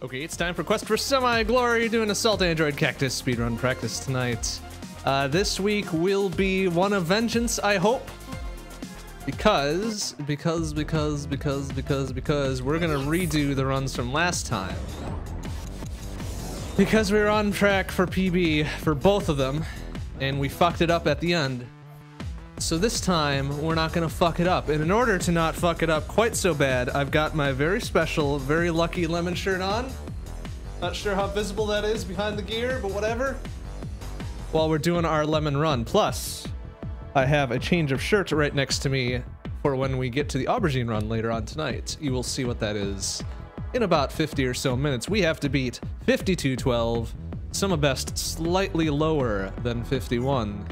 Okay, it's time for Quest for Semi-Glory, doing Assault Android Cactus speedrun practice tonight. Uh, this week will be one of Vengeance, I hope. Because, because, because, because, because, because we're gonna redo the runs from last time. Because we were on track for PB for both of them, and we fucked it up at the end. So this time, we're not gonna fuck it up. And in order to not fuck it up quite so bad, I've got my very special, very lucky lemon shirt on. Not sure how visible that is behind the gear, but whatever. While we're doing our lemon run. Plus, I have a change of shirt right next to me for when we get to the aubergine run later on tonight. You will see what that is in about 50 or so minutes. We have to beat 5212, sum of best slightly lower than 51.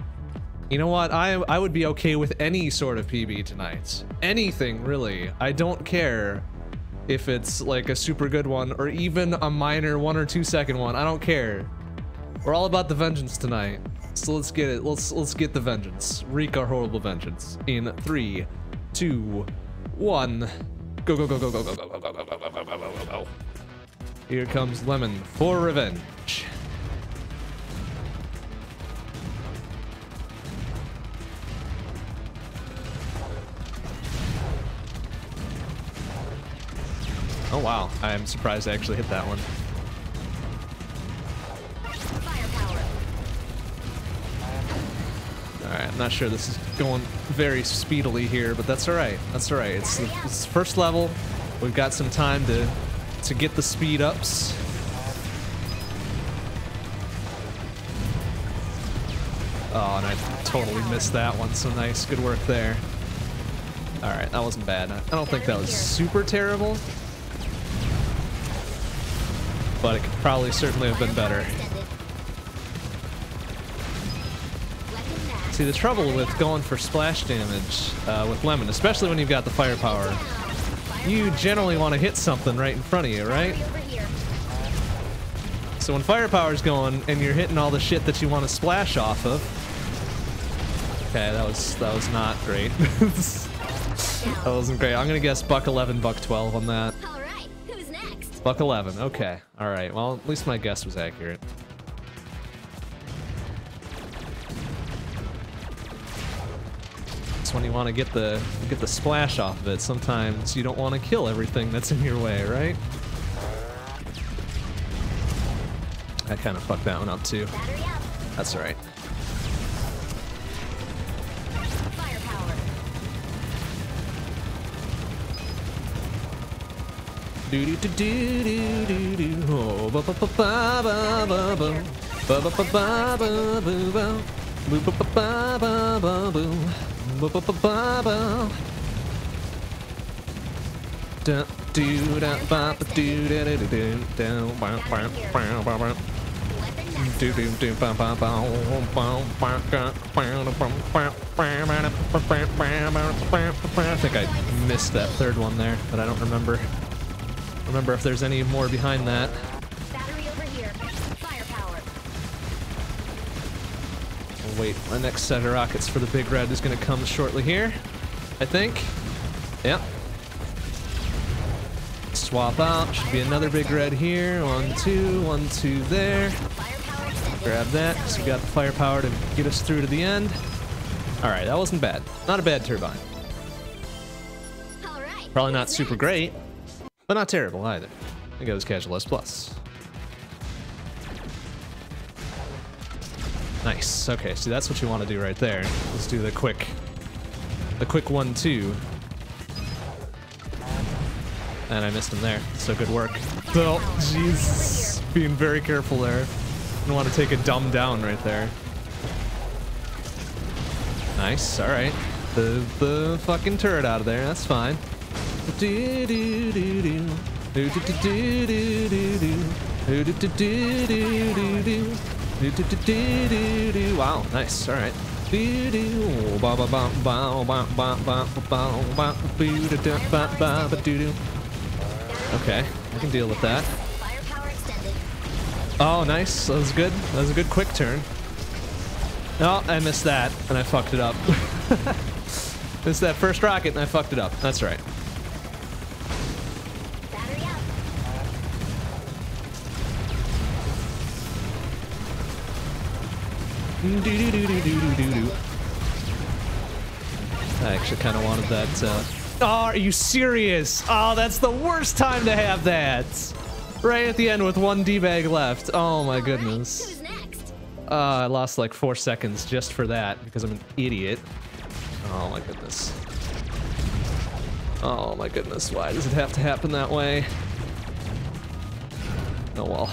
You know what? I I would be okay with any sort of PB tonight. Anything, really. I don't care if it's like a super good one or even a minor one or two second one. I don't care. We're all about the vengeance tonight. So let's get it. Let's let's get the vengeance. Wreak our horrible vengeance. In three, two, one. Go go go go go go go go go go go go go go go go. Here comes Lemon for revenge. Oh wow, I'm surprised I actually hit that one. Alright, I'm not sure this is going very speedily here, but that's alright. That's alright. It's, it's first level. We've got some time to to get the speed ups. Oh, and I totally missed that one, so nice. Good work there. Alright, that wasn't bad. I don't think that was super terrible. But it could probably certainly have been better. See, the trouble with going for splash damage uh, with Lemon, especially when you've got the firepower, you generally want to hit something right in front of you, right? So when firepower's going and you're hitting all the shit that you want to splash off of, okay, that was that was not great. that wasn't great. I'm gonna guess buck 11, buck 12 on that. Buck 11. Okay. All right. Well, at least my guess was accurate. That's when you want to get the get the splash off of it. Sometimes you don't want to kill everything that's in your way, right? I kind of fucked that one up too. That's all right. Do do do do do do do. Oh, ba ba ba ba ba ba ba. Ba ba ba ba boo ba. Boo ba ba ba ba boo. Ba ba ba ba ba. Da do da ba ba do da da da do da ba ba ba ba ba. Do do do ba ba ba ba da da ba ba ba ba ba ba. I think I missed that third one there, but I don't remember. Remember if there's any more behind that. Battery over here. Firepower. We'll wait, my next set of rockets for the big red is gonna come shortly here. I think. Yep. Swap out. Should be another big red here. One, two, one, two there. Grab that, because we got the firepower to get us through to the end. Alright, that wasn't bad. Not a bad turbine. Probably not super great, but not terrible either. I think it was Casual S Plus. Nice. Okay, so that's what you want to do right there. Let's do the quick, the quick one two. And I missed him there. So good work. Oh, jeez. Being very careful there. Don't want to take a dumb down right there. Nice. All right. The the fucking turret out of there. That's fine. Wow, nice, alright. Okay, I can deal with that. Oh, nice. That was good. That was a good quick turn. Oh, I missed that, and I fucked it up. missed that first rocket, and I fucked it up. That's right. I actually kind of wanted that. Uh... Oh, are you serious? Oh, that's the worst time to have that. Right at the end with one D-bag left. Oh my goodness. Who's? Uh, I lost like four seconds just for that because I'm an idiot. Oh my goodness. Oh my goodness, why does it have to happen that way? Oh well.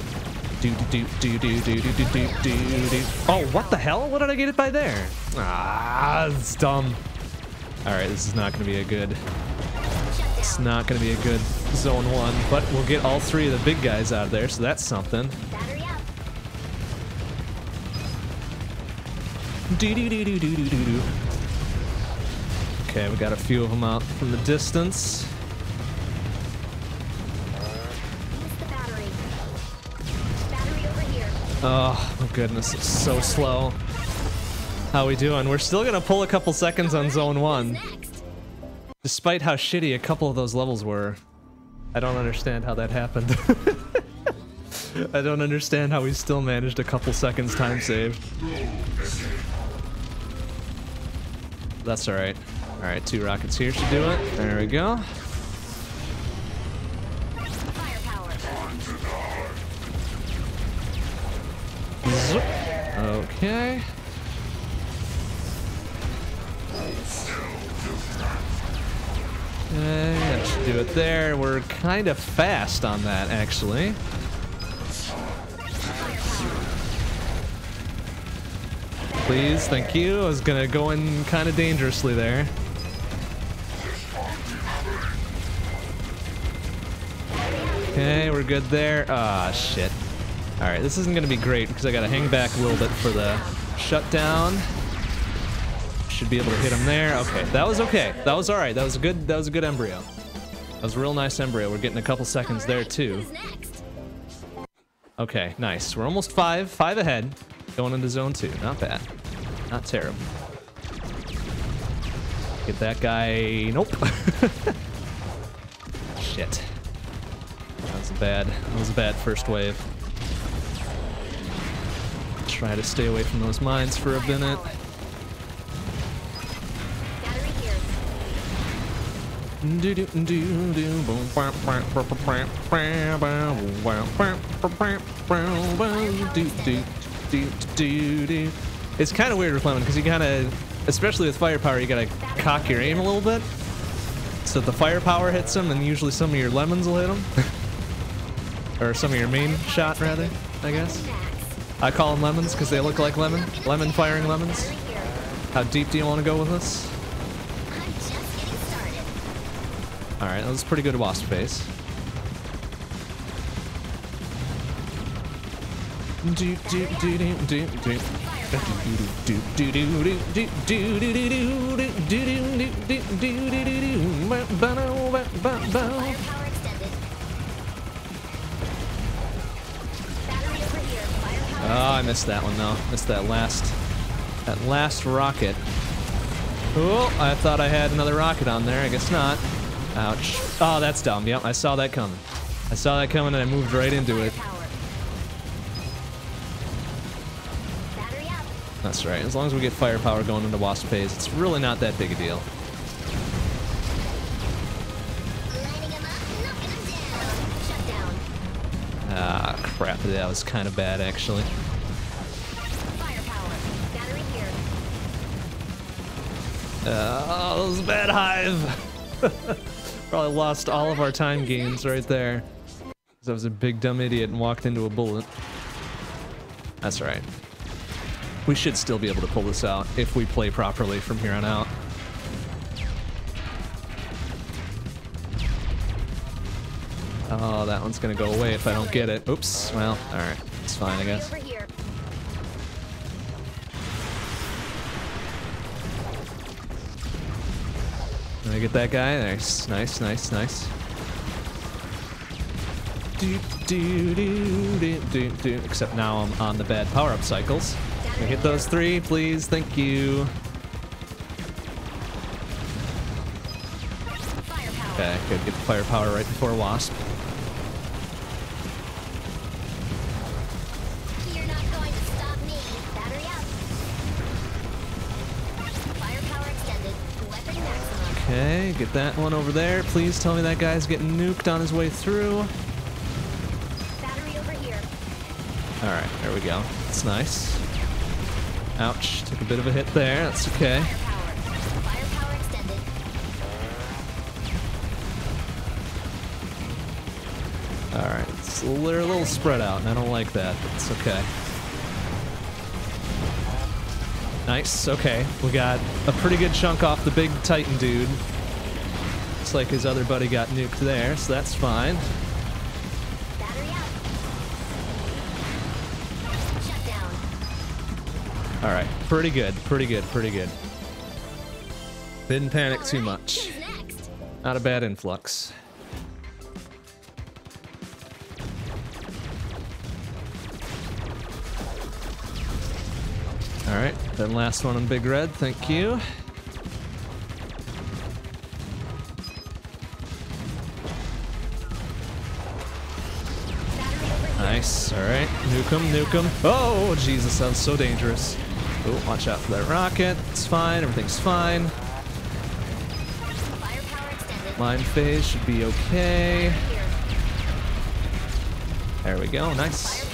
do do do do do do do do do do Oh, what the hell? What did I get it by there? Ah, it's dumb. All right, this is not going to be a good. It's not going to be a good zone one, but we'll get all three of the big guys out of there, so that's something. Do do do do do do do. Okay, we got a few of them out from the distance. Oh my goodness, it's so slow. How we doing? We're still gonna pull a couple seconds on zone one, despite how shitty a couple of those levels were. I don't understand how that happened. I don't understand how we still managed a couple seconds time saved. That's alright. Alright, two rockets here should do it. There we go. Okay. Okay, that should do it there. We're kind of fast on that, actually. Please, thank you. I was gonna go in kind of dangerously there. Okay, we're good there. Ah, shit. All right, this isn't gonna be great because I gotta hang back a little bit for the shutdown. Should be able to hit him there. Okay, that was okay. That was all right. That was a good. That was a good embryo. That was a real nice embryo. We're getting a couple seconds there too. Okay, nice. We're almost five, five ahead, going into zone two. Not bad. Not terrible. Get that guy. Nope. Shit. That was bad. That was a bad first wave. Try to stay away from those mines for a minute. It's kind of weird with lemon because you of, especially with firepower, you gotta cock your aim a little bit. So the firepower hits him, and usually some of your lemons will hit him, or some of your main shot rather. I guess. I call them lemons because they look like lemon. Lemon firing lemons. How deep do you want to go with this? I'm just getting started. All right, that was pretty good wasp phase. Do do do do do do. Firepower extended. Battery Oh, I missed that one though. Missed that last, that last rocket. Oh, I thought I had another rocket on there. I guess not. Ouch. Oh, that's dumb. Yep, I saw that coming. I saw that coming and I moved right into it. That's right. As long as we get firepower going into Wasp phase, it's really not that big a deal. Ah, crap. That was kind of bad, actually. Uh, that was a bad hive. Probably lost all of our time gains right there. 'Cause I was a big dumb idiot and walked into a bullet. That's right. We should still be able to pull this out if we play properly from here on out. Oh, that one's gonna go away if I don't get it. Oops. Well, alright. It's fine, I guess. Did I get that guy? Nice, nice, nice, nice. Do, do, do, do, do, do. Except now I'm on the bad power-up cycles. Can I hit those three, please? Thank you. Okay, good. Get the firepower right before Wasp. Okay, get that one over there. Please tell me that guy's getting nuked on his way through. Battery over here. Alright, there we go. That's nice. Ouch, took a bit of a hit there. That's okay. Firepower. Firepower. Alright, it's they're a little spread out, and I don't like that, but it's okay. Nice, okay. We got a pretty good chunk off the big Titan dude. Looks like his other buddy got nuked there, so that's fine. Down. Alright, pretty good, pretty good, pretty good. Didn't panic too much. Not a bad influx. Alright, then last one on Big Red, thank you. Nice, alright. Nuke him, nuke him. Oh, Jesus, that was so dangerous. Oh, watch out for that rocket. It's fine, everything's fine. Line phase should be okay. There we go, nice.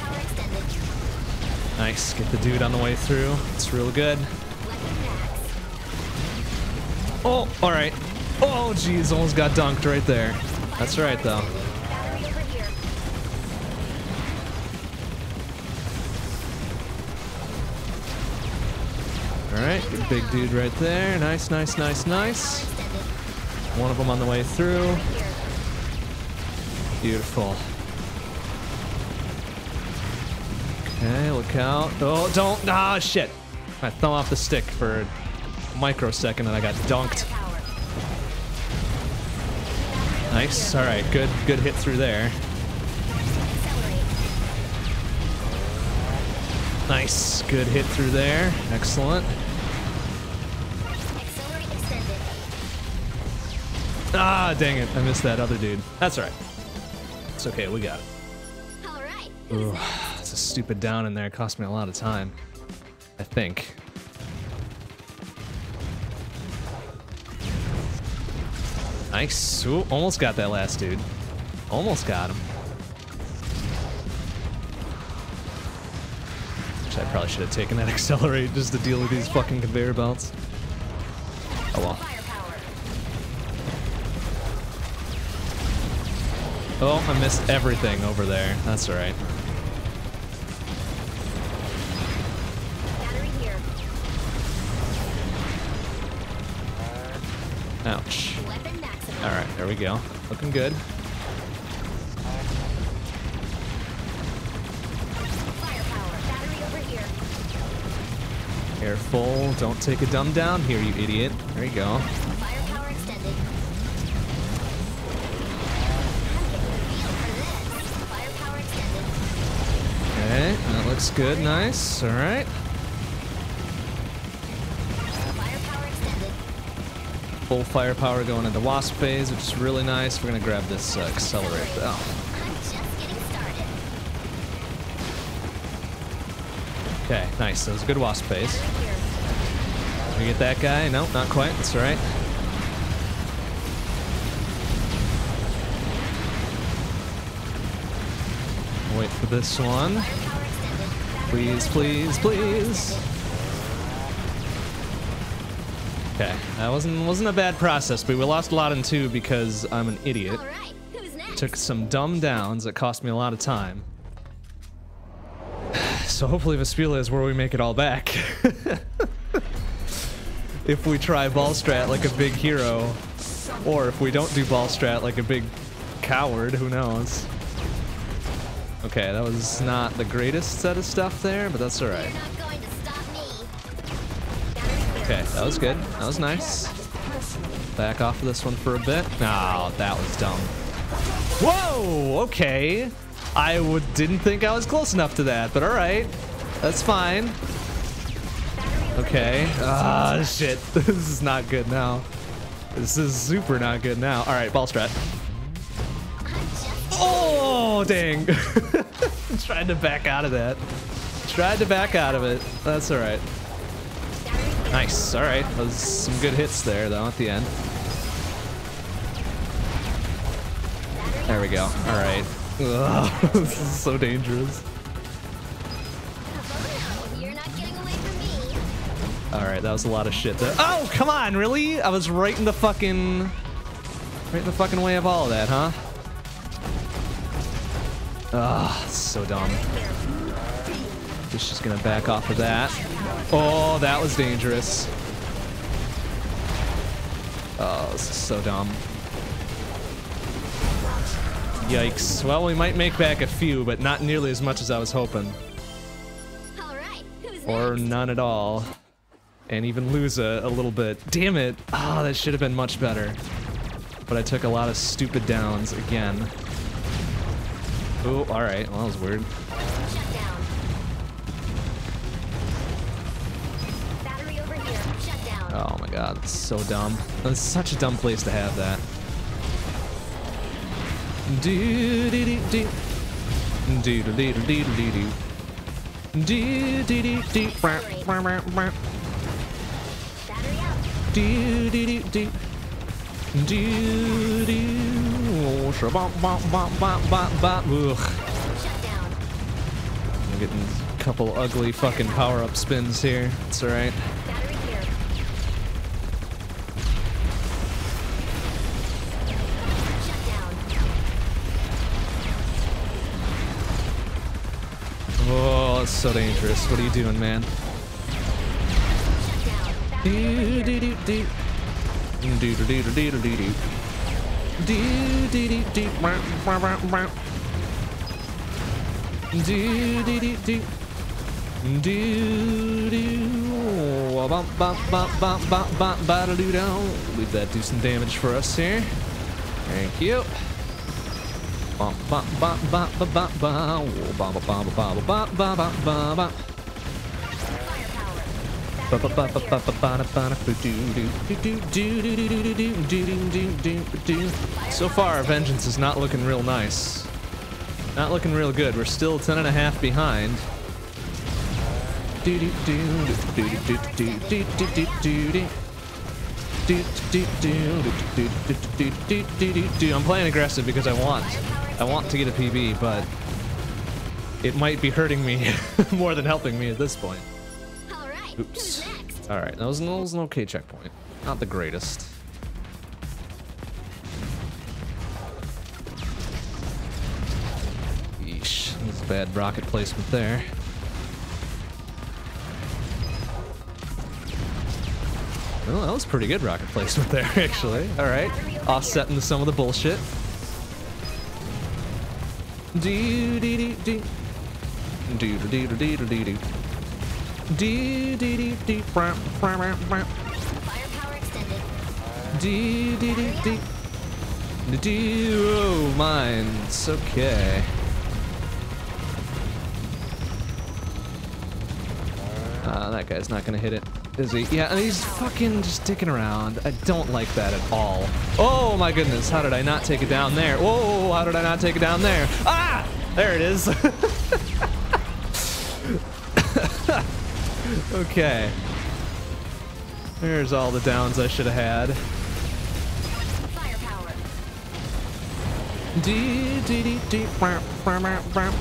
Nice, get the dude on the way through. It's real good. Oh, alright. Oh, jeez, almost got dunked right there. That's right, though. Here. Alright, big dude right there. Nice, nice, nice, nice. One of them on the way through. Beautiful. Okay, look out. Oh, don't. Ah, shit. I thumb off the stick for a microsecond and I got dunked. Nice. Alright, good, good hit through there. Nice. Good hit through there. Excellent. Ah, dang it. I missed that other dude. That's alright. It's okay, we got it. All right. Stupid down in there. It cost me a lot of time. I think. Nice. Ooh, almost got that last dude. Almost got him. Which I probably should have taken that accelerate just to deal with these fucking conveyor belts. Oh well. Oh, I missed everything over there. That's alright. Ouch. Alright, there we go. Looking good. Careful, don't take a dumb down here, you idiot. There you go. Firepower extended. I'm getting a feel for this. Firepower extended. Okay, that looks good. Nice. Alright. Full firepower going into wasp phase, which is really nice. We're gonna grab this uh, accelerate. Oh, okay, nice. That was a good wasp phase. Did we get that guy? No, not quite. That's alright. Wait for this one. Please, please, please. Okay, that wasn't wasn't a bad process, but we lost a lot in two because I'm an idiot. Right. Took some dumb downs that cost me a lot of time. So hopefully Vespula is where we make it all back. if we try ball strat like a big hero, or if we don't do ball strat like a big coward, who knows? Okay, that was not the greatest set of stuff there, but that's alright. Okay, that was good. That was nice. Back off of this one for a bit. Oh, that was dumb. Whoa, okay. I didn't think I was close enough to that, but alright. That's fine. Okay. Ah, shit. This is not good now. This is super not good now. Alright, ball strat. Oh, dang. Tried to back out of that. Tried to back out of it. That's alright. Nice. All right. Those some good hits there, though, at the end. There we go. All right. This is so dangerous. All right, that was a lot of shit. There. Oh, come on, really? I was right in the fucking, right in the fucking way of all of that, huh? Ah, so dumb. Just just gonna back off of that. Oh, that was dangerous. Oh, this is so dumb. Yikes. Well, we might make back a few, but not nearly as much as I was hoping. All right. Who's Or none at all. And even lose a, a little bit. Damn it. Ah, that should have been much better. But I took a lot of stupid downs again. Oh, alright. Well, that was weird. God, it's so dumb. It's such a dumb place to have that. Do do do do. Do do do do do do do. Do do do do. Do do do do. Do shabba, ba, ba, ba, ba, ba. Ugh. I'm getting a couple ugly fucking power-up spins here. It's alright. It's so dangerous. What are you doing, man? Shut down. Battery Do do do do. Do do do do do do do. Do do do do. Wah, wah, wah, wah. Do do do do. Do do. Wah, Ba ba ba ba ba ba ba da do down. Leave that do some damage for us here. Thank you. So far, our Vengeance is not looking real nice. Not looking real good. We're still 10 and a half behind. I'm playing aggressive because I want I want to get a PB, but it might be hurting me more than helping me at this point. All right. Oops. All right, that was, that was an okay checkpoint. Not the greatest. Yeesh, that's a bad rocket placement there. Well, that was pretty good rocket placement there, actually. All right, offsetting some of the bullshit. Do do do do do do do do do do do. Do do do do do do do do do mine's okay. Uh, that guy's not gonna hit it, is he? Yeah, and he's fucking just dicking around. I don't like that at all. Oh my goodness, how did I not take it down there? Whoa, how did I not take it down there? Ah! There it is. okay. There's all the downs I should have had. Firepower. Dee, dee, dee, dee, brr, brr, brr, brr. All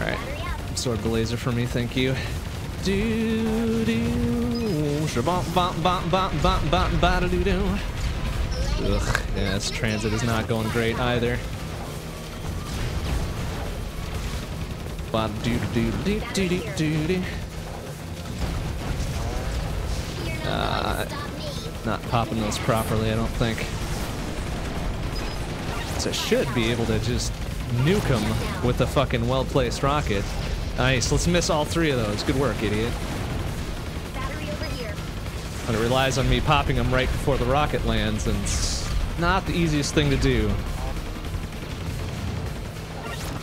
right. Battery out. Absorb the laser for me, thank you. Ugh, yeah, this transit is not going great either. Uh. Not popping those properly, I don't think. So I should be able to just nuke him with a fucking well-placed rocket. Nice, let's miss all three of those. Good work, idiot. Battery over here. But it relies on me popping them right before the rocket lands, and it's not the easiest thing to do.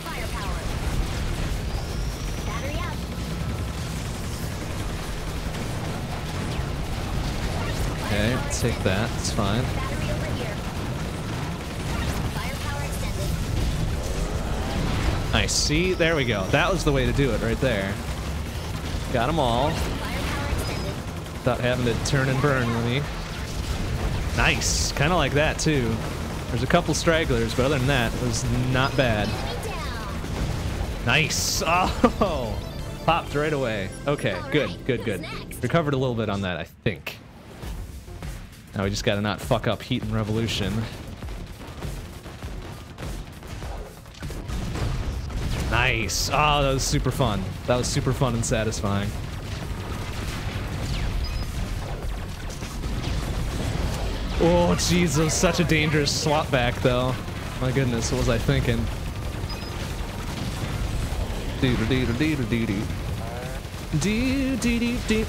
Firepower. Battery up. Okay, take that. It's fine. Nice. See, there we go. That was the way to do it right there. Got them all without having to turn and burn me. Nice. Kind of like that, too. There's a couple stragglers, but other than that, it was not bad. Nice. Oh, popped right away. Okay, good, good, good. Recovered a little bit on that, I think. Now we just gotta not fuck up Heat and Revolution. Nice. Oh, that was super fun. That was super fun and satisfying. Oh, jeez, that was such a dangerous swap back, though. My goodness, what was I thinking? Do do do do do do do. Do do do do.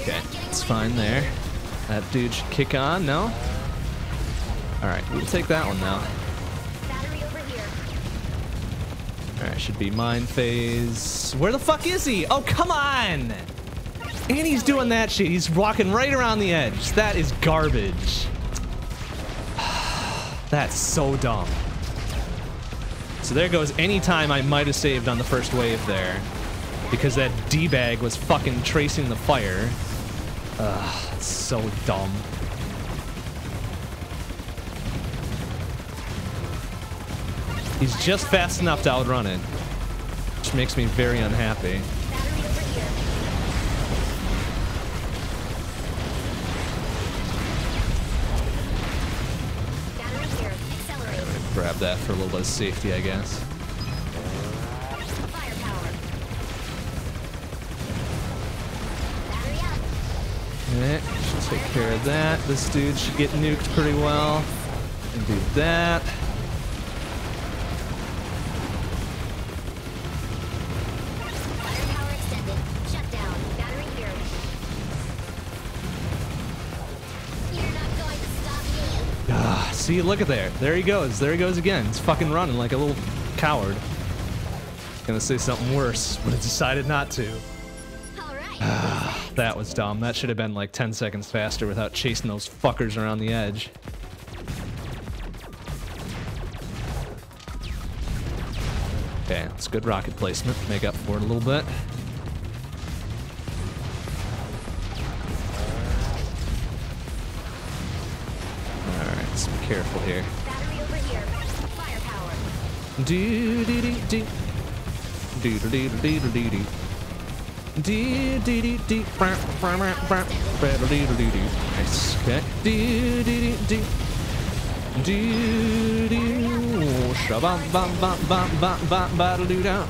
Okay, it's fine there. That dude should kick on, no? Alright, we'll take that one now. Alright, should be mine phase. Where the fuck is he? Oh, come on! And he's doing that shit. He's walking right around the edge. That is garbage. That's so dumb. So there goes any time I might have saved on the first wave there. Because that D-bag was fucking tracing the fire. Ugh, so dumb. He's just fast enough to outrun it. Which makes me very unhappy. Grab that for a little bit of safety, I guess. Up. Okay, should take care of that. This dude should get nuked pretty well. And do that. See, look at there. There he goes. There he goes again. He's fucking running like a little coward. Gonna say something worse, but I decided not to. Right. Ah, that was dumb. That should have been like 10 seconds faster without chasing those fuckers around the edge. Okay, it's good rocket placement. Make up for it a little bit. Careful here. Battery over here. Firepower. Do do do do. Do do do do do do do. Do do do do. Brr, brr, brr, brr. Brr, do do do do. Nice. Okay. Do do do do. Do do. Do da.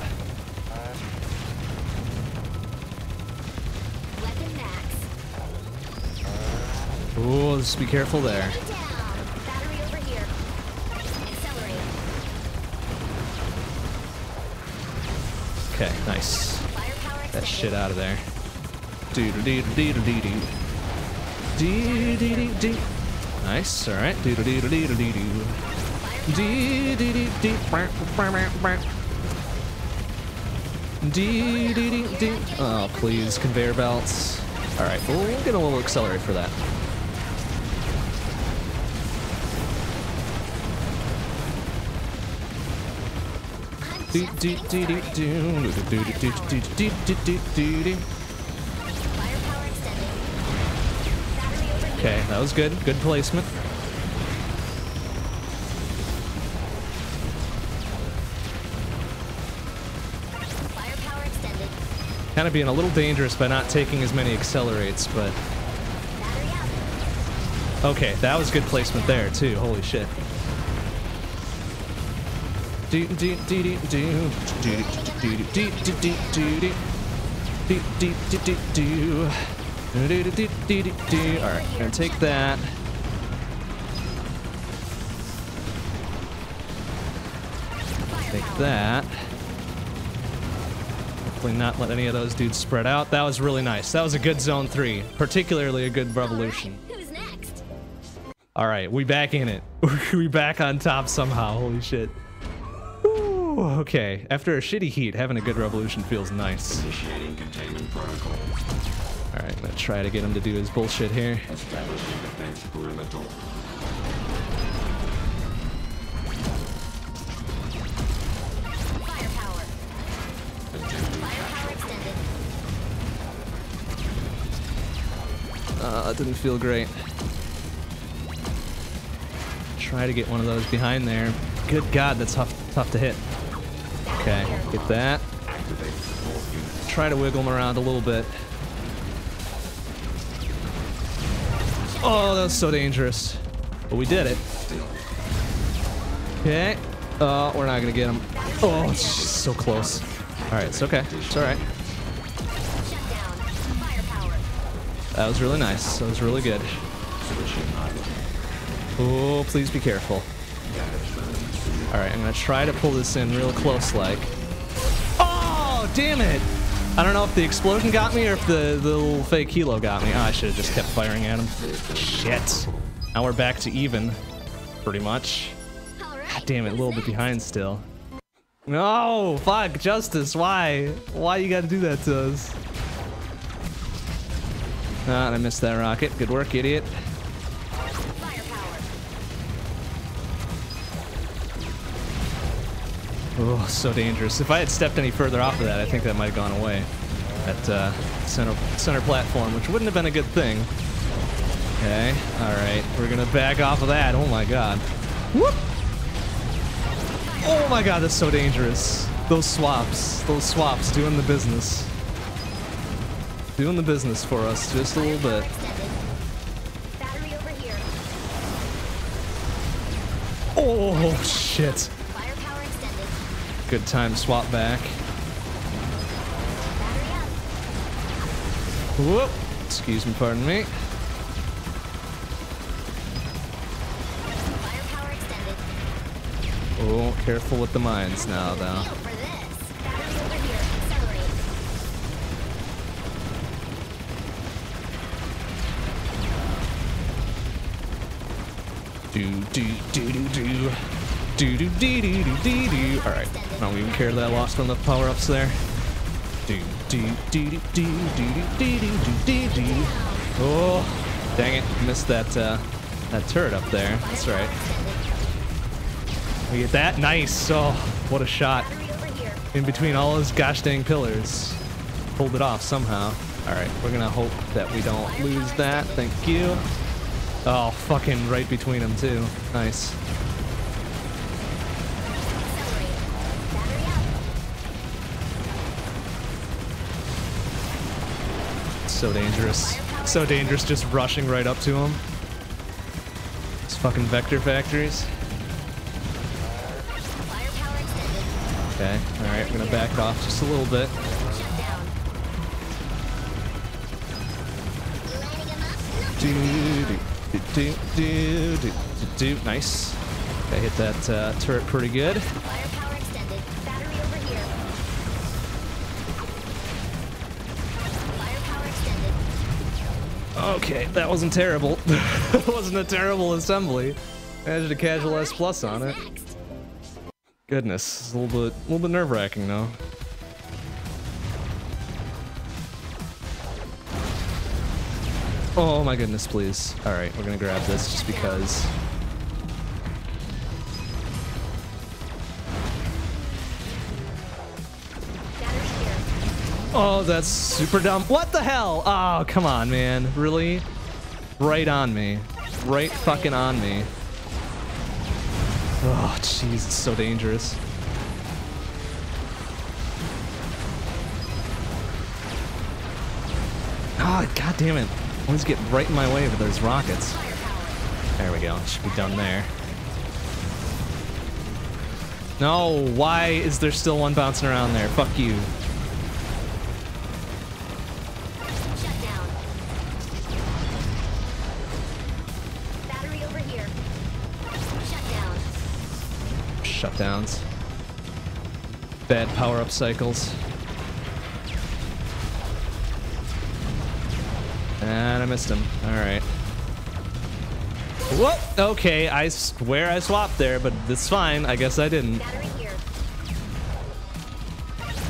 Oh, be careful there. Okay, nice. That shit out of there. Nice, alright. Oh, please, conveyor belts. Alright, we'll get a little accelerate for that. Okay, that was good. Good placement. Kind of being a little dangerous by not taking as many accelerates, but okay, that was good placement there too. Holy shit do do do all right gonna take that. Take that. Hopefully not let any of those dudes spread out. That was really nice. That was a good zone three particularly a good revolution. All right we back in it. We back on top somehow. Holy shit. Ooh, okay, after a shitty heat, having a good revolution feels nice. Initiating containment protocol. All right, gonna try to get him to do his bullshit here. Establishing defense perimeter. Uh, it didn't feel great. Try to get one of those behind there. Good God, that's tough, tough to hit. Okay, get that. Try to wiggle him around a little bit. Oh, that's so dangerous. But we did it. Okay. Oh, we're not gonna get him. Oh, it's so close. All right, it's okay. It's all right. Shut down. Firepower. That was really nice. That was really good. Oh, please be careful. Damage burn. All right, I'm gonna try to pull this in real close, like. Oh, damn it! I don't know if the explosion got me or if the, the little fake helo got me. Oh, I should have just kept firing at him. Shit. Now we're back to even, pretty much. Alright. God damn it, a little bit behind still. No, fuck, Justice, why? Why you gotta do that to us? Ah, I missed that rocket. Good work, idiot. Oh, so dangerous. If I had stepped any further off of that, I think that might have gone away. That uh, center center platform, which wouldn't have been a good thing. Okay, all right, we're gonna back off of that. Oh my god. Whoop! Oh my god, that's so dangerous. Those swaps, those swaps, doing the business, doing the business for us just a little bit. Oh shit! Good time swap back. Whoop. Excuse me, pardon me. Oh, careful with the mines now, though. Do, do, do, do, do do. Do do do do do do do. Alright. I don't even care that I lost one of the power ups there. Do do do do do do do do do. Oh dang it. Missed that uh that turret up there. That's right. We get that? Nice. Oh, what a shot. In between all those gosh dang pillars. Pulled it off somehow. Alright, we're gonna hope that we don't lose that. Thank you. Oh, fucking right between them too. Nice. So dangerous. So dangerous just rushing right up to him. These fucking vector factories. Okay, alright, I'm gonna back off just a little bit. Nice. I hit that uh, turret pretty good. Okay, that wasn't terrible. that wasn't a terrible assembly. Added a casual S plus on it. Goodness, it's a little bit, a little bit nerve wracking though. Oh my goodness, please. All right, we're gonna grab this just because. Oh, that's super dumb. What the hell? Oh, come on, man. Really? Right on me. Right fucking on me. Oh, jeez, it's so dangerous. Ah, oh, god damn it. Always get right in my way with those rockets. There we go. Should be done there. No, why is there still one bouncing around there? Fuck you. Shutdowns. Bad power-up cycles. And I missed him. All right. What? Okay, I swear I swapped there, but it's fine. I guess I didn't.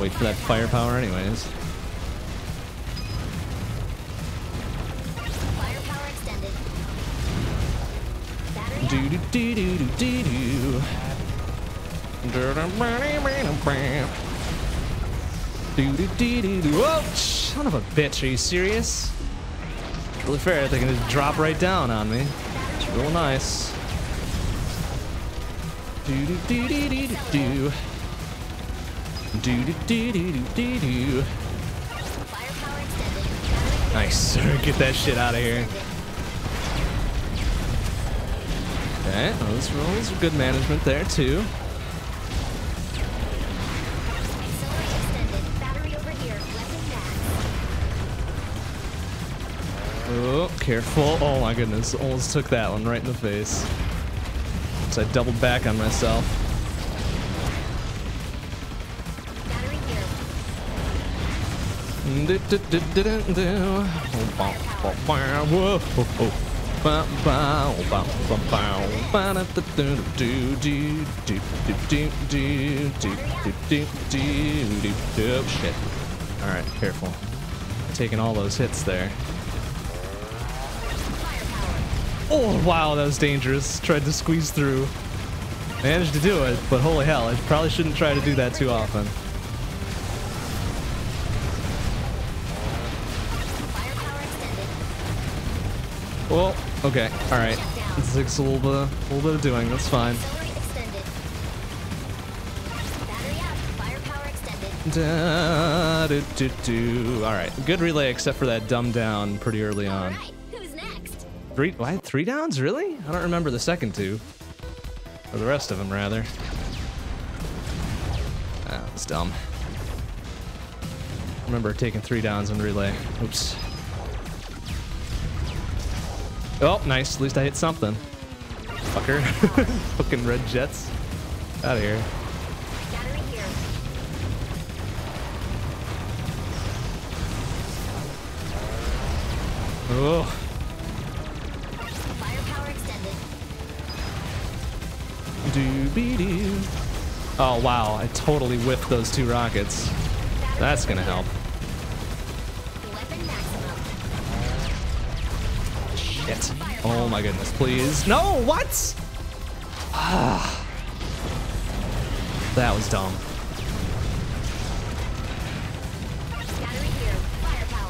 Wait for that firepower anyways. Firepower Do do do do do do Whoa! Son of a bitch! Are you serious? Really fair. They can just drop right down on me. It's real nice. Do do do do do do do. Do do do do do do do. Nice. Get that shit out of here. Okay, well, those rolls are good management there too. Oh, careful. Oh my goodness. Almost took that one right in the face. So I doubled back on myself. Oh, shit. Alright, careful. Taking all those hits there. Oh, wow, that was dangerous. Tried to squeeze through. Managed to do it, but holy hell, I probably shouldn't try to do that too often. Well, okay, alright. This takes a little bit, a little bit of doing, that's fine. Do, do, do. Alright, good relay except for that dumb down pretty early on. Three, I had three downs, really? I don't remember the second two. Or the rest of them, rather. Ah, that was dumb. I remember taking three downs in relay. Oops. Oh, nice. At least I hit something. Fucker. Fucking red jets. Out of. Here. Oh, doobie doo. Oh, wow. I totally whiffed those two rockets. That's gonna help. Shit. Oh my goodness, please. No, what? Ah. That was dumb.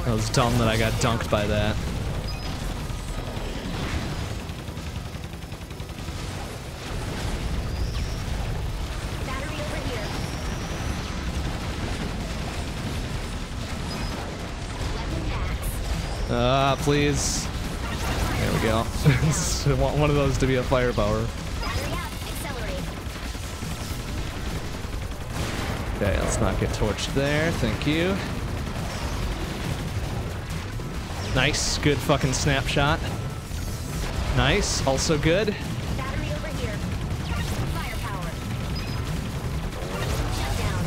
That was dumb that I got dunked by that. Ah, please. There we go. I want one of those to be a firepower. Okay, let's not get torched there. Thank you. Nice, good fucking snapshot. Nice, also good.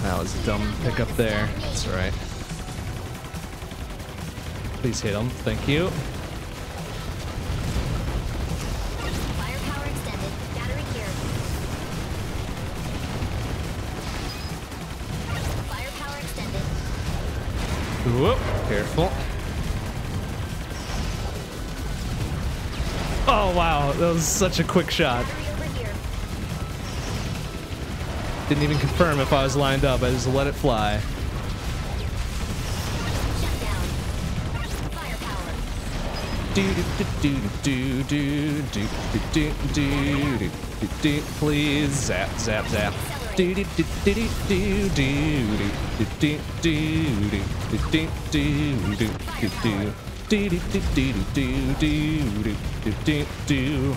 That was a dumb pickup there. That's alright. Please hit him. Thank you. Firepower extended. Battery here. Firepower extended. Whoop, careful. Oh wow, that was such a quick shot. Battery over here. Didn't even confirm if I was lined up. I just let it fly. Do do.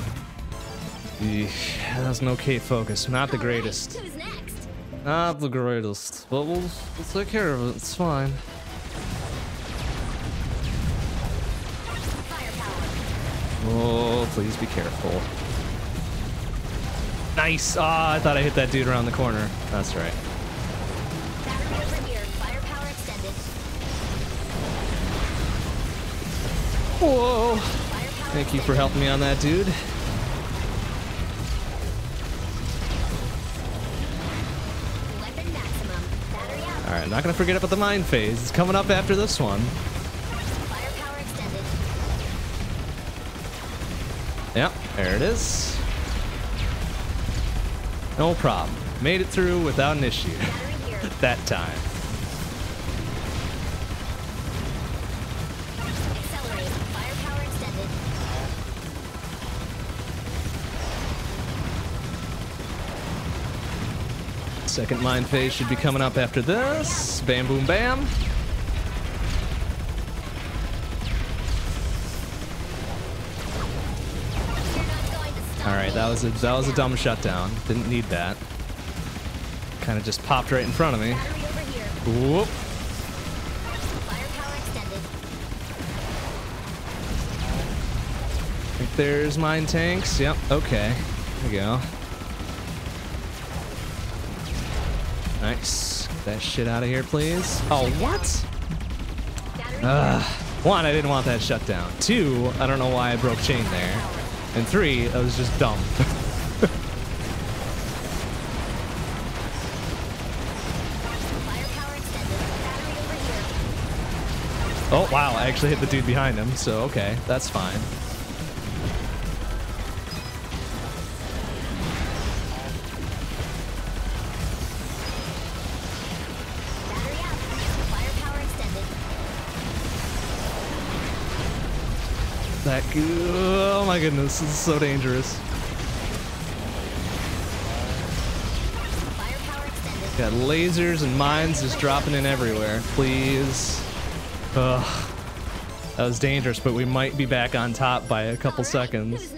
Eesh, That was an okay focus. Not the greatest. Not the greatest. But we'll, we'll take care of it. It's fine. Please be careful. Nice! Ah, I thought I hit that dude around the corner. That's right. Whoa! Thank you for helping me on that, dude. Alright, not gonna forget about the mine phase. It's coming up after this one. Yep, there it is. No problem. Made it through without an issue. That time. Second mine phase should be coming up after this. Bam, boom, bam. That was a that was a dumb shutdown. Didn't need that. Kind of just popped right in front of me. Battery over here. Whoop. Firepower extended. I think there's mine tanks. Yep. Okay. There we go. Nice. Get that shit out of here, please. Oh, what? Ugh. One, I didn't want that shut down. Two, I don't know why I broke chain there. And three, I was just dumb. Firepower extended. Battery over here. oh, wow. I actually hit the dude behind him, so okay. That's fine. My goodness. This is so dangerous. Got lasers and mines just dropping in everywhere. Please. Ugh. That was dangerous, but we might be back on top by a couple right, seconds.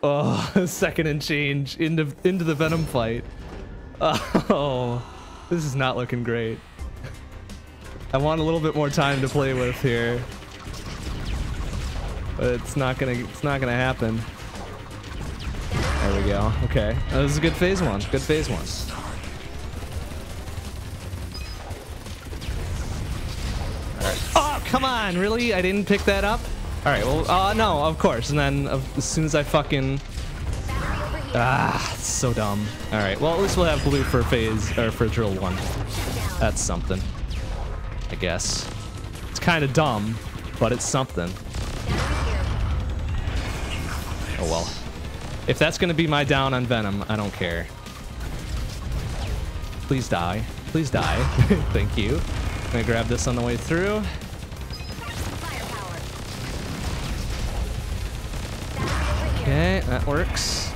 Oh, second and change into into the Venom fight. Oh, this is not looking great. I want a little bit more time to play with here, but it's not gonna it's not gonna happen. There we go. Okay, this is a good phase one. Good phase one. Alright. Oh, come on! Really? I didn't pick that up. All right. Well, uh, no, of course. And then uh, as soon as I fucking ah, it's so dumb. All right. Well, at least we'll have blue for phase or for drill one. That's something. I guess. It's kind of dumb, but it's something. Oh well. If that's gonna be my down on Venom, I don't care. Please die. Please die. Thank you. I'm gonna grab this on the way through. Okay, that works.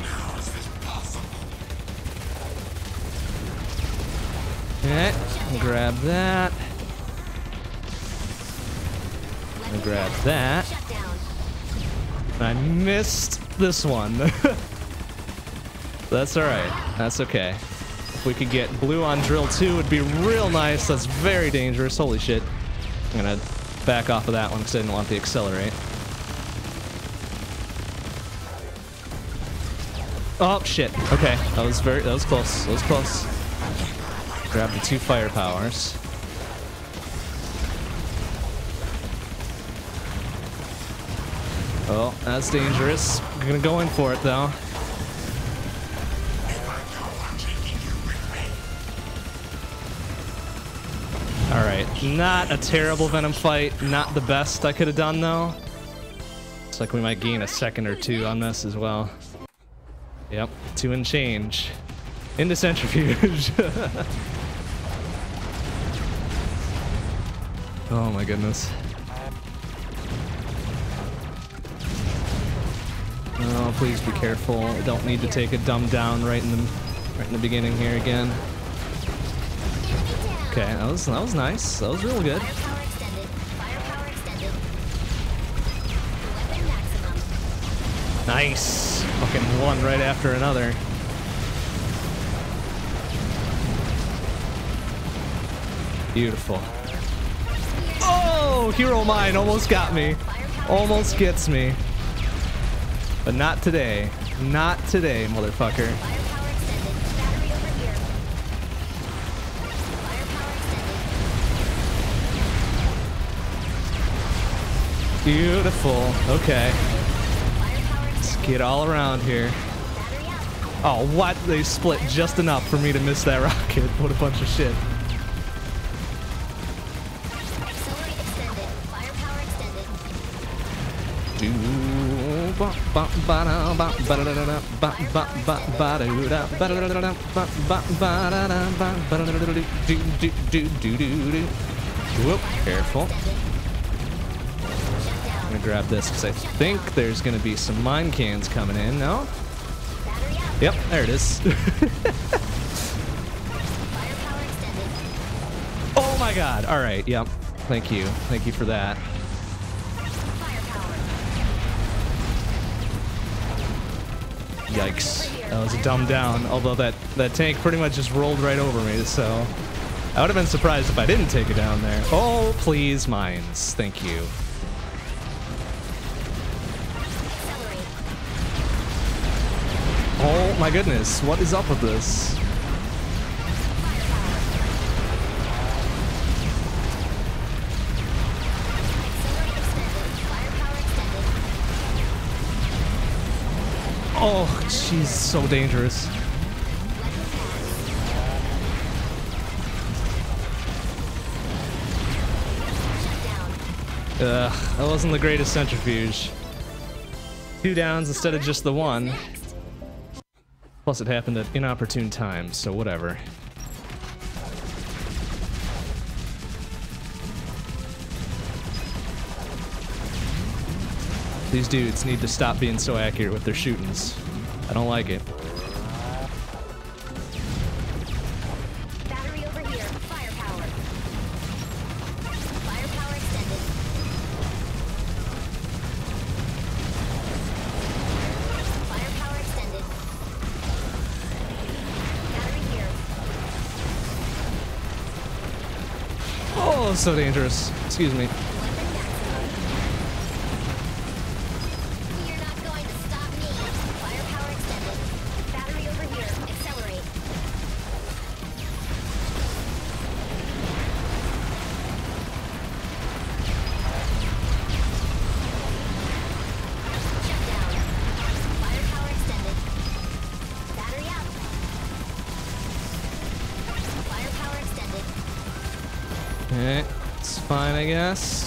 Okay, grab that. Grab that. I missed this one. That's alright. That's okay. If we could get blue on drill 2, it'd be real nice. That's very dangerous. Holy shit. I'm gonna back off of that one because I didn't want the accelerate. Oh shit. Okay. That was very that was close. That was close. Grab the two fire powers. Oh, that's dangerous. I'm gonna go in for it though. Alright, not a terrible Venom fight. Not the best I could have done though. Looks like we might gain a second or two on this as well. Yep, two and change. Into centrifuge. oh my goodness. Oh, please be careful. I don't need to take a dumb down right in the right in the beginning here again. Okay, that was that was nice. That was real good. Nice. Fucking one right after another. Beautiful. Oh, hero mine almost got me. Almost gets me. But not today. Not today, motherfucker. Beautiful. Okay. Let's get all around here. Oh, what? They split just enough for me to miss that rocket. What a bunch of shit. Whoop! Careful. I'm gonna grab this because I think there's gonna be some mine cans coming in. No? Yep, there it is. Oh my god! All right. Yep. Thank you. Thank you for that. Yikes. That was a dumb down, although that, that tank pretty much just rolled right over me, so... I would have been surprised if I didn't take it down there. Oh, please, mines. Thank you. Oh my goodness, what is up with this? Oh, she's so dangerous. Ugh, that wasn't the greatest centrifuge. Two downs instead of just the one. Plus it happened at inopportune times, so whatever. These dudes need to stop being so accurate with their shootings. I don't like it. Battery over here. Firepower. Firepower extended. Firepower extended. Battery here. Oh, so dangerous. Excuse me.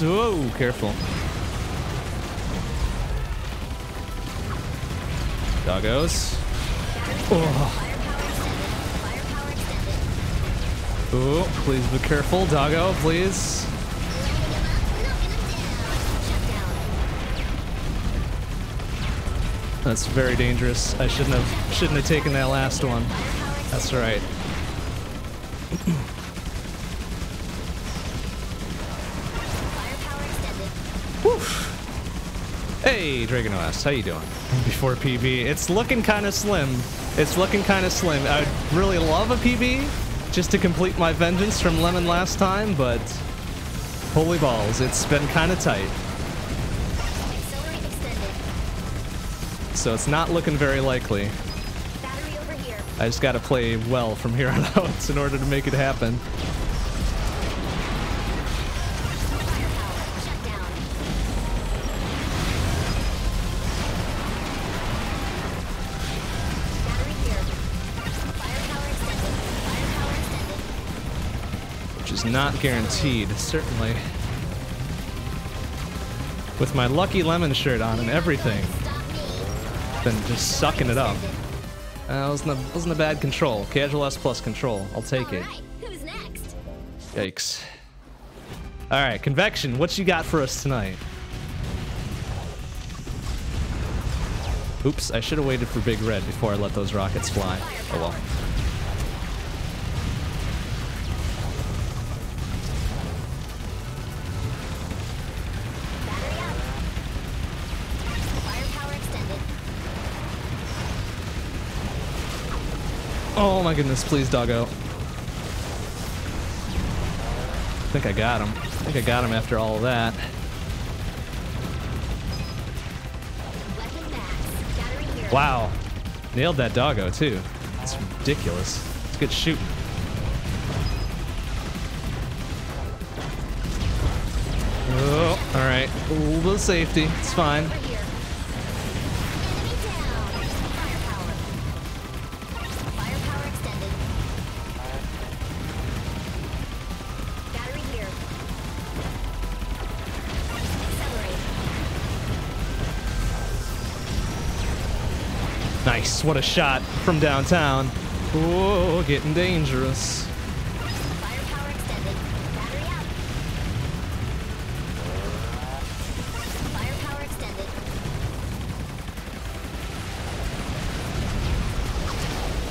Whoa, careful. Doggos. Oh. Ooh, please be careful, doggo, please. That's very dangerous. I shouldn't have shouldn't have taken that last one. That's right. Hey, Dragonost, how you doing? Before PB, it's looking kind of slim. It's looking kind of slim. I'd really love a PB just to complete my vengeance from Lemon last time, but holy balls, it's been kind of tight. So it's not looking very likely. Battery over here. I just gotta play well from here on out in order to make it happen. Is not guaranteed, certainly. With my lucky lemon shirt on and everything, been just sucking it up. Uh, wasn't a, wasn't a bad control. Casual S plus control. I'll take it. Who's next? Yikes. All right, convection. What you got for us tonight? Oops, I should have waited for Big Red before I let those rockets fly. Oh well. My goodness, please, doggo. I think I got him. I think I got him after all of that. Wow. Nailed that doggo, too. It's ridiculous. It's good shooting. Oh, all right. A little bit of safety. It's fine. What a shot from downtown. Whoa, getting dangerous.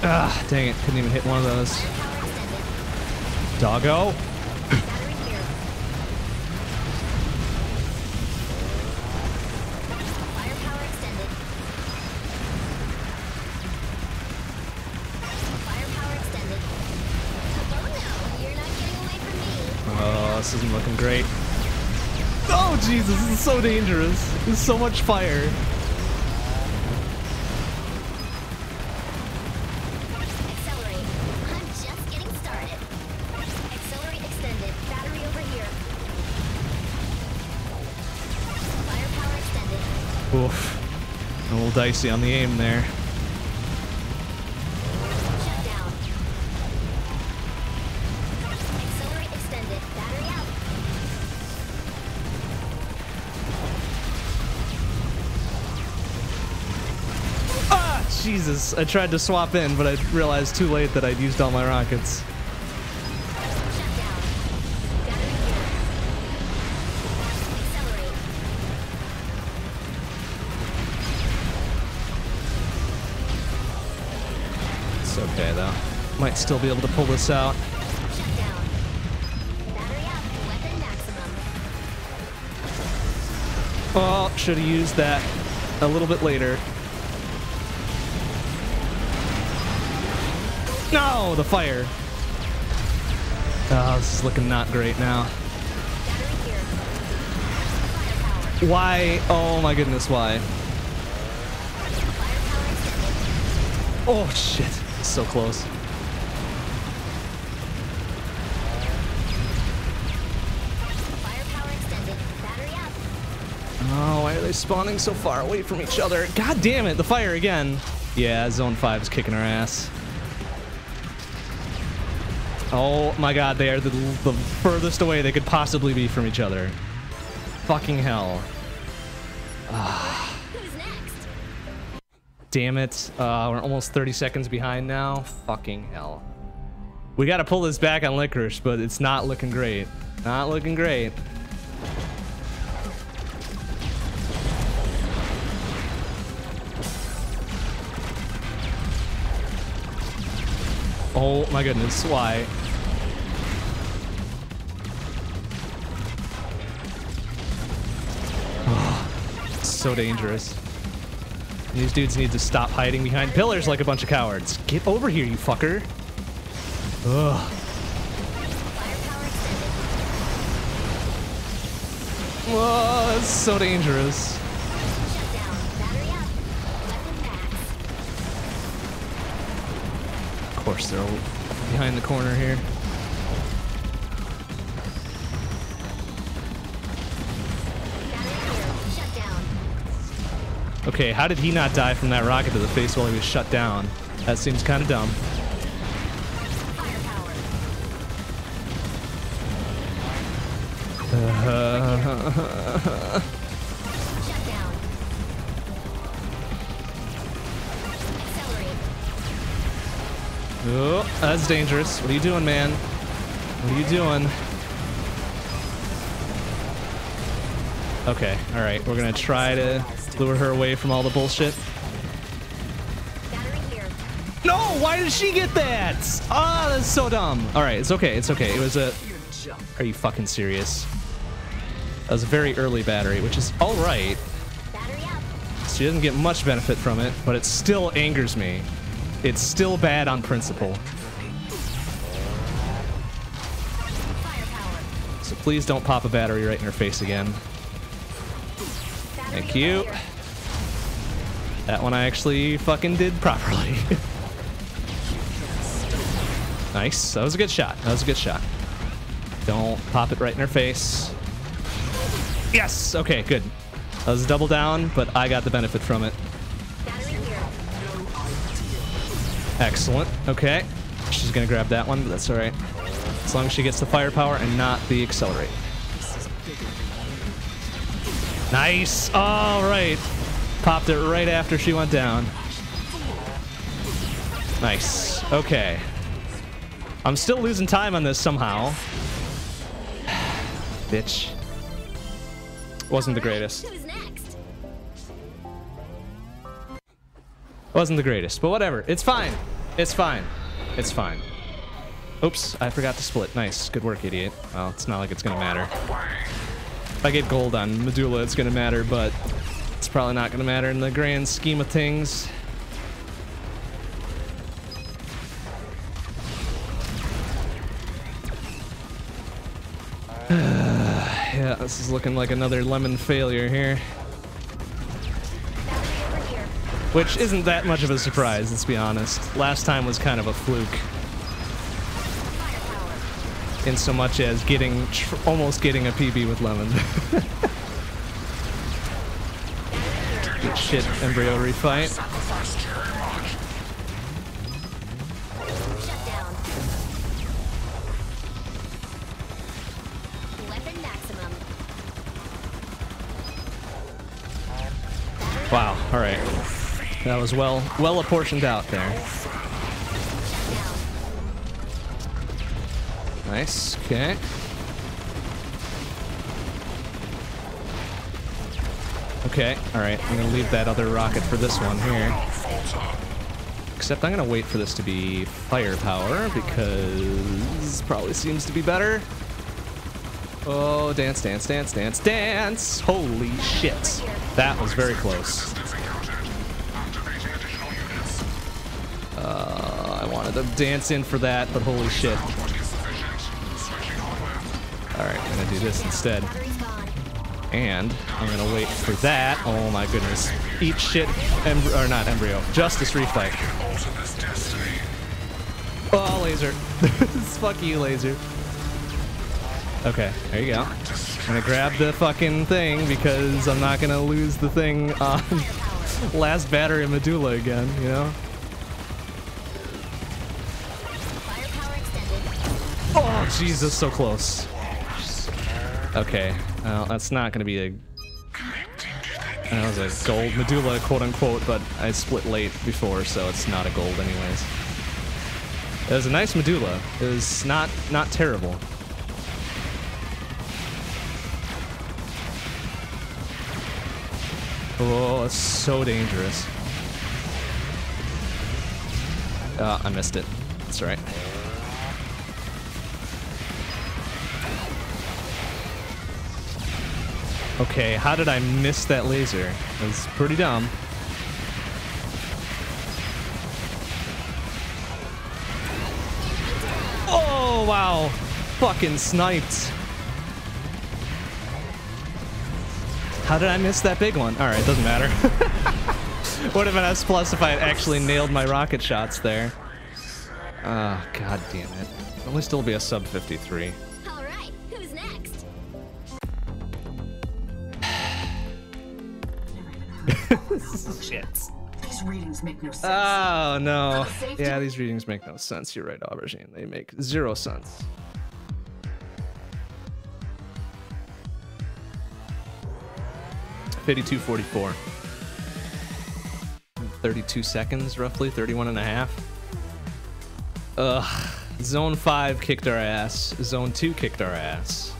Ah, dang it. Couldn't even hit one of those. Doggo. This isn't looking great. Oh, Jesus. This is so dangerous. There's so much fire. Oof. A little dicey on the aim there. Jesus. I tried to swap in, but I realized too late that I'd used all my rockets. Shut down. Battery here. Accelerate. It's okay, though. Might still be able to pull this out. Shut down. Battery up. Weapon maximum. Oh, should have used that a little bit later. No, the fire. Oh, this is looking not great now. Why? Oh my goodness, why? Oh shit, so close. Oh, why are they spawning so far away from each other? God damn it, the fire again. Yeah, Zone 5 is kicking our ass. Oh my god, they are the, the furthest away they could possibly be from each other. Fucking hell. Damn it. Uh, we're almost 30 seconds behind now. Fucking hell. We gotta pull this back on Licorice, but it's not looking great. Not looking great. Oh my goodness, why? So dangerous. These dudes need to stop hiding behind pillars like a bunch of cowards. Get over here, you fucker. Ugh. Whoa, that's so dangerous. Of course, they're behind the corner here. Okay, how did he not die from that rocket to the face while he was shut down? That seems kind of dumb. Oh, that's dangerous. What are you doing, man? What are you doing? Okay, alright. We're gonna try to lure her away from all the bullshit. No, why did she get that? Ah, that's so dumb. All right, it's okay. It's okay. It was a. Are you fucking serious? That was a very early battery, which is all right. She doesn't get much benefit from it, but it still angers me. It's still bad on principle. So please don't pop a battery right in her face again. Thank you. That one I actually fucking did properly. nice. That was a good shot. That was a good shot. Don't pop it right in her face. Yes. Okay, good. That was a double down, but I got the benefit from it. Excellent. Okay. She's gonna grab that one, but that's all right. As long as she gets the firepower and not the accelerate. Nice. All right. Popped it right after she went down. Nice. Okay. I'm still losing time on this somehow. Bitch. Wasn't the greatest. Wasn't the greatest, but whatever. It's fine. It's fine. It's fine. Oops, I forgot to split. Nice. Good work, idiot. Well, it's not like it's gonna matter. If I get gold on Medulla, it's gonna matter, but it's probably not gonna matter in the grand scheme of things. yeah, this is looking like another lemon failure here. Which isn't that much of a surprise, let's be honest. Last time was kind of a fluke. In so much as getting almost getting a PB with lemon. Good shit, embryo refight. Wow, all right. That was well well apportioned out there. Nice. Okay. Okay, alright. I'm gonna leave that other rocket for this one here. Except I'm gonna wait for this to be firepower because probably seems to be better. Oh, dance, dance, dance, dance, dance! Holy shit. That was very close. Uh, I wanted to dance in for that, but holy shit. Alright, I'm gonna do this instead. And I'm gonna wait for that. Oh my goodness. Eat shit, or not embryo, justice refight. Oh, laser. Fuck you, laser. Okay, there you go. I'm gonna grab the fucking thing because I'm not gonna lose the thing on last battery medulla again, you know? Oh, Jesus, so close. Okay, well, that's not gonna be a. That was a gold medulla, quote unquote, but I split late before, so it's not a gold, anyways. It was a nice medulla. It was not not terrible. Oh, it's so dangerous. Uh, I missed it. That's right. Okay, how did I miss that laser? That's pretty dumb. Oh, wow. Fucking sniped. How did I miss that big one? Alright, doesn't matter. Would have been S plus if I had actually nailed my rocket shots there. Ah, god damn it. At least it'll be a sub 53. Shit. These readings make no sense. Oh no. Safety. Yeah, these readings make no sense. You're right, Aubergine. They make zero sense. Fifty-two forty-four. 32 seconds, roughly, 31 and a half. Ugh. Zone 5 kicked our ass. Zone 2 kicked our ass.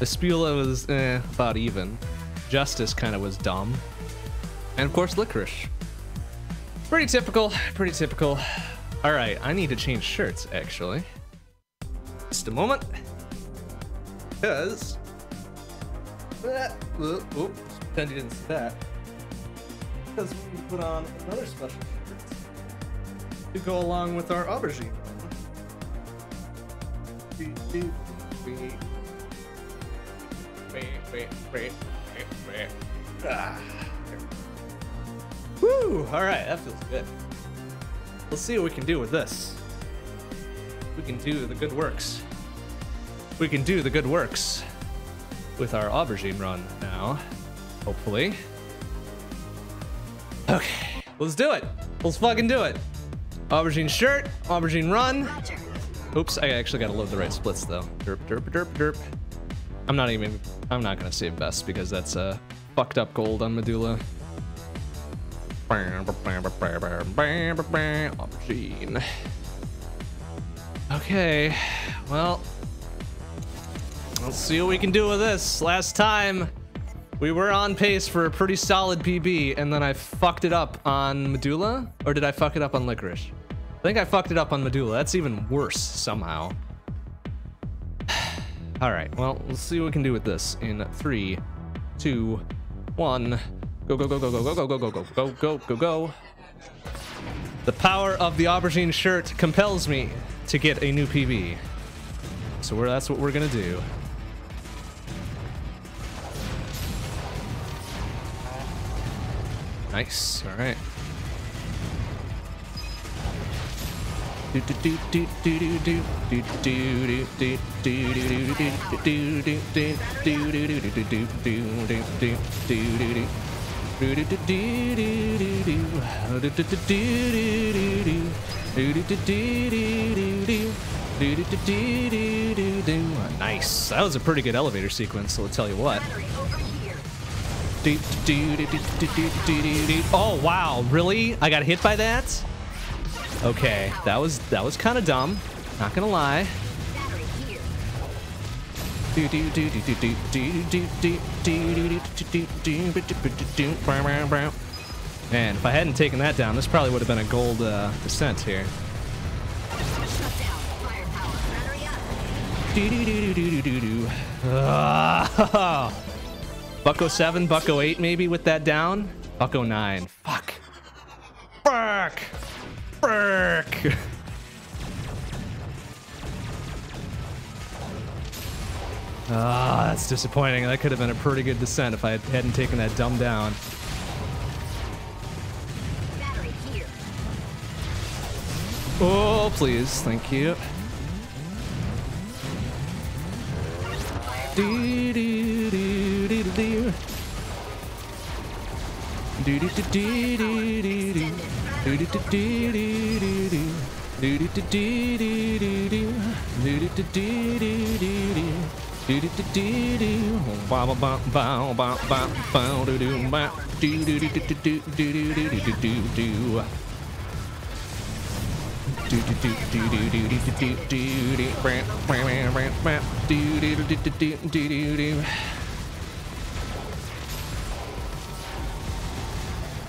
Espada was eh, about even. Justice kind of was dumb. And of course, Licorice. Pretty typical. Pretty typical. All right, I need to change shirts actually. Just a moment. Because. That. Oops, pretend you didn't see that. Because we put on another special shirt to go along with our aubergine. Ah. Woo! Alright, that feels good. Let's see what we can do with this. We can do the good works. We can do the good works. with our aubergine run now. Hopefully. Okay, let's do it. Let's fucking do it. Aubergine shirt, aubergine run. Oops, I actually gotta load the right splits though. Derp, derp, derp, derp. I'm not even, I'm not gonna save best because that's uh, fucked up gold on Medulla. Aubergine. Okay, well, let's see what we can do with this. Last time, we were on pace for a pretty solid PB, and then I fucked it up on Medulla, or did I fuck it up on Licorice? I think I fucked it up on Medulla. That's even worse somehow. All right, well, let's see what we can do with this in three, two, one. Go, go, go, go, go, go, go, go, go, go, go, go, go. The power of the aubergine shirt compels me to get a new PB. So that's what we're gonna do. Nice, all right. Nice. That was a pretty good elevator sequence, so I'll tell you what. Oh wow, really? I got hit by that? Okay, that was that was kind of dumb. Not gonna lie. Man, if I hadn't taken that down, this probably would have been a gold uh, descent here. Ah, Bucko 7, Bucko 8 maybe with that down? Bucko 9. Fuck. Fuck. Fuck. Ah, that's disappointing. That could have been a pretty good descent if I hadn't taken that dumb down. Oh, please. Thank you. Do, do, do, do, do. Do, do, do, do, do, do, do. Do, do, do, do, do, do, do. Do, do, do, do, do, do, do. Do, do, do, do,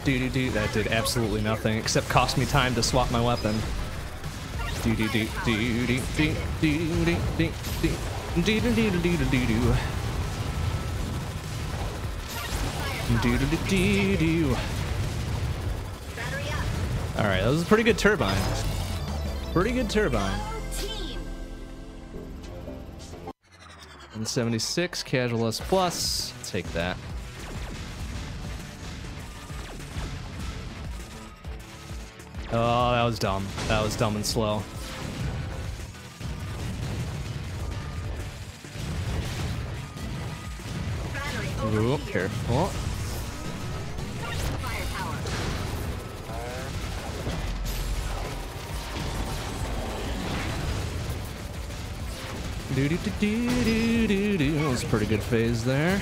that did absolutely nothing except cost me time to swap my weapon. Do do do do do do do. Do do do do. All right, that was a pretty good turbine. Pretty good turbine. 176 casual S plus. Take that. Oh, that was dumb. That was dumb and slow. Ooh, careful. Do do do do do do. That was a pretty good phase there.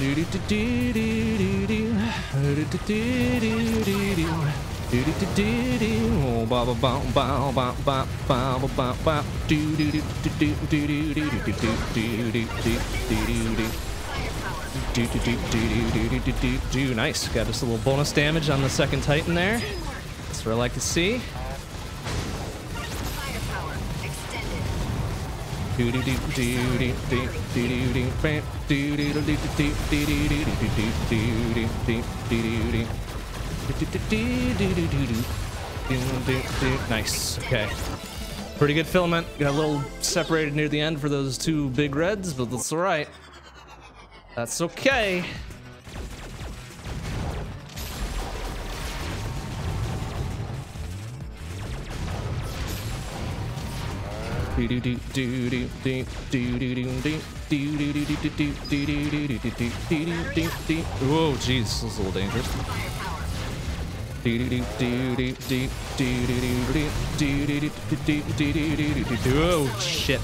Do do do do do do. Do do do do do do. Do do do do do. Oh, ba ba ba ba ba ba ba ba ba ba. Do do do do do do do do do do do do do do do do. Do do do do do do do do. Nice. Got us a little bonus damage on the second Titan there. That's what I like to see. Do do do do do do do do do bam. Do do do do do do do do do do do do do do do. Nice. Okay. Pretty good filament. Got a little separated near the end for those two big reds, but that's all right. That's okay. Whoa, jeez, this is a little dangerous. Oh shit!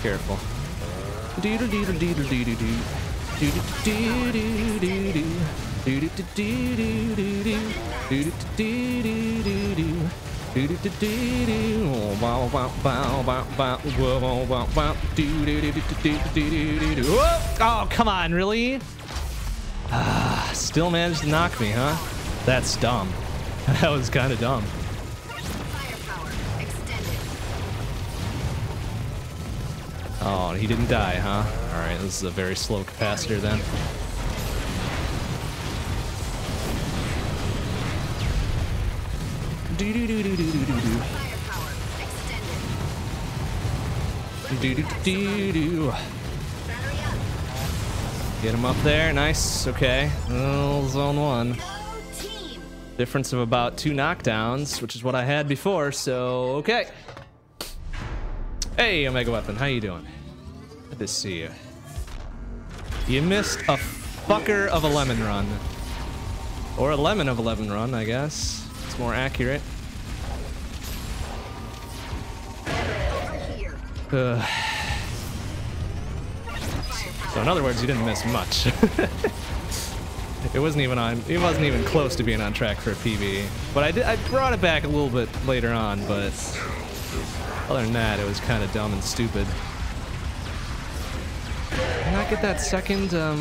Careful. Oh, come on, really? Ah, still managed to knock me, huh? That's dumb. That was kind of dumb. Oh, he didn't die, huh? All right, this is a very slow capacitor then. Do-do-do-do-do-do-do. Do-do-do-do-do. Get him up there. Nice. Okay. Zone one. Difference of about two knockdowns, which is what I had before, so okay. Hey, Omega Weapon, how you doing? To see you. Missed a fucker of a lemon run. Or a lemon of a lemon run, I guess. It's more accurate. So in other words, you didn't miss much. it wasn't even on. It wasn't even close to being on track for a PB. But I did. I brought it back a little bit later on. But other than that, it was kind of dumb and stupid. Can I get that second um,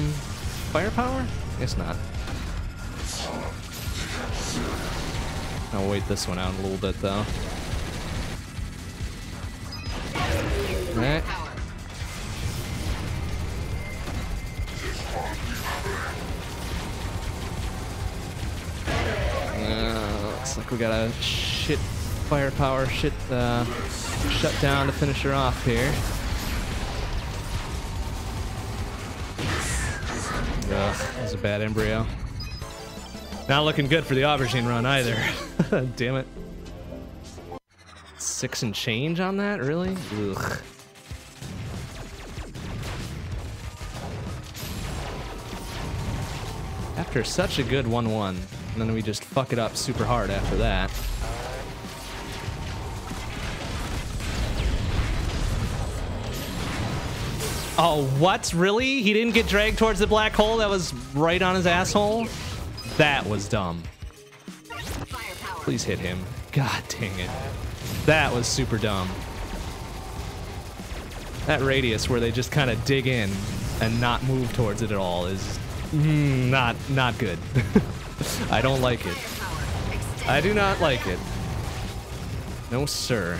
firepower? Guess not. I'll wait this one out a little bit though. Alright. Uh, looks like we got a shit firepower shit uh, shut down to finish her off here. That was a bad embryo. Not looking good for the aubergine run either. Damn it. Six and change on that, really? Ugh. After such a good 1-1, and then we just fuck it up super hard after that. Oh, what? Really? He didn't get dragged towards the black hole that was right on his asshole? That was dumb. Please hit him. God dang it. That was super dumb. That radius where they just kind of dig in and not move towards it at all is mm, not not good. I don't like it. I do not like it. No, sir.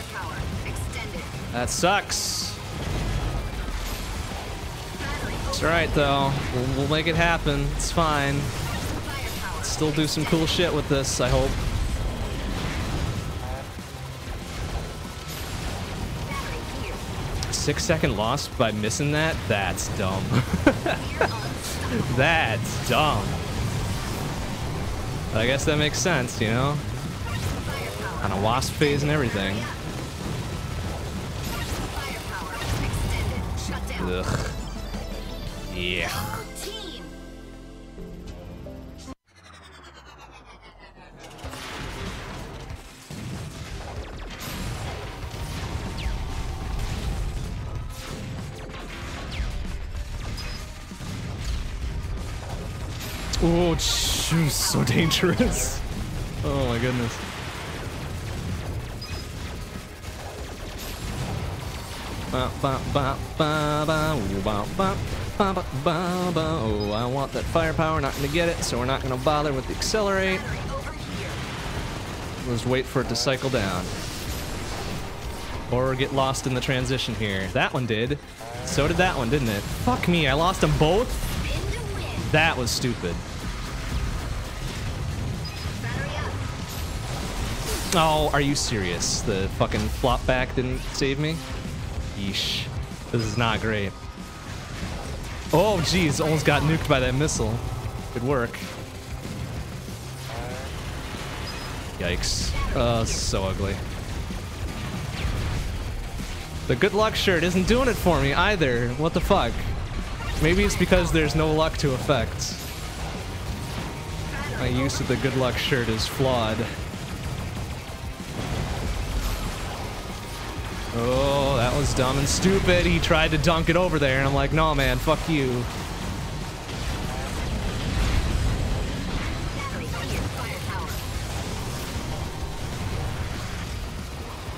that sucks. It's alright though. We'll, we'll make it happen. It's fine. Still do some cool shit with this, I hope. Six second loss by missing that? That's dumb. That's dumb. But I guess that makes sense, you know? On a wasp phase and everything. Ugh. Yeah. Oh, shoot, so dangerous. Oh my goodness. Ba, ba, ba, ba, ba, ooh, ba, ba, ba, ba, ba, ba. Oh, I want that firepower, not gonna get it, so we're not gonna bother with the accelerate. Let's wait for it to cycle down. Or get lost in the transition here. That one did. So did that one, didn't it? Fuck me, I lost them both? That was stupid. Oh, are you serious? The fucking flop back didn't save me? Yeesh. This is not great. Oh, jeez, almost got nuked by that missile. Good work. Yikes. Oh, so ugly. The good luck shirt isn't doing it for me either. What the fuck? Maybe it's because there's no luck to affect. My use of the good luck shirt is flawed. Oh, was dumb and stupid. He tried to dunk it over there, and I'm like, no, man, fuck you.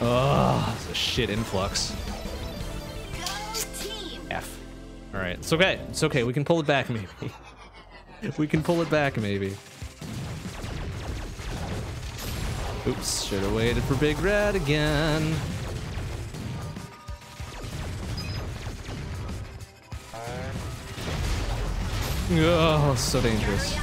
Oh, it's a shit influx. F. All right, it's okay. It's okay. We can pull it back, maybe. If we can pull it back, maybe. Oops, should have waited for Big Red again. Oh, so dangerous.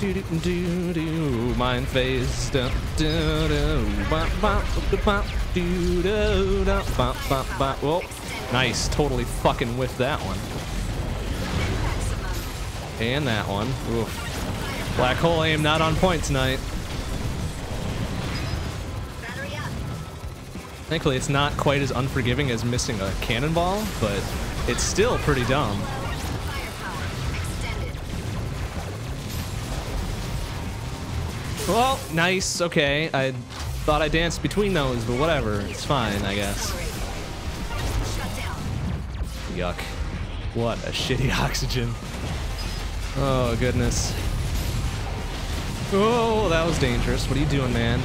Do do do do, mine phase. Do do do, bop bop bop do do do, bop bop bop. Whoa, nice, totally fucking with that one. And that one. Oof. Black hole aim not on point tonight. Thankfully, it's not quite as unforgiving as missing a cannonball, but it's still pretty dumb. Well, nice, okay. I thought I danced between those, but whatever. It's fine, I guess. Yuck. What a shitty oxygen. Oh, goodness. Oh, that was dangerous. What are you doing, man?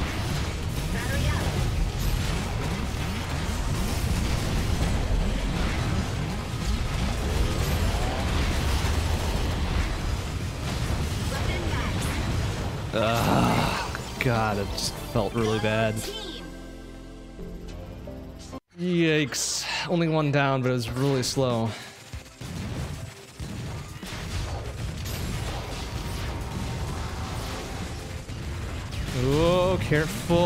Max. God, it just felt really bad. Yikes. Only one down, but it was really slow. Oh, careful.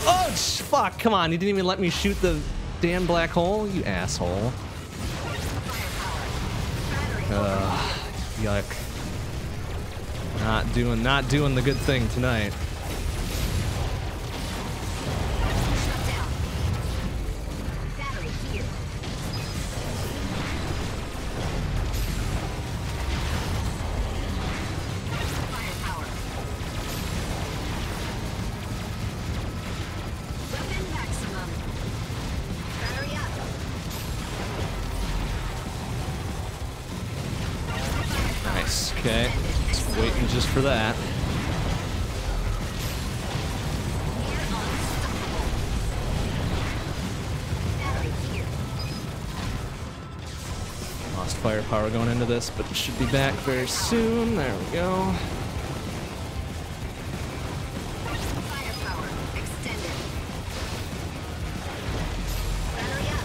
Oh, fuck. Come on. You didn't even let me shoot the damn black hole, you asshole. Ugh, yuck. Not doing, not doing the good thing tonight. Lost firepower going into this, but it should be back very soon. There we go. Firepower extended. Battery up.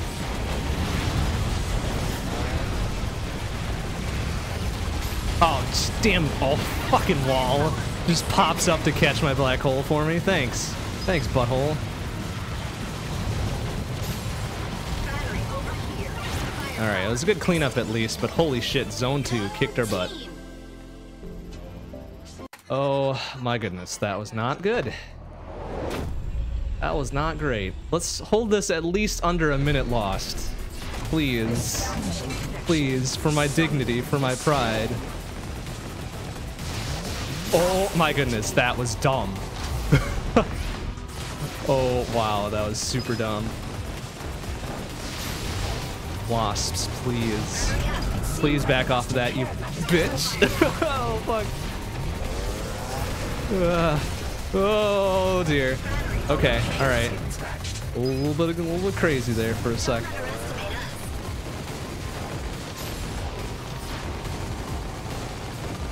Oh, just damn all fucking wall just pops up to catch my black hole for me. Thanks. Thanks, butthole. Alright, it was a good cleanup at least, but holy shit, zone 2 kicked our butt. Oh my goodness, that was not good. That was not great. Let's hold this at least under a minute lost. Please. Please, for my dignity, for my pride. Oh my goodness, that was dumb. oh wow, that was super dumb. Wasps, please. Please back off of that, you bitch. oh fuck. Uh, oh dear. Okay, all right. A little bit, a little bit crazy there for a sec.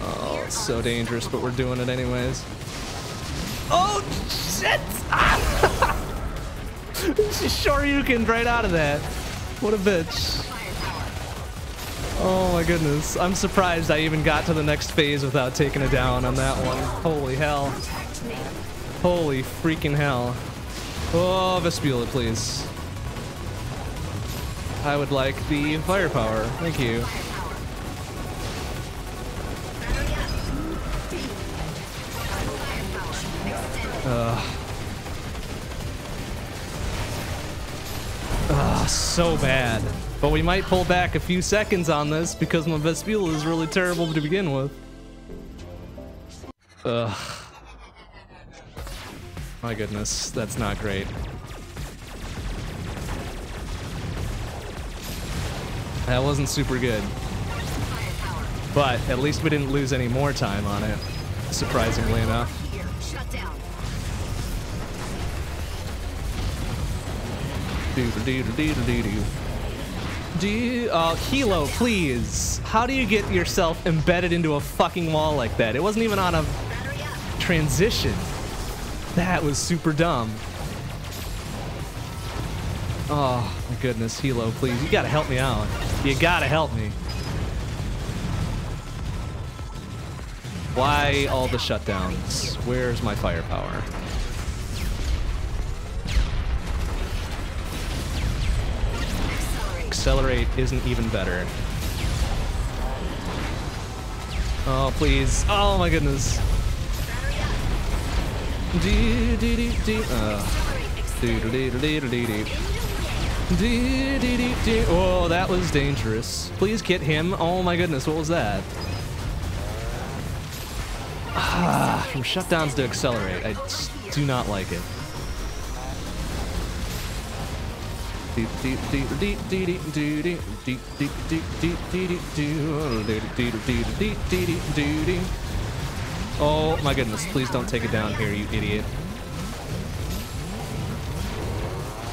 Oh, it's So dangerous, but we're doing it anyways. Oh, shit! Ah! Shoryuken right out of that. What a bitch. Oh my goodness. I'm surprised I even got to the next phase without taking it down on that one. Holy hell. Holy freaking hell. Oh, Vespula, please. I would like the firepower. Thank you. Ugh. So bad. But we might pull back a few seconds on this because my Vespula is really terrible to begin with. Ugh. My goodness, that's not great. That wasn't super good. But at least we didn't lose any more time on it, surprisingly enough. Do uh, Hilo, please. How do you get yourself embedded into a fucking wall like that? It wasn't even on a transition. That was super dumb. Oh my goodness, Hilo, please. You gotta help me out. You gotta help me. Why all the shutdowns? Where's my firepower? accelerate isn't even better. Oh, please. Oh, my goodness. Oh, that was dangerous. Please get him. Oh, my goodness. What was that? Ah, from shutdowns to accelerate. I do not like it. Oh my goodness, please don't take it down here, you idiot.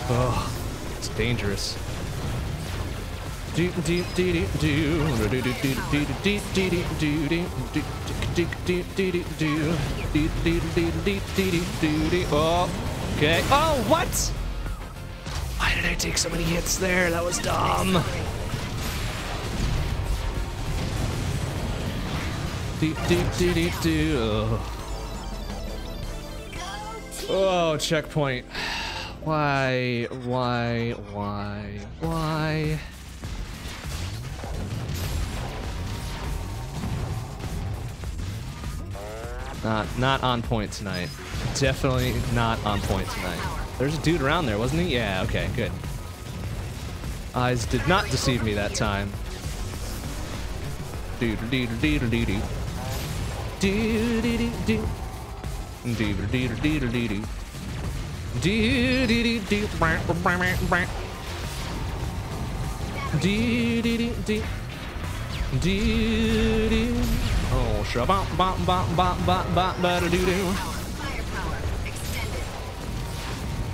Oh, it's dangerous. Oh, okay. Oh, what? Did I take so many hits there? That was dumb. Do do do do. Oh, checkpoint. Why? Why? Why? Why? Not not on point tonight. Definitely not on point tonight. There's a dude around there, wasn't he? Yeah, okay, good. Eyes did not deceive me that time. Doo doo doo doo doo doo. Doo doo doo doo. Doo doo doo doo doo doo. Do do do do brr, brr, brr, brr. Do do do do do do Oh shabam bam bam bam bam bam ba do do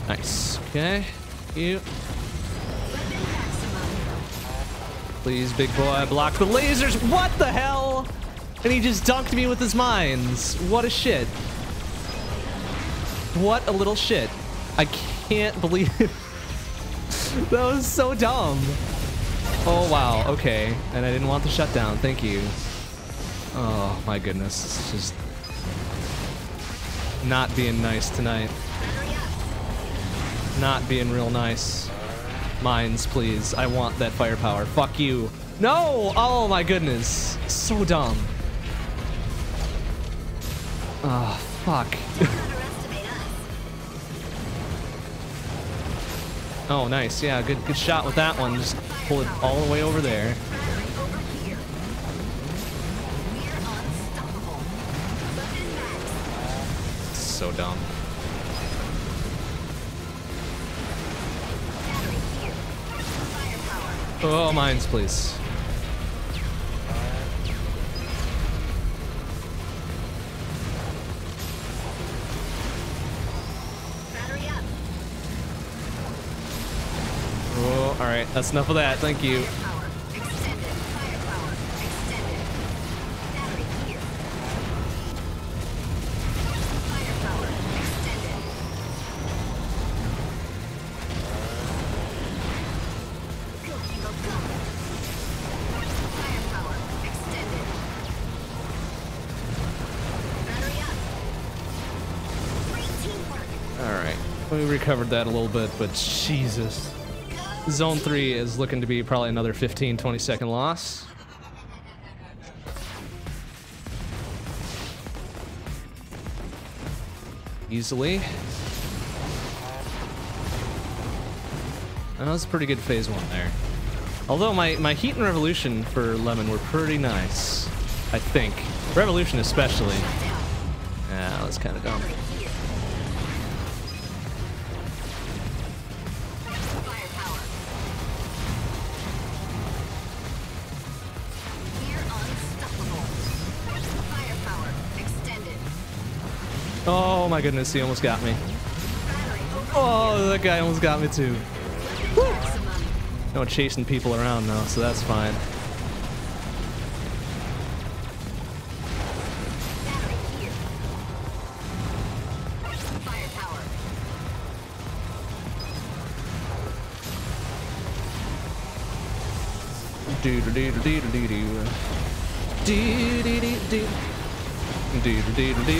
Nice. Okay. You please, big boy, block the lasers. What the hell? And he just dunked me with his mines. What a shit. What a little shit. I can't believe it. that was so dumb. Oh wow, okay. And I didn't want the shutdown, thank you. Oh my goodness, it's just not being nice tonight. Not being real nice. Mines, please. I want that firepower. Fuck you. No! Oh my goodness. So dumb. Ah, fuck. Oh, nice. Yeah, good good shot with that one. Just pull it all the way over there. So dumb. Oh, mines, please. Battery up. Oh, all right. That's enough of that. Thank you. We recovered that a little bit, but Jesus. Zone 3 is looking to be probably another 15, 20 second loss. Easily. That was a pretty good phase one there. Although my, my heat and revolution for Lemon were pretty nice. I think. Revolution especially. Yeah, that was kind of dumb. My goodness, he almost got me. Oh, that guy almost got me too. No chasing people around though, so that's fine.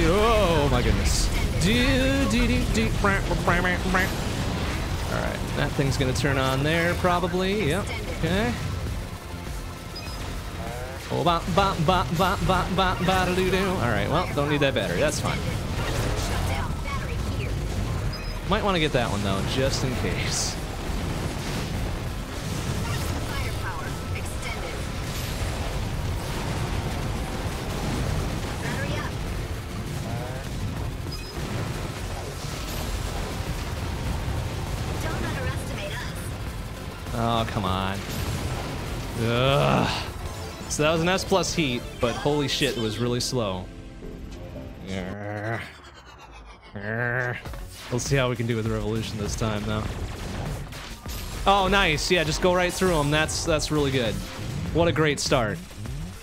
Oh my goodness. Alright, that thing's gonna turn on there probably. Yep. Okay. Oh, ba ba ba ba ba ba ba do do. Alright, well, don't need that battery. That's fine. Might want to get that one though, just in case. Was an S plus heat, but holy shit, it was really slow. We'll see how we can do with the Revolution this time, though. Oh, nice. Yeah, just go right through them. That's that's really good. What a great start.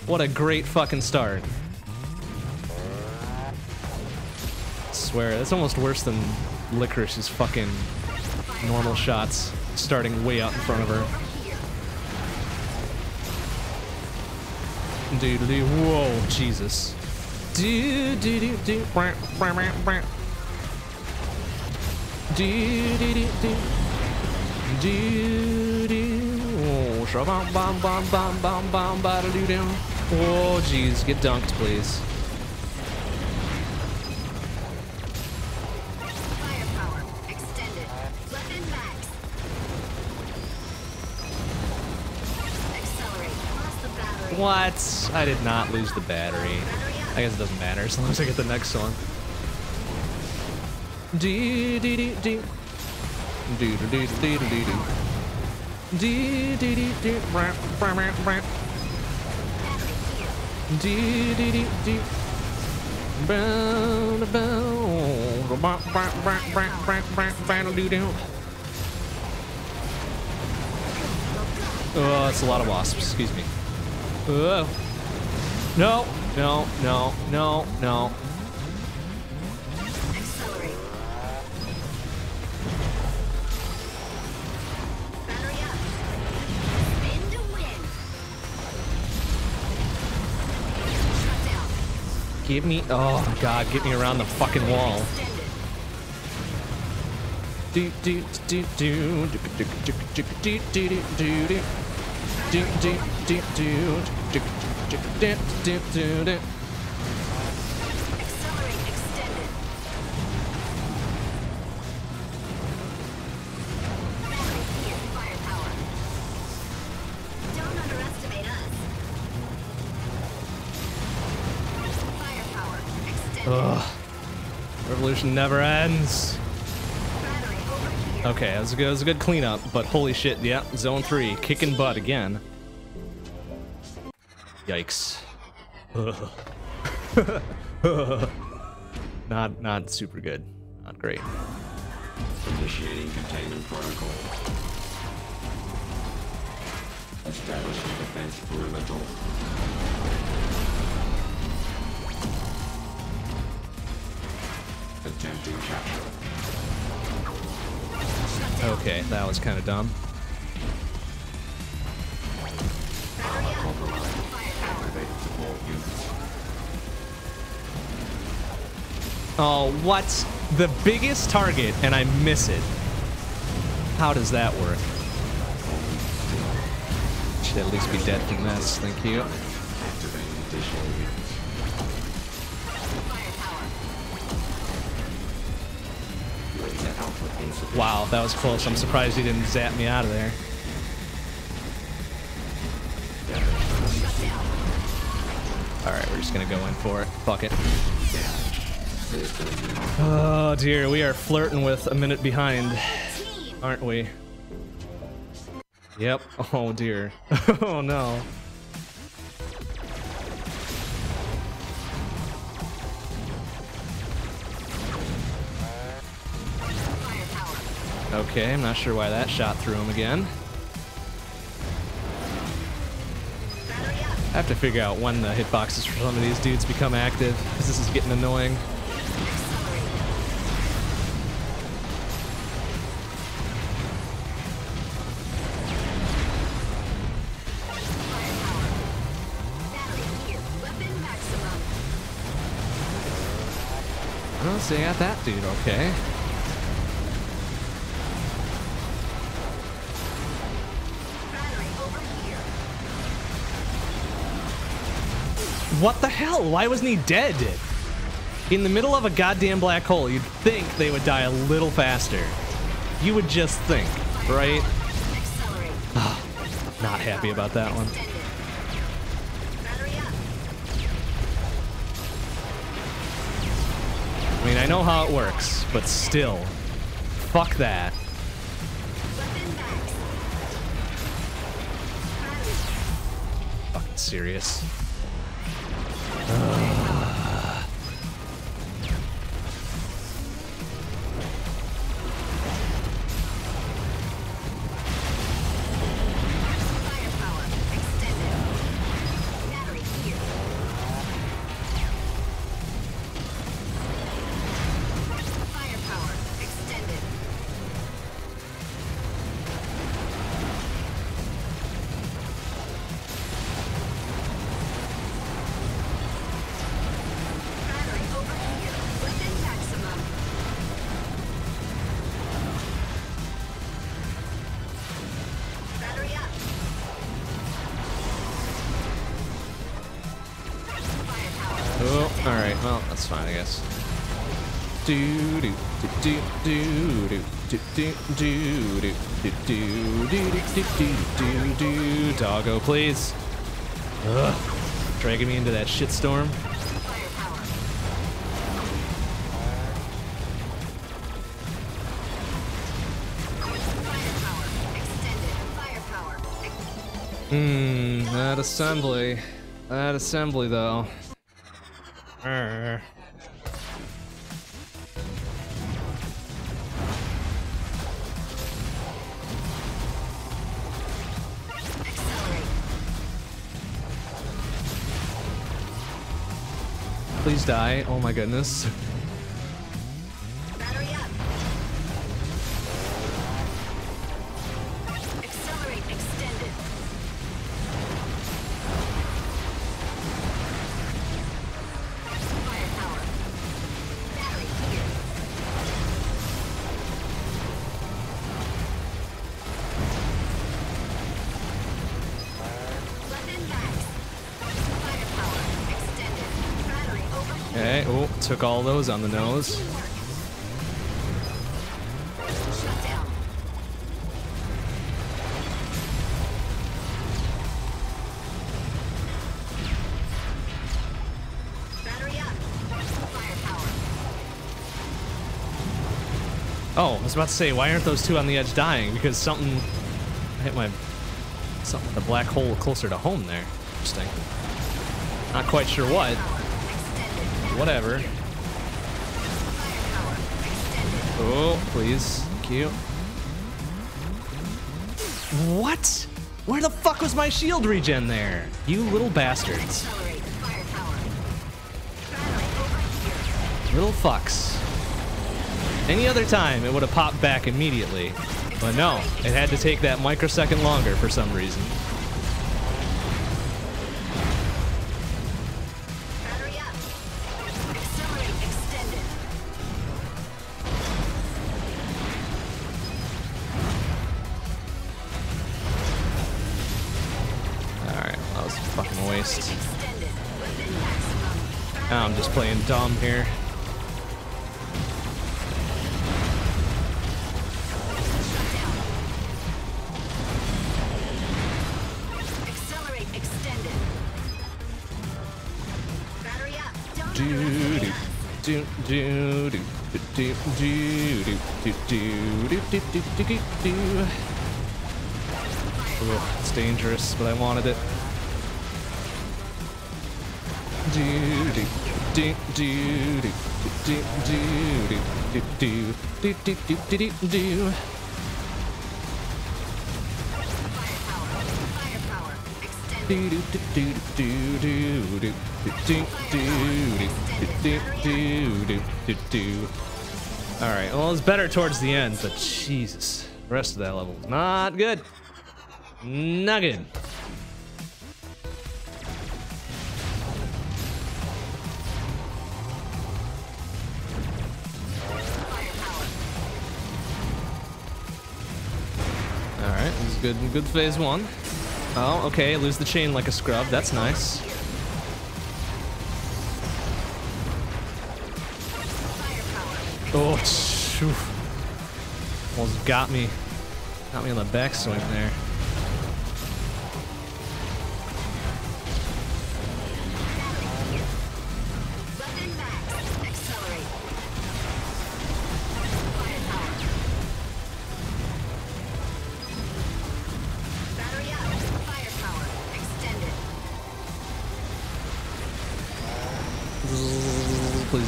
What a great fucking start. swear, that's almost worse than Licorice's fucking normal shots starting way out in front of her. Dude, whoa, Jesus. Do do do do. Do do do do. Do do. Oh, shabam bam bam bam bam bam ba do do. Oh, jeez, get dunked, please. What? I did not lose the battery. I guess it doesn't matter as long as I get the next one. Do do do do. Do do do do do do do. Do do do do. Brah. Battery here. Do do do do. Bow, bow. Bah, bah, bah, bah, bah, bah, bah, do do. Oh, that's a lot of wasps. Excuse me. Oh. No, no, no, no, no. Give me. Oh god, get me around the fucking wall. Extended. Do do do do do do do do do do do do do do. Ugh. Revolution never ends. Okay, that was, a good, that was a good cleanup, but holy shit, yeah, zone three, kicking butt again. Yikes. not, not super good. Not great. Initiating containment protocol. Establishing defense perimeter. Attempting capture. Okay, that was kind of dumb. Oh, what? the biggest target and I miss it. How does that work? Should at least be dead from this. Thank you. Activating additional units. Laser output insufficient. Wow, that was close. I'm surprised he didn't zap me out of there. Alright, we're just gonna go in for it. Fuck it. Oh dear, we are flirting with a minute behind, aren't we? Yep. Oh dear. oh no. Okay, I'm not sure why that shot through him again. I have to figure out when the hitboxes for some of these dudes become active, because this is getting annoying. Oh, got that dude, okay. What the hell? Why wasn't he dead? In the middle of a goddamn black hole, you'd think they would die a little faster. You would just think, right? Ah, not happy about that one. I mean, I know how it works, but still. Fuck that. Fucking serious. Do do do do do do do do do do do do do do doggo, please. Ugh, dragging me into that shitstorm. Hmm, that assembly, that assembly though. Please die. Oh my goodness. Took all those on the nose. Oh, I was about to say, why aren't those two on the edge dying? Because something hit my something the black hole closer to home there. Interesting. Not quite sure what. Whatever. Oh, please. Thank you. What? Where the fuck was my shield regen there? You little bastards. Little fucks. Any other time, it would have popped back immediately. But no, it had to take that microsecond longer for some reason. Waste. Extended. Within maximum. Now I'm just playing dumb here. Shut down. Accelerate extended. Battery up. Don't Do do do do do do do do do do do do do do do. Ugh, it's dangerous, but I wanted it. All right. Well, it's better towards the end, but Jesus, the rest of that level not good. Not good. Good. Good phase one. Oh, okay. Lose the chain like a scrub. That's nice. Oh, phew. almost got me. Got me on the backswing there.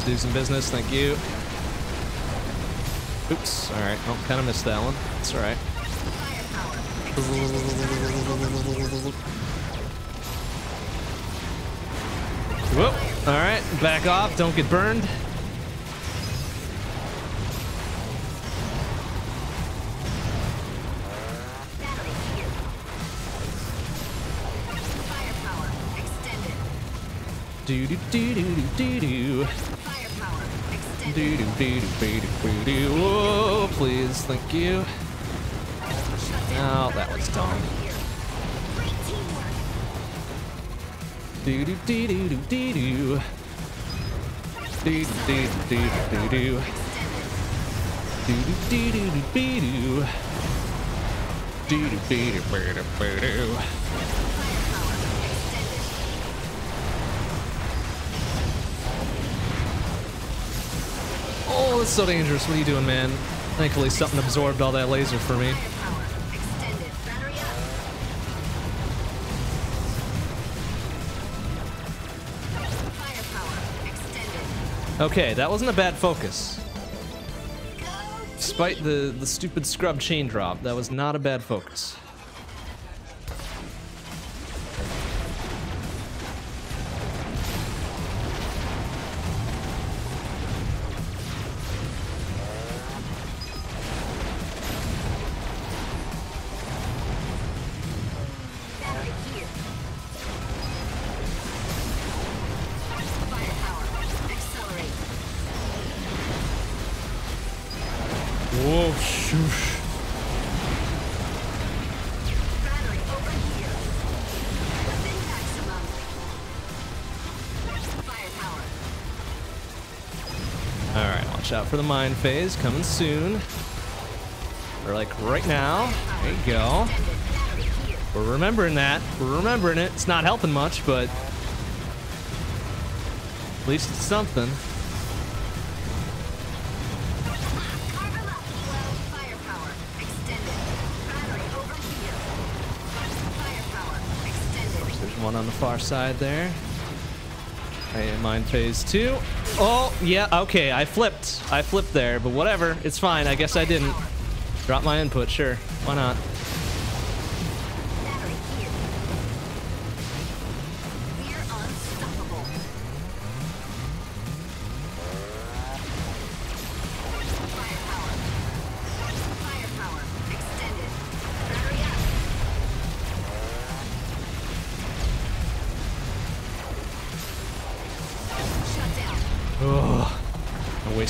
Do some business. Thank you. Oops. All right. Oh, kind of missed that one. It's all right. Whoop. All right. Back off. Don't get burned. Do do do do do do. Do do do do do do. Whoa, please. Thank you. Oh, that was dumb. Do do do do do do do. Do do do do do do. Do do do do do do do. Do do do do do do do. It's so dangerous. What are you doing, man? Thankfully, something absorbed all that laser for me. Okay, that wasn't a bad focus. Despite the, the stupid scrub chain drop, that was not a bad focus. For the mine phase coming soon. Or like right now. There you go. We're remembering that. We're remembering it. It's not helping much, but at least it's something. There's one on the far side there. Hey, mine phase two. Oh, yeah, okay, I flipped. I flipped there, but whatever. It's fine. I guess I didn't. Drop my input, sure. Why not?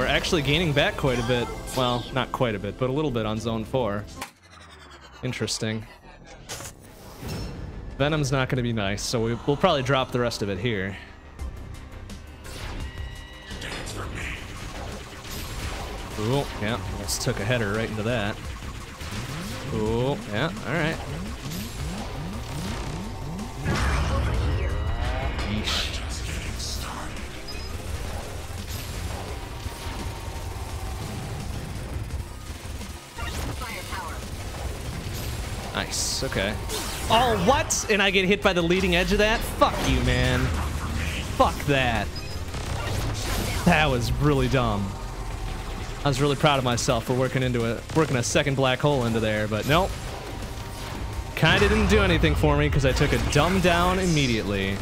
we're actually gaining back quite a bit. Well, not quite a bit, but a little bit on zone 4. Interesting. Venom's not going to be nice, so we, we'll probably drop the rest of it here. Ooh, yeah, almost took a header right into that. Ooh, yeah, alright. Nice, okay. Oh, what? And I get hit by the leading edge of that? Fuck you, man. Fuck that. That was really dumb. I was really proud of myself for working into a working a second black hole into there, but nope. Kinda didn't do anything for me because I took a dumb down immediately.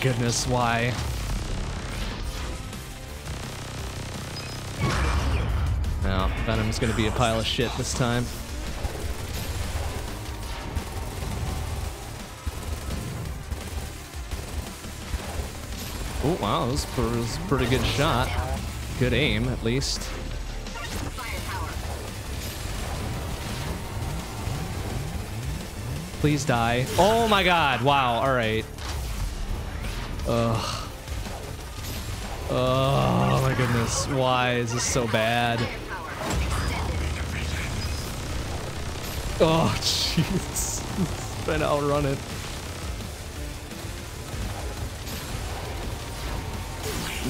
Goodness, why? No, Venom's gonna be a pile of shit this time. Oh wow, that was, a pretty good shot. Good aim, at least. Please die. Oh my god, wow, alright. Ugh. Oh my goodness, why is this so bad? Oh, jeez. Trying to outrun it.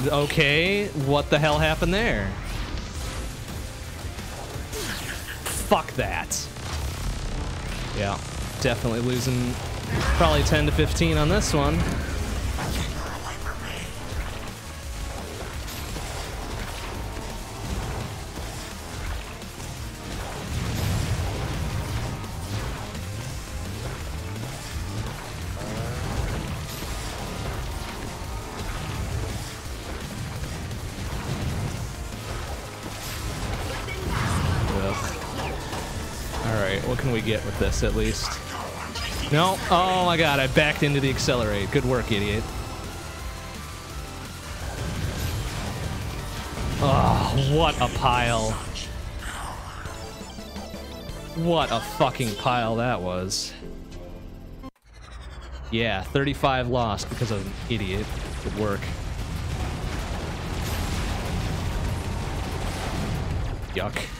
Okay, what the hell happened there? Fuck that. Yeah, definitely losing probably 10 to 15 on this one. This at least? No? Oh my god, I backed into the accelerate. Good work, idiot. Oh, what a pile. What a fucking pile that was. Yeah, 35 lost because of an idiot. Good work. Yuck.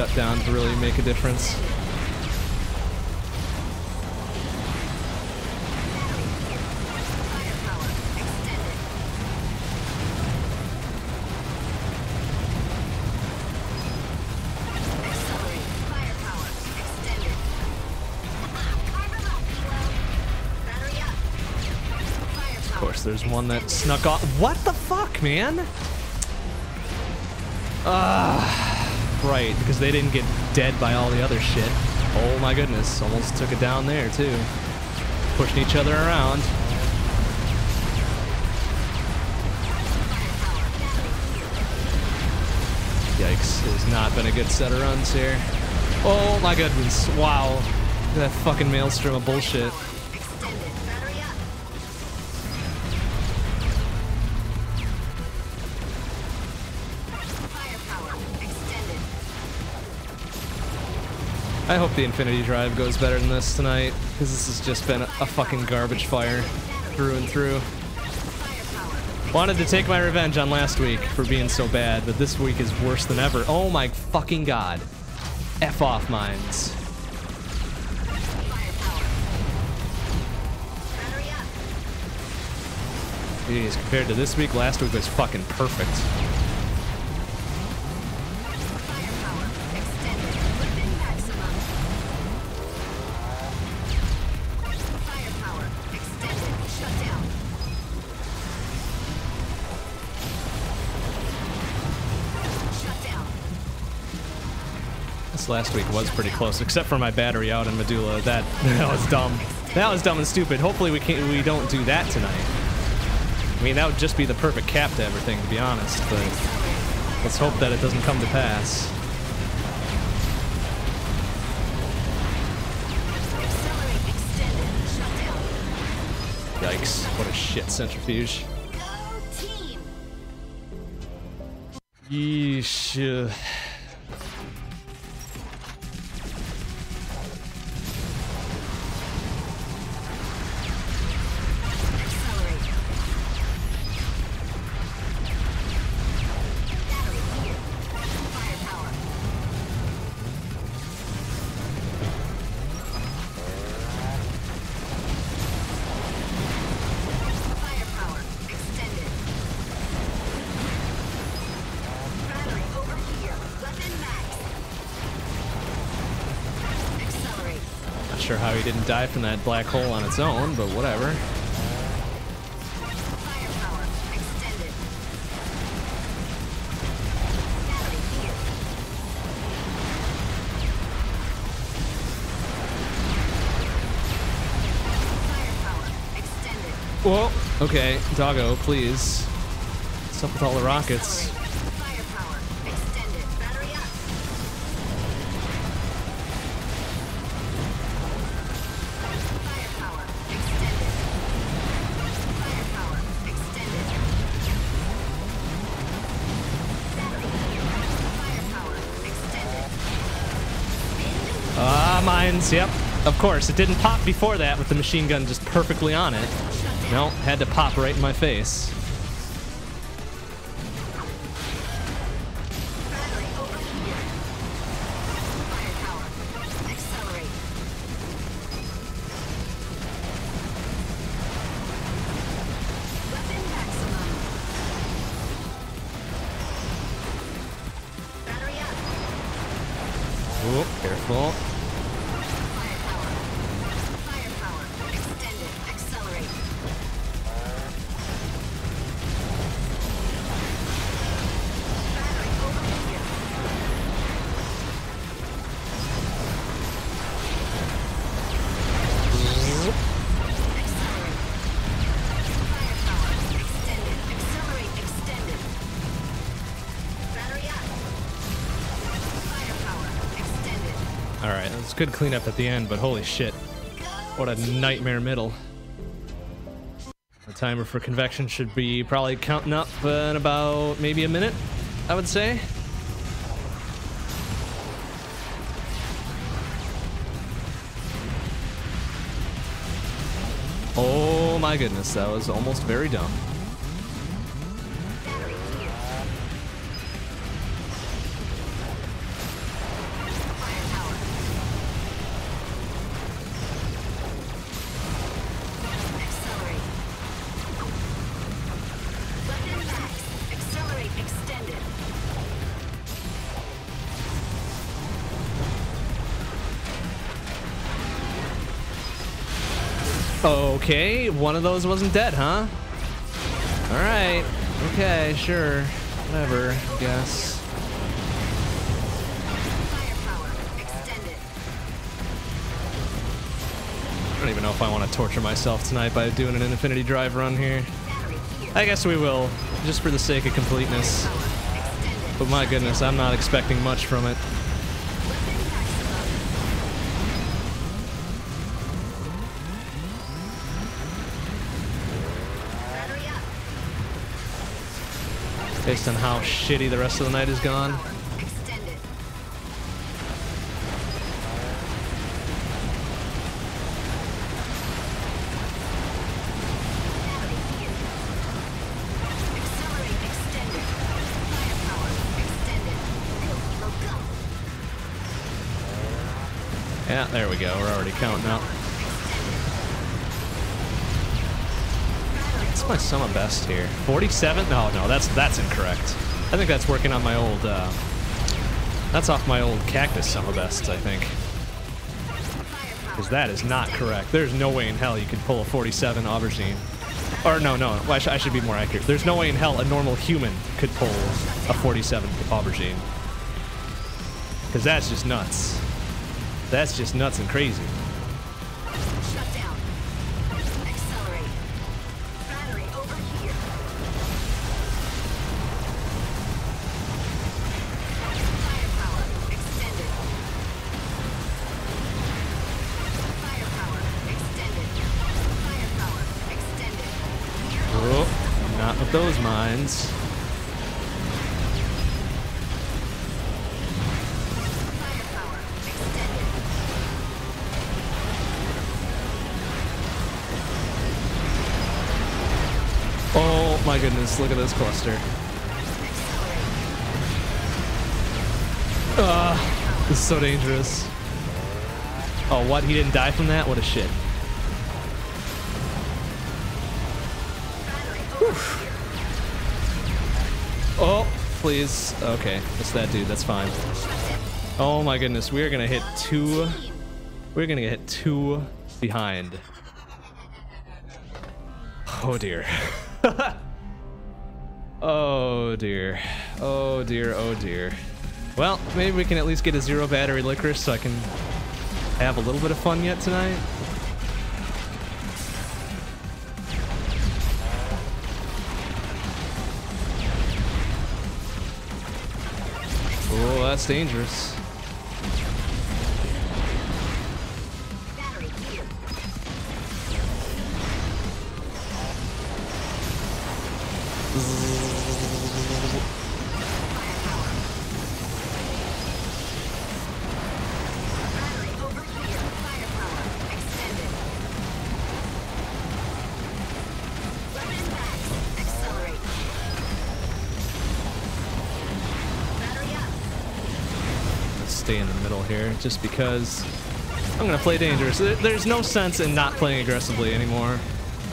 Shutdown to really make a difference. There's one that snuck off. What the fuck, man? Ah, right, because they didn't get dead by all the other shit. Oh my goodness, almost took it down there too. Pushing each other around. Yikes, has not been a good set of runs here. Oh my goodness, wow. That fucking maelstrom of bullshit. I hope the Infinity Drive goes better than this tonight, because this has just been a, a fucking garbage fire through and through. Wanted to take my revenge on last week for being so bad, but this week is worse than ever. Oh my fucking god. F off mines. Jeez, compared to this week, last week was fucking perfect. Last week was pretty close, except for my battery out in Medulla. That that was dumb. That was dumb and stupid. Hopefully we can't we don't do that tonight. I mean that would just be the perfect cap to everything, to be honest. But let's hope that it doesn't come to pass. Accelerate extended. Shut down. Yikes! What a shit centrifuge. Yeesh. From that black hole on its own, but whatever. Whoa. Okay, doggo, please. What's up with all the rockets? Of course, it didn't pop before that with the machine gun just perfectly on it. No, had to pop right in my face. Good cleanup at the end, but holy shit, what a nightmare middle. The timer for convection should be probably counting up in about maybe a minute, I would say. Oh my goodness, that was almost very dumb. One of those wasn't dead, huh? Alright, okay, sure. Whatever, I guess. I don't even know if I want to torture myself tonight by doing an infinity drive run here. I guess we will, just for the sake of completeness. But my goodness, I'm not expecting much from it. Based on how shitty the rest of the night has gone. Yeah, there we go. We're already counting up. Sum of best here? 47? No, no, that's that's incorrect. I think that's working on my old, uh, that's off my old cactus sum of bests, I think. Because that is not correct. There's no way in hell you could pull a 47 aubergine. Or no, no, I, sh I should be more accurate. There's no way in hell a normal human could pull a 47 aubergine. Because that's just nuts. That's just nuts and crazy. Look at this cluster. Ah, this is so dangerous. Oh, what? He didn't die from that? What a shit. Oh, please. Okay, it's that dude. That's fine. Oh my goodness, we are gonna hit two. We're gonna get hit two behind. Oh dear. Oh dear. Oh dear. Oh dear. Well, maybe we can at least get a zero battery licorice so I can have a little bit of fun yet tonight. Oh, that's dangerous. Just because I'm gonna play dangerous. There's no sense in not playing aggressively anymore.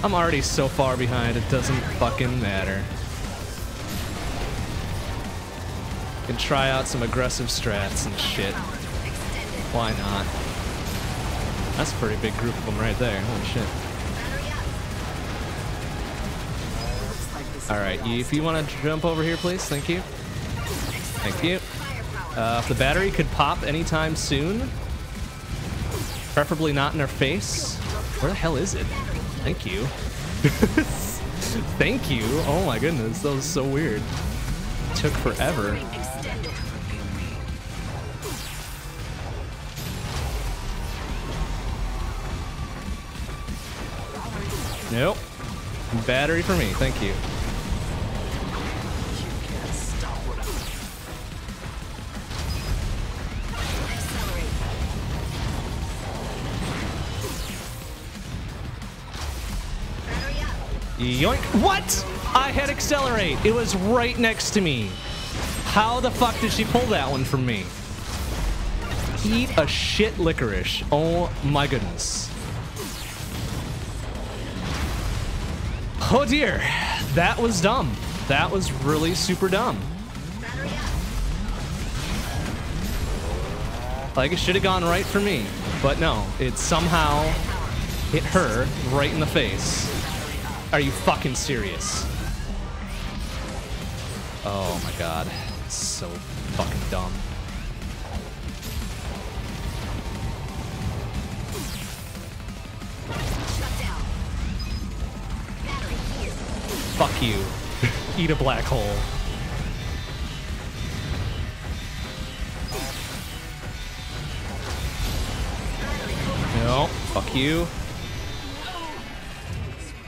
I'm already so far behind, it doesn't fucking matter. Can try out some aggressive strats and shit. Why not? That's a pretty big group of them right there. Holy shit. Battery up. Looks like this All right, if you want to jump over here, please. Thank you. Thank you. Uh, if the battery could pop anytime soon, preferably not in our face. Where the hell is it? Thank you. Thank you. Oh my goodness, that was so weird. Took forever. Nope. Battery for me. Thank you. Yoink. What? I had accelerate. It was right next to me. How the fuck did she pull that one from me? Eat a shit licorice. Oh my goodness. Oh dear. That was dumb. That was really super dumb. Like it should have gone right for me. But no, it somehow hit her right in the face. Are you fucking serious? Oh my god. So fucking dumb. Fuck you. Eat a black hole. No, fuck you.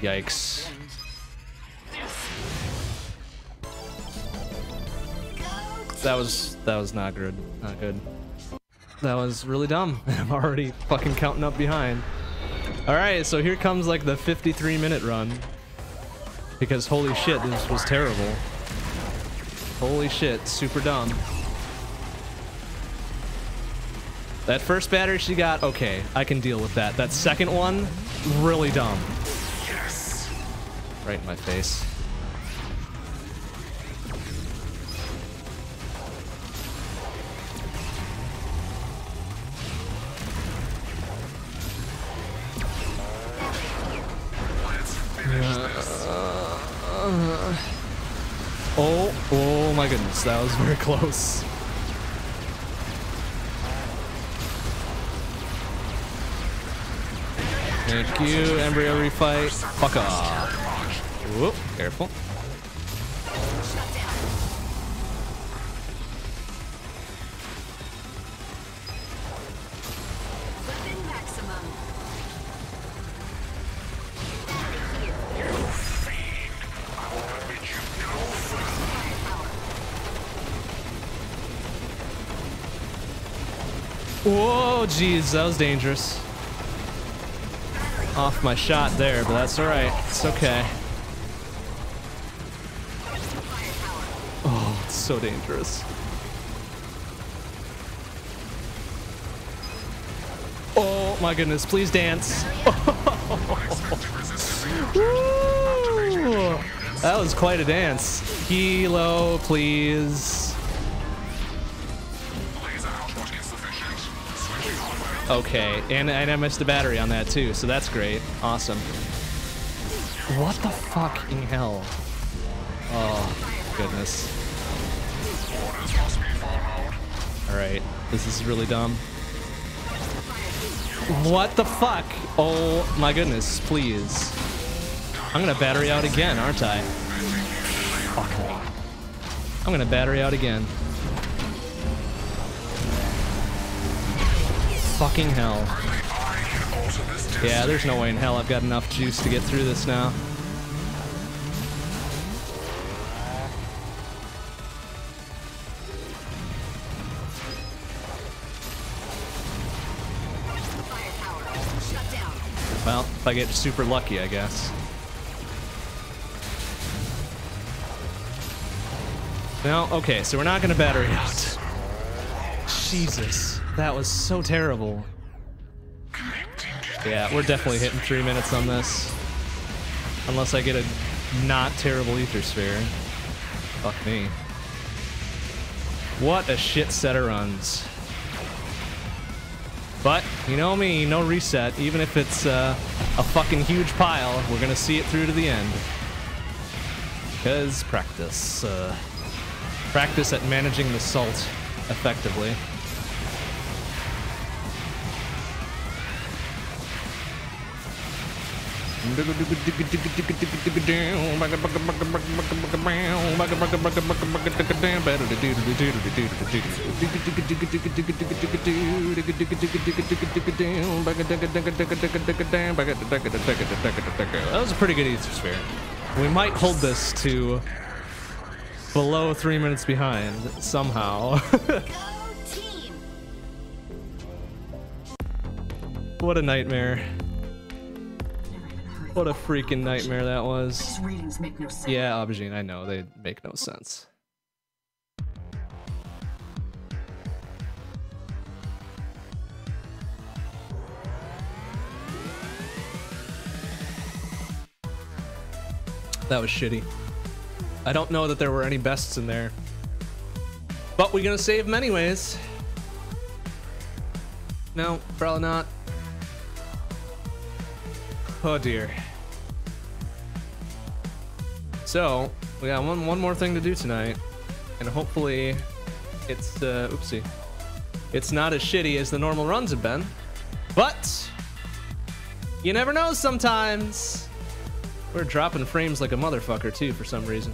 Yikes. That was that was not good. Not good. That was really dumb. I'm already fucking counting up behind. All right, so here comes like the 53 minute run. Because holy shit, this was terrible. Holy shit, super dumb. That first battery she got, okay, I can deal with that. That second one, really dumb. Right in my face. Uh, oh, oh my goodness, that was very close. Thank you, embryo refight. Fuck off. Whoop, careful. Shut down. Weapon maximum. Whoa, jeez, that was dangerous. Off my shot there, but that's alright. It's okay. Oh, it's so dangerous. Oh my goodness, please dance. That was quite a dance. Kilo, please. Okay, and, and I missed a battery on that too, so that's great. Awesome. What the fucking hell? Oh, goodness. This is really dumb. What the fuck? Oh my goodness, please. I'm gonna battery out again, aren't I? Fuck me. I'm gonna battery out again. Fucking hell. Yeah, there's no way in hell I've got enough juice to get through this now. If I get super lucky, I guess. No, okay, so we're not gonna battery out. Jesus, that was so terrible. Yeah, we're definitely hitting three minutes on this. Unless I get a not terrible ether sphere. Fuck me. What a shit set of runs. But, you know me, no reset. Even if it's uh, a fucking huge pile, we're gonna see it through to the end. Because practice. Uh, practice at managing the salt effectively. That was a pretty good ether sphere. We might hold this to below three minutes behind somehow. What a nightmare. Never even heard What a freaking nightmare that was. These readings make no sense. Yeah, Aubergine, I know, they make no sense. That was shitty. I don't know that there were any bests in there. But we're gonna save them anyways. No, probably not. Oh dear. So, we got one one more thing to do tonight, and hopefully, it's uh, oopsie, it's not as shitty as the normal runs have been, but you never know. Sometimes we're dropping frames like a motherfucker too for some reason.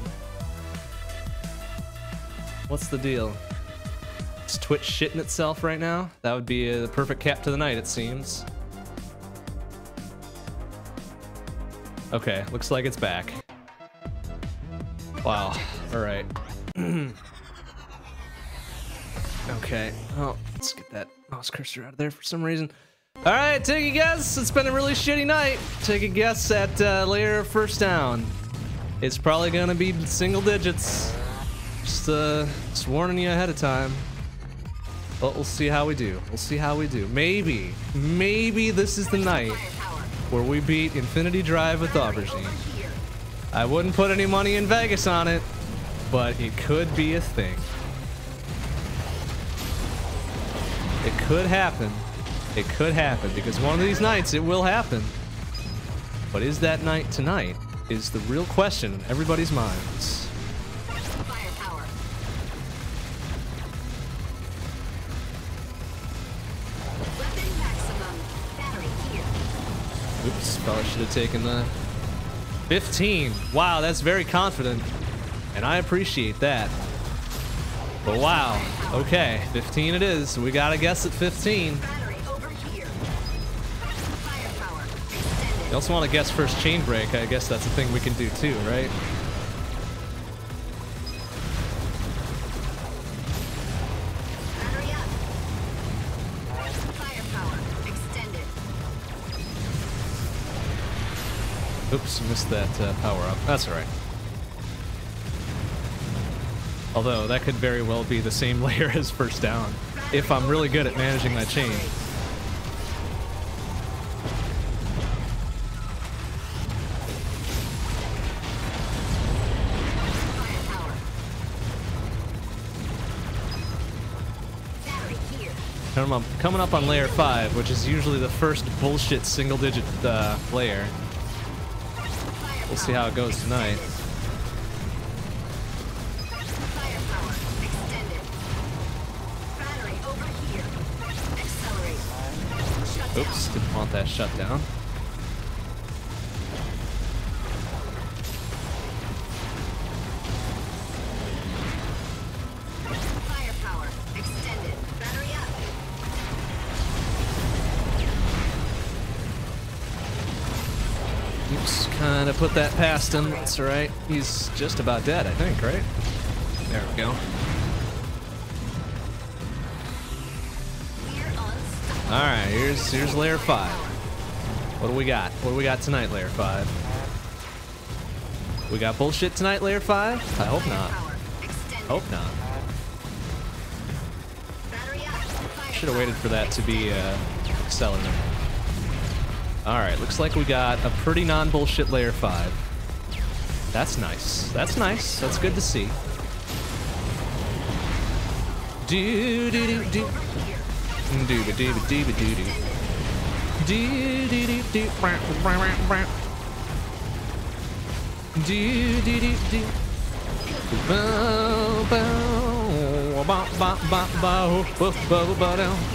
What's the deal? Is Twitch shitting itself right now? That would be uh, the perfect cap to the night, it seems. Okay, looks like it's back. Wow. All right. okay. Oh, let's get that mouse cursor out of there for some reason. All right, take a guess. It's been a really shitty night. Take a guess at uh, layer first down. It's probably gonna be single digits. Just, uh, just warning you ahead of time. But we'll see how we do. We'll see how we do. Maybe, maybe this is the night. Where we beat Infinity Drive with Aubergine. I wouldn't put any money in Vegas on it, but it could be a thing. It could happen. It could happen because one of these nights it will happen. But is that night tonight? Is the real question in everybody's minds. Oops, probably should have taken that. 15. Wow, that's very confident. And I appreciate that. But wow, okay, 15 it is. We gotta guess at 15. Battery over here. You also want to guess first chain break. I guess that's a thing we can do too, right? Oops, missed that uh, power up. That's alright. Although, that could very well be the same layer as first down. If I'm really good at managing my chain. Coming up, on layer 5, which is usually the first bullshit single digit uh, layer. We'll see how it goes tonight. Firepower. Extended. Battery over here. Accelerate. Shut Oops, didn't want that shut down. Kind put that past him. That's alright. He's just about dead, I think, right? There we go. Alright, here's here's layer five. What do we got? What do we got tonight, layer five? We got bullshit tonight, layer five? I hope not. Hope not. Should have waited for that to be uh, accelerated. Alright, looks like we got a pretty non-bullshit layer 5. That's nice. That's nice. That's good to see. Do do do do. Do do do do do do do. Do do do do. Do do.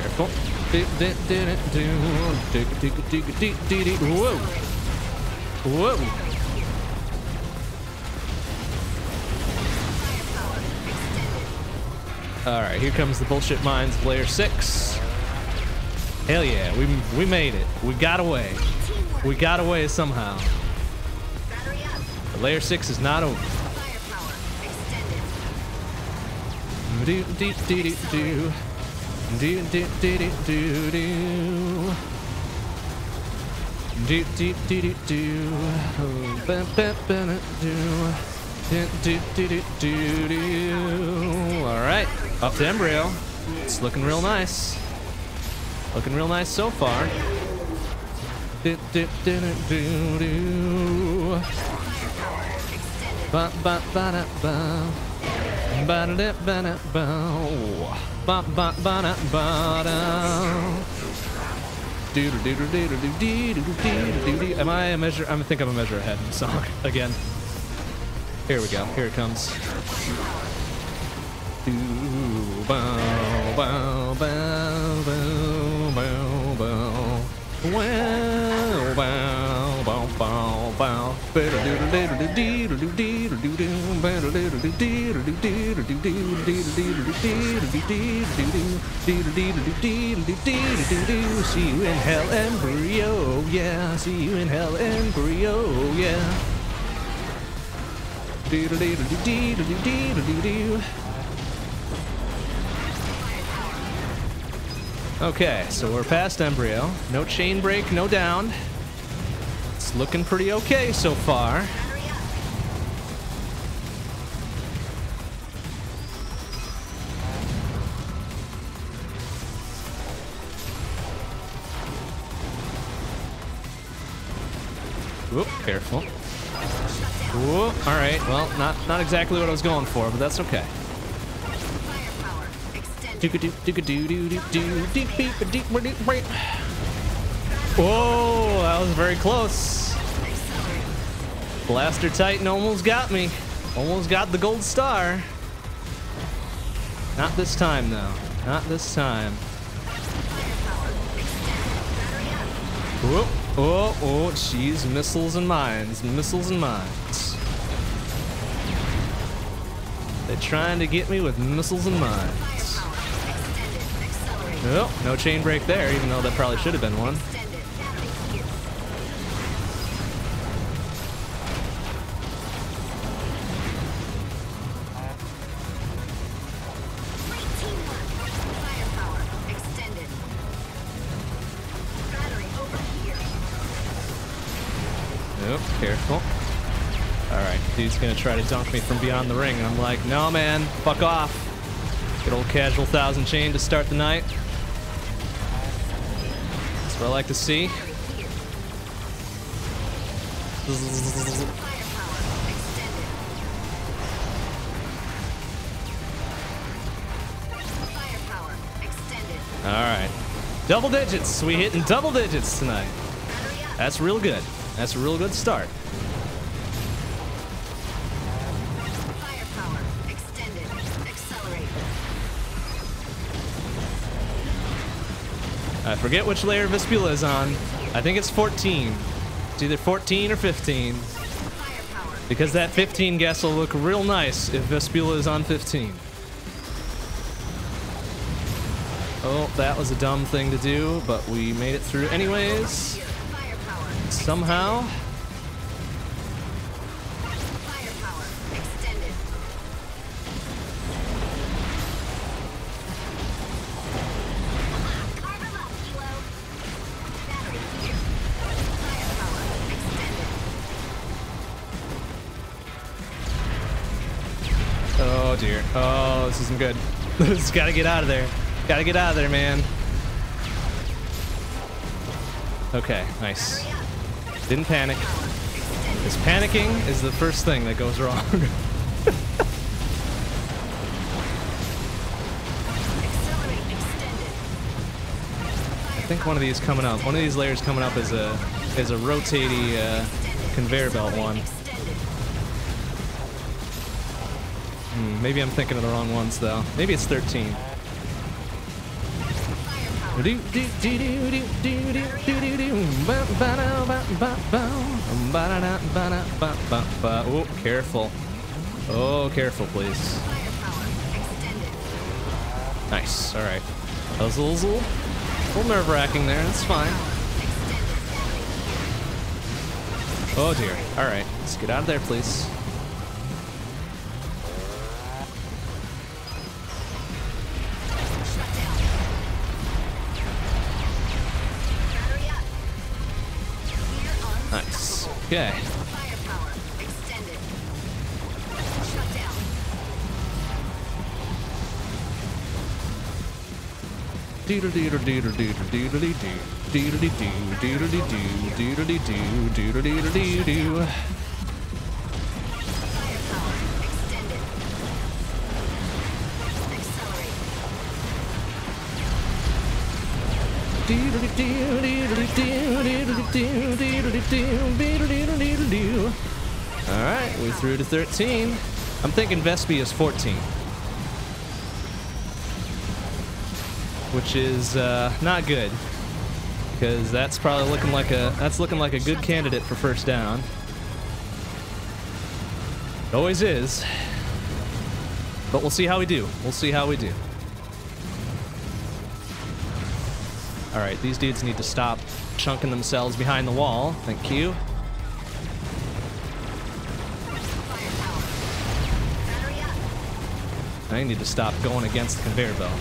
Careful. Whoa. Whoa. Alright, here comes the bullshit mines of layer six. Hell yeah, we we made it. We got away. We got away somehow. But layer six is not over. Do do do do do. Do do do do do do. Do do do do do. Oh, ba, ba, da, do. Do do do do do do. All right, up to embryo. It's looking real nice. Looking real nice so far. Do do do do do do. Ba ba ba da ba. Am I a measure? I think I'm a measure ahead in the song again. Here we go. Here it comes. Bow bow bow. See you in hell, embryo, yeah. See you in hell, embryo, yeah. Okay, so we're past embryo. No chain break, no down. Looking pretty okay so far. Whoop, careful. Whoop, all right. Well, not not exactly what I was going for, but that's okay. Whoa, that was very close. Blaster Titan almost got me. Almost got the gold star. Not this time, though. Not this time. Firepower extended. Battery up. Whoop. Oh, oh, jeez. Missiles and mines. Missiles and mines. They're trying to get me with missiles and mines. Oh, no chain break there, even though that probably should have been one. Dude's gonna try to dunk me from beyond the ring. And I'm like, no, man, fuck off. Good old casual thousand chain to start the night. That's what I like to see. Extended. Alright. Double digits. We hitting double digits tonight. That's real good. That's a real good start. I forget which layer Vespula is on. I think it's 14. It's either 14 or 15. Because that 15 guess will look real nice if Vespula is on 15. Oh, that was a dumb thing to do, but we made it through anyways. Somehow. Good. this has got to get out of there. Got to get out of there, man. Okay, nice. Didn't panic. Because panicking is the first thing that goes wrong. I think one of these coming up. One of these layers coming up is a is a rotating uh, conveyor belt one. Hmm, maybe I'm thinking of the wrong ones, though. Maybe it's 13. Oh, careful. Oh, careful, please. Nice. All right. That was a little, little, little nerve-wracking there. That's fine. Oh, dear. All right. Let's get out of there, please. Okay. Firepower extended. Shut down. Doodle doodle doodle doodle doodle doo doodle doo doodle doo doodle doo doodle doodle doo doo. Accelerate. Doodle doo doodle doo doodle doo doodle doo doodle doodle doodle doo. All right, we through to 13. I'm thinking Vespi is 14. Which is uh, not good. Because that's probably looking like a that's looking like a good candidate for first down. It always is. But we'll see how we do. We'll see how we do. All right, these dudes need to stop chunking themselves behind the wall. Thank you. I need to stop going against the conveyor belt.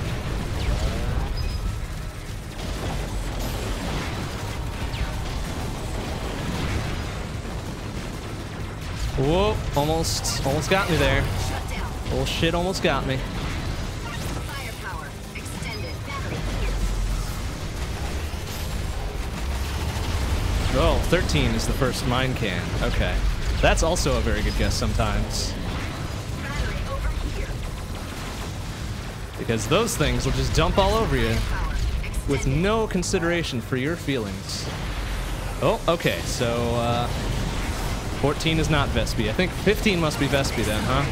Whoa, almost, almost got me there. Shut down. Oh shit, almost got me. 13 is the first mine can. Okay. That's also a very good guess sometimes. Because those things will just dump all over you with no consideration for your feelings. Oh, okay, so uh, 14 is not Vespi. I think 15 must be Vespi then, huh?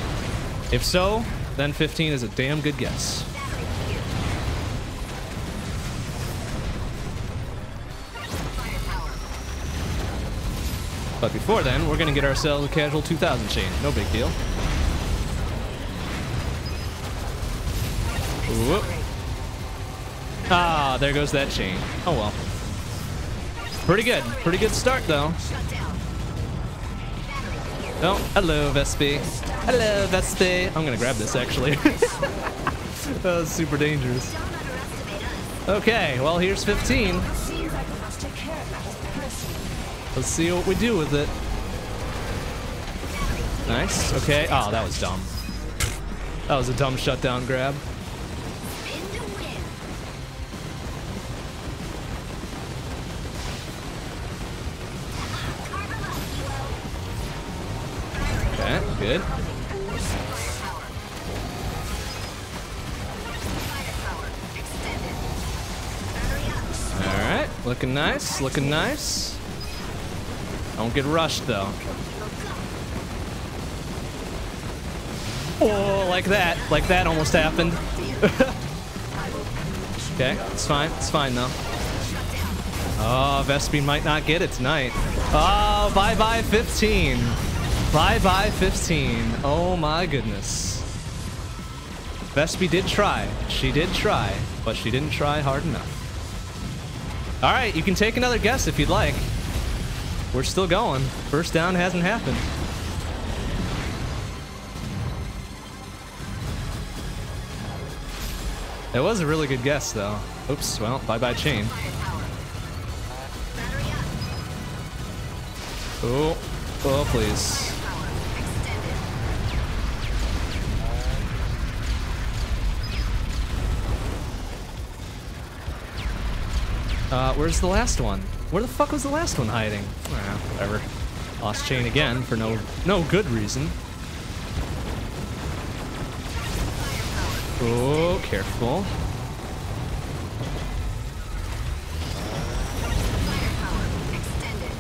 If so, then 15 is a damn good guess. But before then, we're gonna get ourselves a casual 2000 chain. No big deal. Whoop. Ah, there goes that chain. Oh well. Pretty good. Pretty good start though. Oh, hello, Vespi. Hello, Vespi. I'm gonna grab this actually. that was super dangerous. Okay, well here's 15. Let's see what we do with it. Nice. Okay. Oh, that was dumb. That was a dumb shutdown grab. Okay, good. Firepower. Firepower. Extended. Battery up. All right, looking nice, looking nice. Don't get rushed though. Oh, like that, like that almost happened. okay, it's fine, it's fine though. Oh, Vespi might not get it tonight. Oh, bye bye 15. Bye bye 15. Oh my goodness. Vespi did try. She did try, but she didn't try hard enough. All right, you can take another guess if you'd like. We're still going. First down hasn't happened. It was a really good guess, though. Oops, well, bye-bye chain. Oh, oh, please. Uh, where's the last one? Where the fuck was the last one hiding? Ah, whatever. Lost chain again for no no good reason. Oh, careful.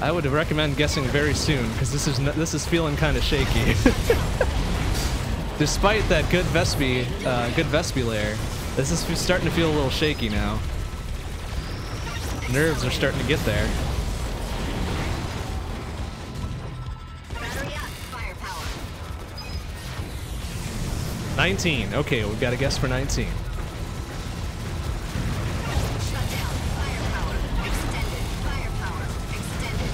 I would recommend guessing very soon because this is this is feeling kind of shaky. Despite that good Vespi, uh, good Vespi layer, this is starting to feel a little shaky now. Nerves are starting to get there. 19. Okay, we've got a guess for 19. Shut down. Firepower. Extended. Firepower. Extended.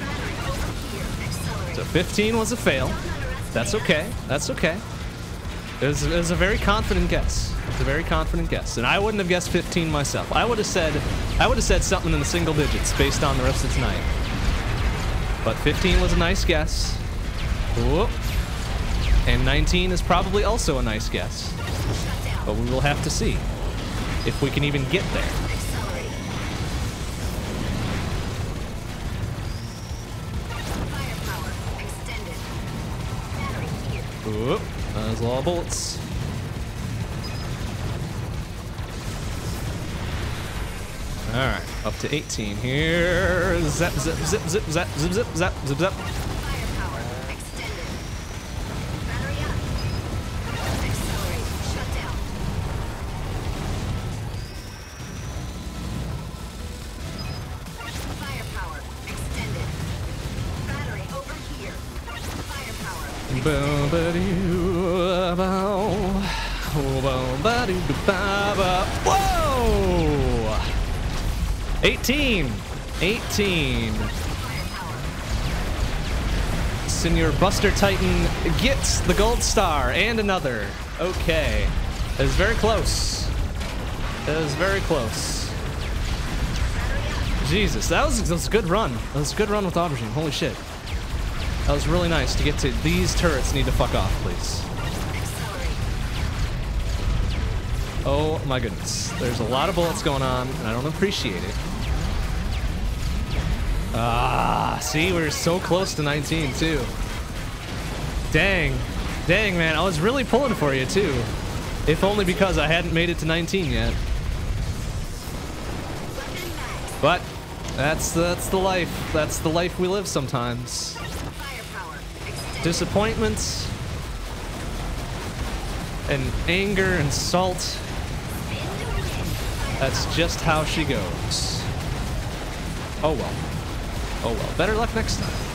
Battery over here. Accelerate. So 15 was a fail. That's okay. That's okay. It was, it was a very confident guess. It's a very confident guess, and I wouldn't have guessed 15 myself. I would have said, I would have said something in the single digits based on the rest of tonight. But 15 was a nice guess. Whoop. And 19 is probably also a nice guess. But we will have to see if we can even get there. To 18 here. Zap, zip, zip, zip, zap, zip, zip, zap, zip, zap. 18. Senor Buster Titan gets the gold star and another. Okay. That is very close. That is very close. Jesus, that was, that was a good run. That was a good run with Aubergine. Holy shit. That was really nice to get to these turrets need to fuck off, please. Oh my goodness. There's a lot of bullets going on, and I don't appreciate it. Ah, see, we're so close to 19 too. Dang. Dang, man, I was really pulling for you too. If only because I hadn't made it to 19 yet. But that's that's the life. That's the life we live sometimes. Disappointments and anger and salt. That's just how she goes. Oh well. Oh well. Better luck next time.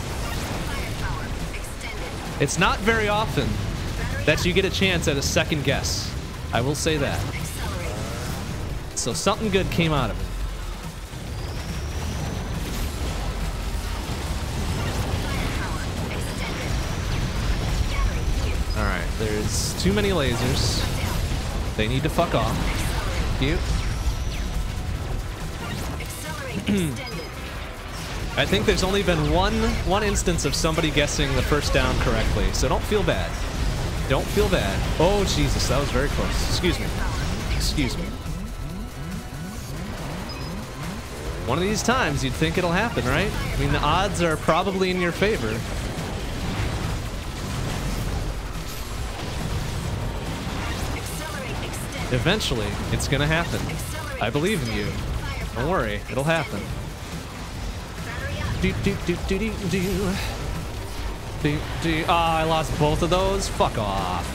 It's not very often that you get a chance at a second guess. I will say that. So something good came out of it. Alright, there's too many lasers. They need to fuck off. Cute. I think there's only been one one instance of somebody guessing the first down correctly, so don't feel bad. Don't feel bad. Oh Jesus, that was very close. Excuse me. Excuse me. One of these times you'd think it'll happen, right? I mean the odds are probably in your favor. Eventually, it's gonna happen. I believe in you. Don't worry, it'll happen. Do do do do do do. Do do. Ah, I lost both of those. Fuck off.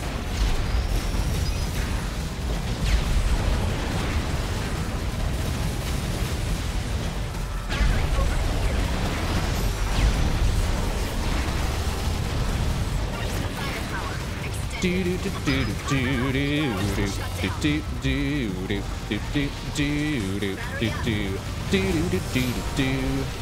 Do do do do do do do do do do do do do do do do do do do do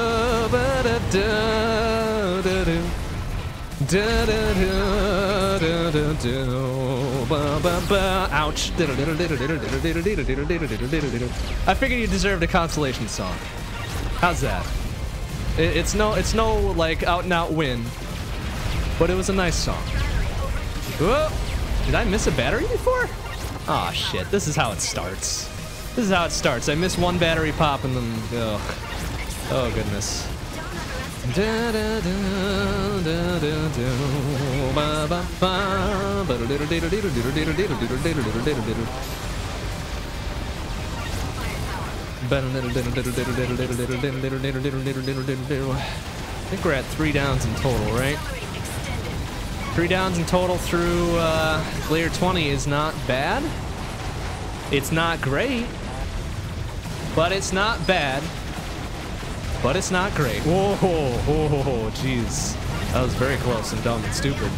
Ouch. I figured you deserved a consolation song. How's that? It- It's no, it's no like out and out win, but it was a nice song. Whoa! Did I miss a battery before? Aw shit, this is how it starts. This is how it starts. I miss one battery pop and then, ugh. Oh goodness. I think we're at three downs in total, right? Three downs in total through uh, layer 20 is not bad. It's not great, but it's not bad but it's not great. Whoa, whoa, whoa, jeez. That was very close and dumb and stupid.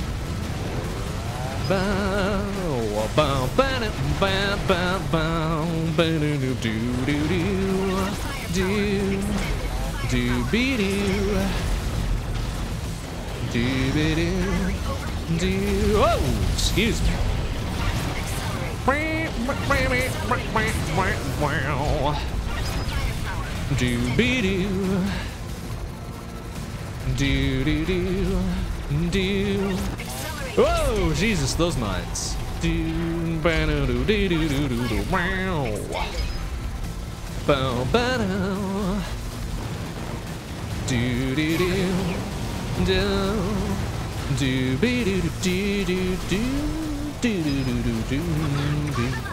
Oh, excuse me. Wow. Do be do. Do do do. Do. Whoa, Jesus, those mines. Do ba do do do do do do do wow. Bow ba do. Do do do. Do. Do be do do do do do do do do do do.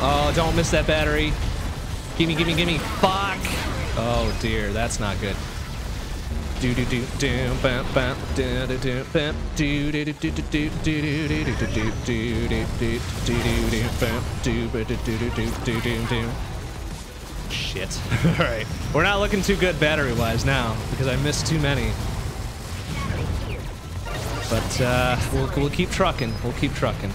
Oh, don't miss that battery. Gimme, gimme, gimme. Fuck. Oh dear, that's not good. Do do do do bam bam do do do bam do do do do do do do do do do do do do do do bam do do do do do do do do. Shit. All right, we're not looking too good battery-wise now because I missed too many. But uh, we'll we'll keep trucking. We'll keep trucking.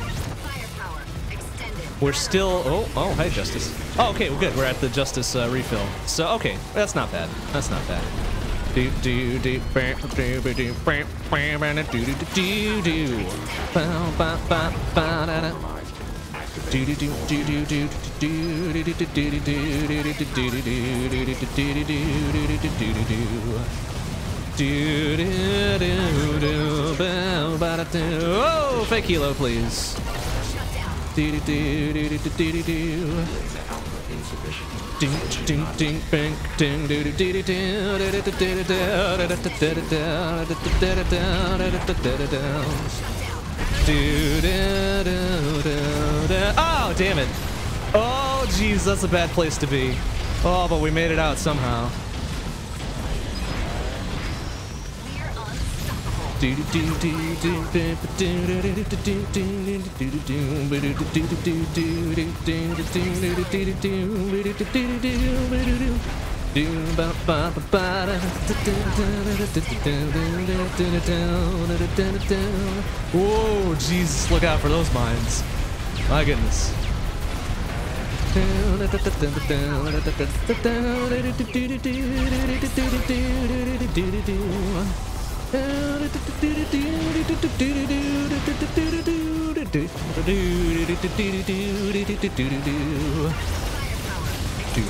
We're still. Oh, oh, hey, Justice. Oh, okay, well, good. We're at the Justice uh, refill. So, okay, that's not bad. That's not bad. Do do do bam, do do do bam, bam, do do do do do. Ba, ba, ba, da, da. Oh, fake helo, please. Ding, ding, ding, bang, ding, doo, doo, doo, doo, doo, doo, doo, do do do do do. Oh damn it! Oh jeez, that's a bad place to be. Oh, but we made it out somehow. Whoa, Jesus, look out for those mines. My goodness. Da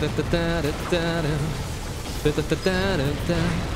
da da da da da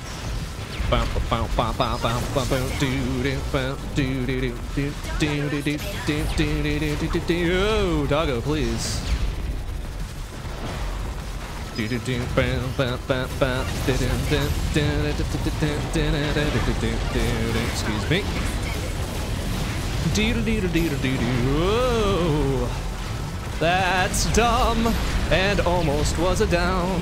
Oh, doggo, please. Excuse me. That's dumb and almost was a down.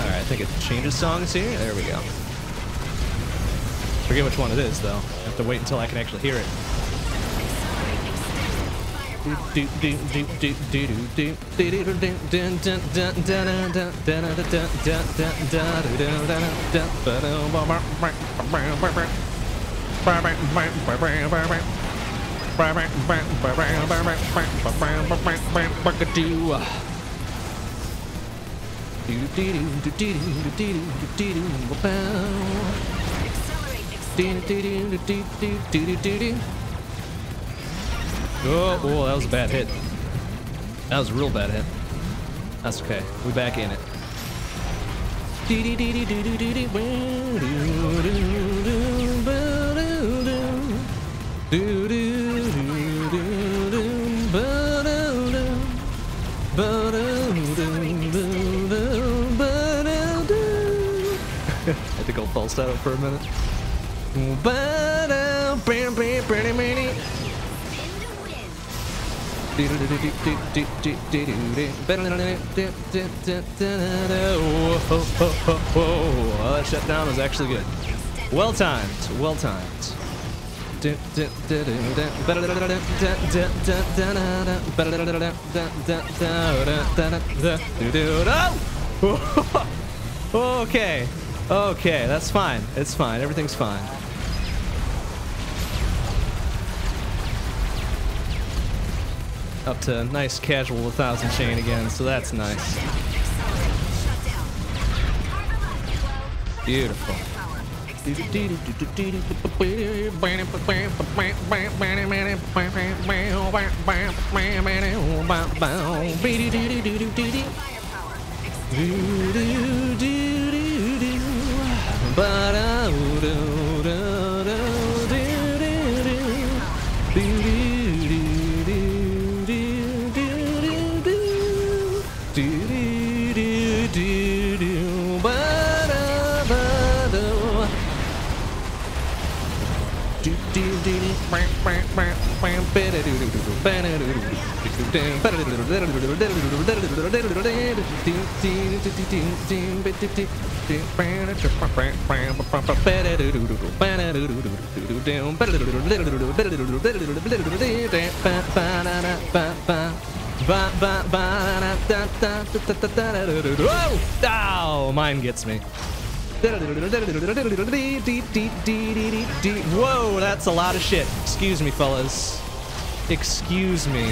Alright, I think it changes songs here. There we go. Forget which one it is, though. I have to wait until I can actually hear it. Accelerate, accelerate. Oh, oh, that was a bad hit. That was a real bad hit. That's okay. We back in it. Had to go falsetto for a minute. That shutdown was actually good. Well timed, well timed. Okay, okay, that's fine. It's fine. Everything's fine. Up to nice casual 1000 chain again, so that's nice. Beautiful. Oh, mine gets me. Whoa, that's a lot of shit. Excuse me, fellas. Excuse me.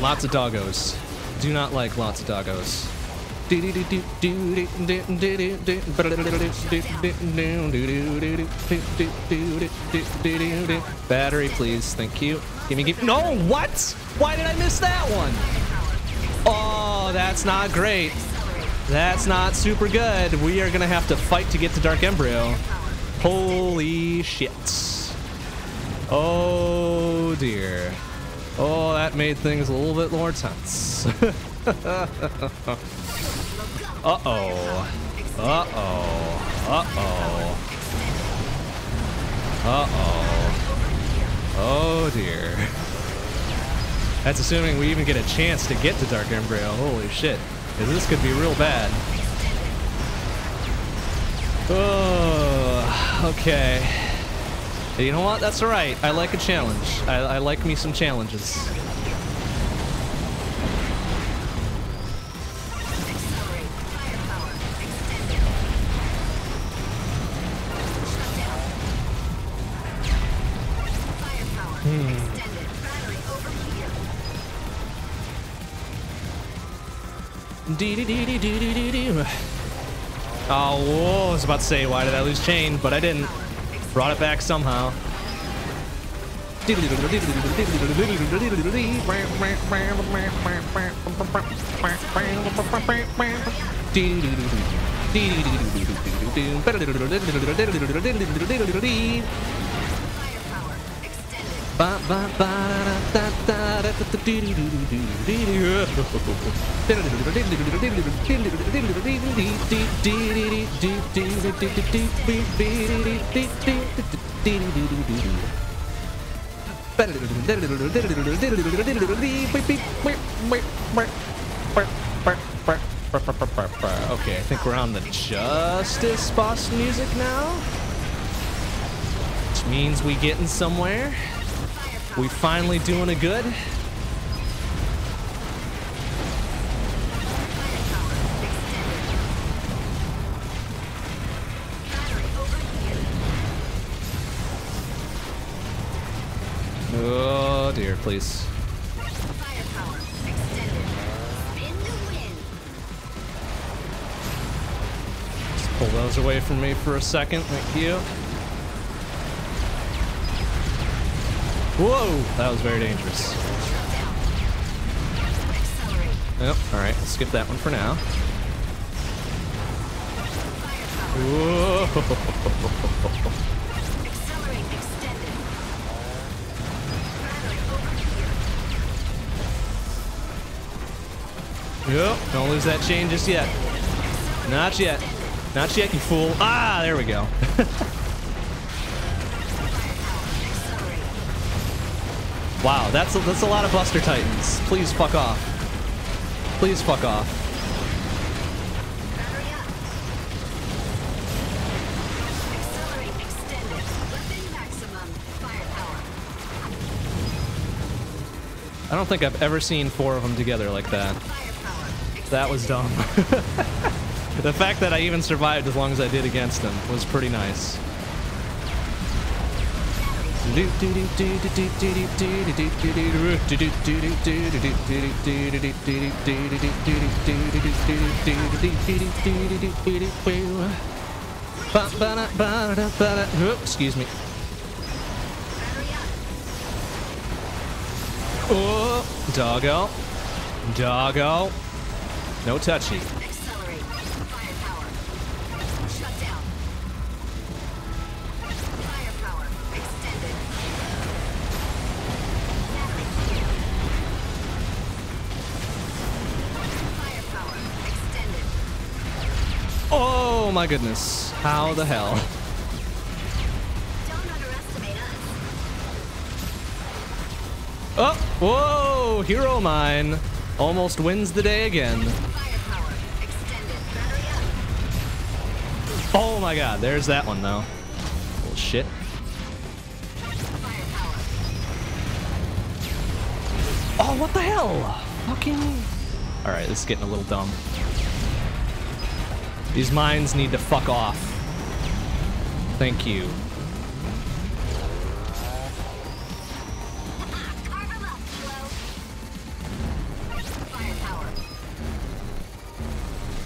Lots of doggos. Do not like lots of doggos. Battery, please. Thank you. Give me, give No, what? Why did I miss that one? Oh, that's not great. That's not super good. We are gonna have to fight to get to Dark Embryo. Holy shit. Oh dear. Oh, that made things a little bit more tense. Uh-oh. Uh-oh. Uh-oh. Uh-oh. Oh dear. That's assuming we even get a chance to get to Dark Embryo. Holy shit. Because this could be real bad. Oh, okay. You know what? That's alright. I like a challenge. I, I like me some challenges. Oh, whoa, I was about to say, why did I lose chain? But I didn't. Brought it back somehow. Okay, I think we're on the Justice boss music now. Which means we getting somewhere. We finally doing a good. Oh dear, please. Pull those away from me for a second. Thank you. Whoa, that was very dangerous. Accelerate. Yep. All right, let's skip that one for now. Whoa. Accelerate extended. Battery overheated. Yep. Don't lose that chain just yet. Not yet. Not yet, you fool. Ah, there we go. Wow, that's a, that's a lot of Buster Titans. Please fuck off. Please fuck off. I don't think I've ever seen four of them together like that. That was dumb. the fact that I even survived as long as I did against them was pretty nice. Excuse me. Oh, doggo. Doggo. No touchy. My goodness. How the hell? Don't underestimate us. Oh, whoa, hero mine. Almost wins the day again. Firepower. Extended. Battery up. Oh my god, there's that one though. Little shit. Oh, what the hell? Fucking. Alright, this is getting a little dumb. These mines need to fuck off. Thank you.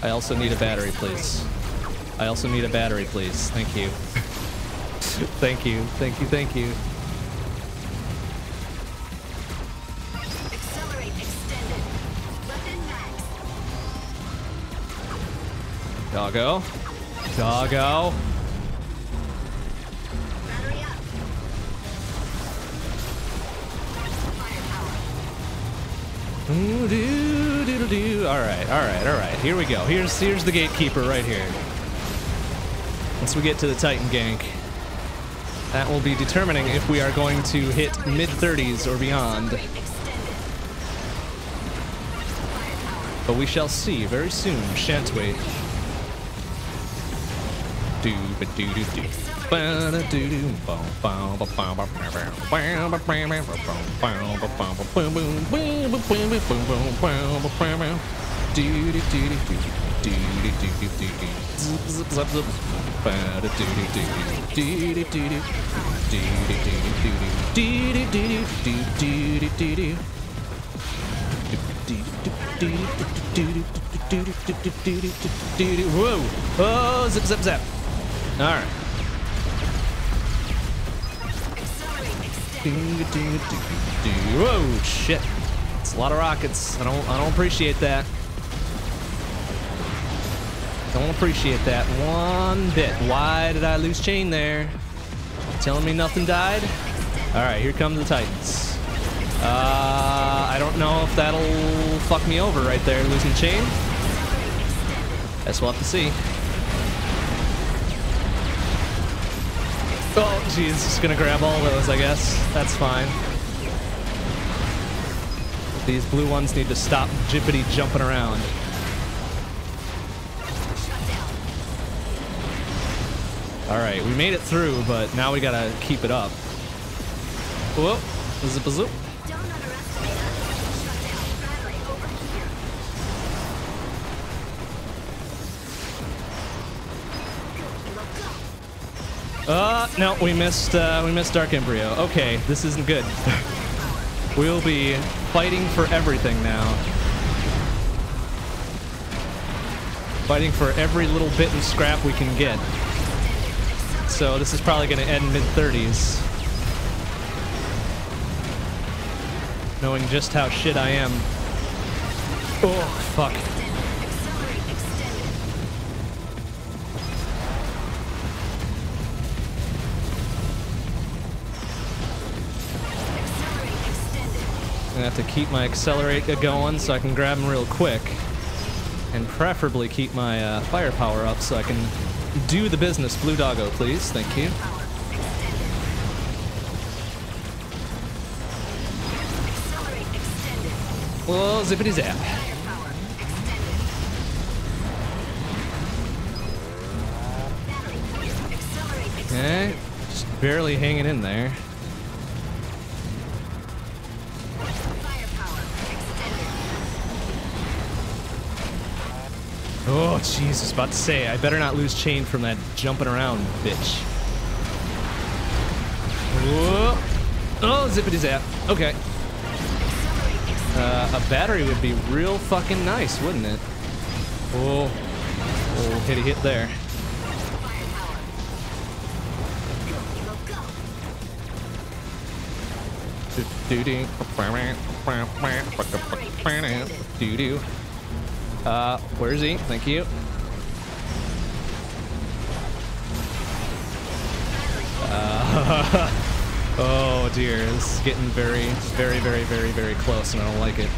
I also need a battery, please. I also need a battery, please. Thank you. thank you, thank you, thank you. Doggo. Doggo. Ooh, doo, doo, doo. All right, all right, all right. Here we go. Here's here's the gatekeeper right here. Once we get to the Titan gank, that will be determining if we are going to hit mid 30s or beyond. But we shall see very soon, shan't we? Whoa! Oh, zip, zip, zip. All right. Whoa! Shit! It's a lot of rockets. I don't. I don't appreciate that. Don't appreciate that one bit. Why did I lose chain there? Telling me nothing died? All right, here come the Titans. Uh, I don't know if that'll fuck me over right there, losing chain. Guess we'll have to see. Oh, jeez, just gonna grab all those, I guess. That's fine. These blue ones need to stop jippity jumping around. All right, we made it through, but now we gotta keep it up. Whoop, zip a zoop. No, we missed, uh, we missed Dark Embryo. Okay, this isn't good. we'll be fighting for everything now. Fighting for every little bit and scrap we can get. So this is probably going to end mid-30s. Knowing just how shit I am. Oh, fuck. Gonna have to keep my accelerate going so I can grab them real quick. And preferably keep my uh, firepower up so I can do the business. Blue Doggo, please. Thank you. Extended. Zippity zap. Okay. Just barely hanging in there. Oh, Jesus. About to say, I better not lose chain from that jumping around bitch. Whoa. Oh, zippity zap. Okay. Uh, a battery would be real fucking nice, wouldn't it? Oh, oh, hit a hit there. Firepower. Go, go, Do do. Uh, where is he? Thank you. Uh, oh dear, this is getting very, very, very, very, very close, and I don't like it.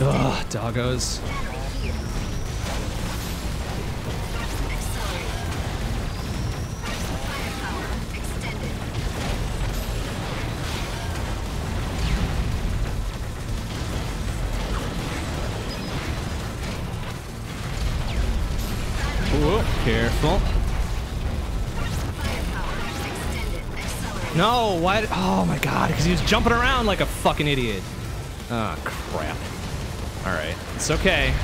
Ugh, doggos. No, why? Oh my god, because he was jumping around like a fucking idiot. Ah, crap. All right, it's okay.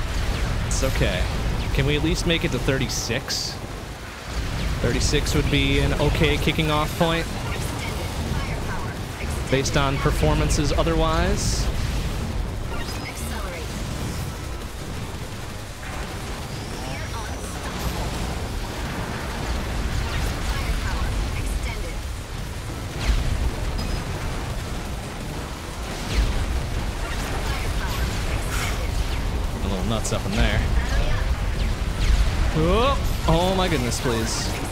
It's okay. Can we at least make it to 36? 36 would be an okay kicking off point based on performances otherwise. Please.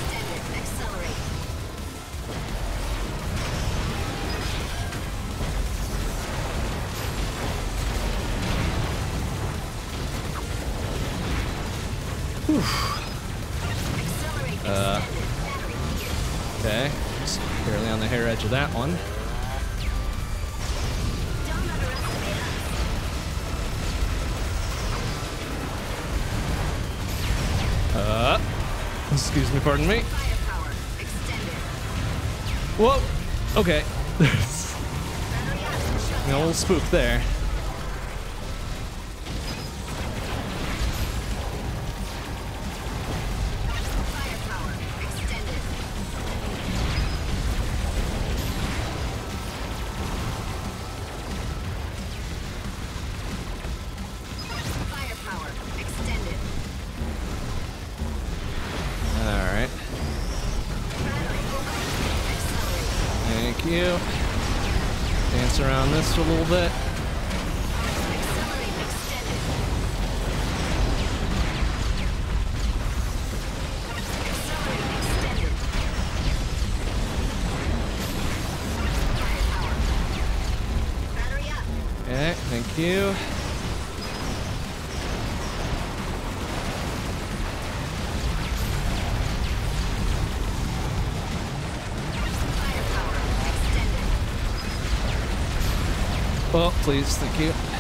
Dance around this a little bit. Okay, thank you. Please, thank you.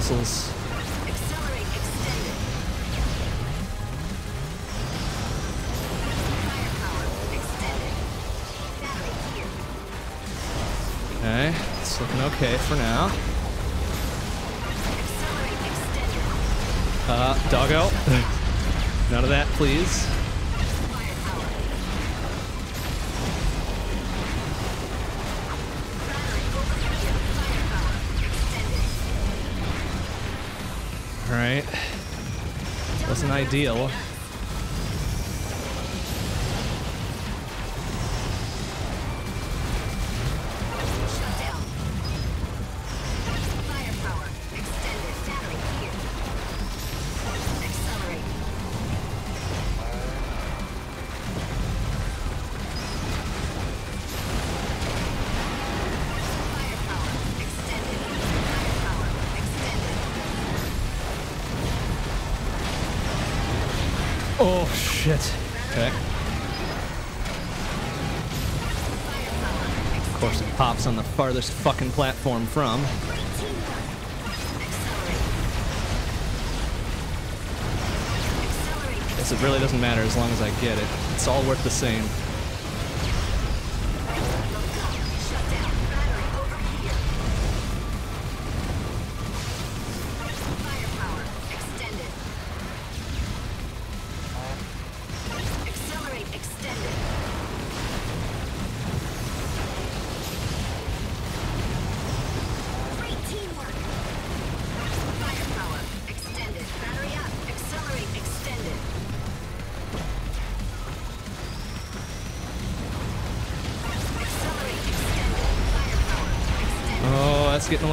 Missiles. Okay, it's looking okay for now. Uh, doggo. None of that, please. Ideal. Farthest fucking platform from. Guess it really doesn't matter as long as I get it. It's all worth the same.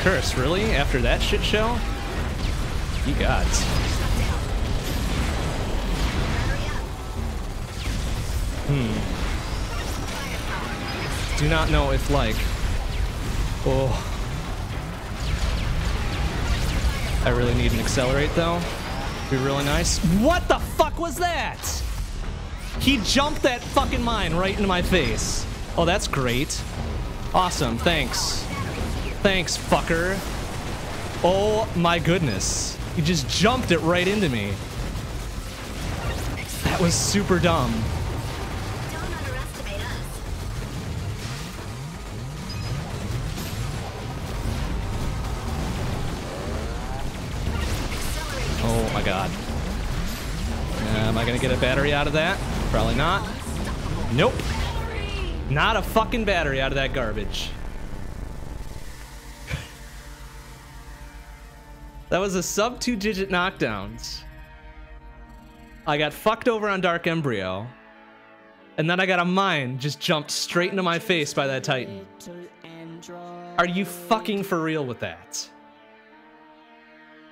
curse. Really? After that shit show? Ye gods. Hmm. Do not know if, like. Oh. I really need an accelerate, though. Be really nice. What the fuck was that? He jumped that fucking mine right into my face. Oh, that's great. Awesome, thanks. Thanks, fucker. Oh my goodness. He just jumped it right into me. That was super dumb. Oh my god. Am I gonna get a battery out of that? Probably not. Nope. Not a fucking battery out of that garbage. That was a sub two digit knockdowns. I got fucked over on Dark Embryo. And then I got a mine just jumped straight into my face by that Titan. Are you fucking for real with that?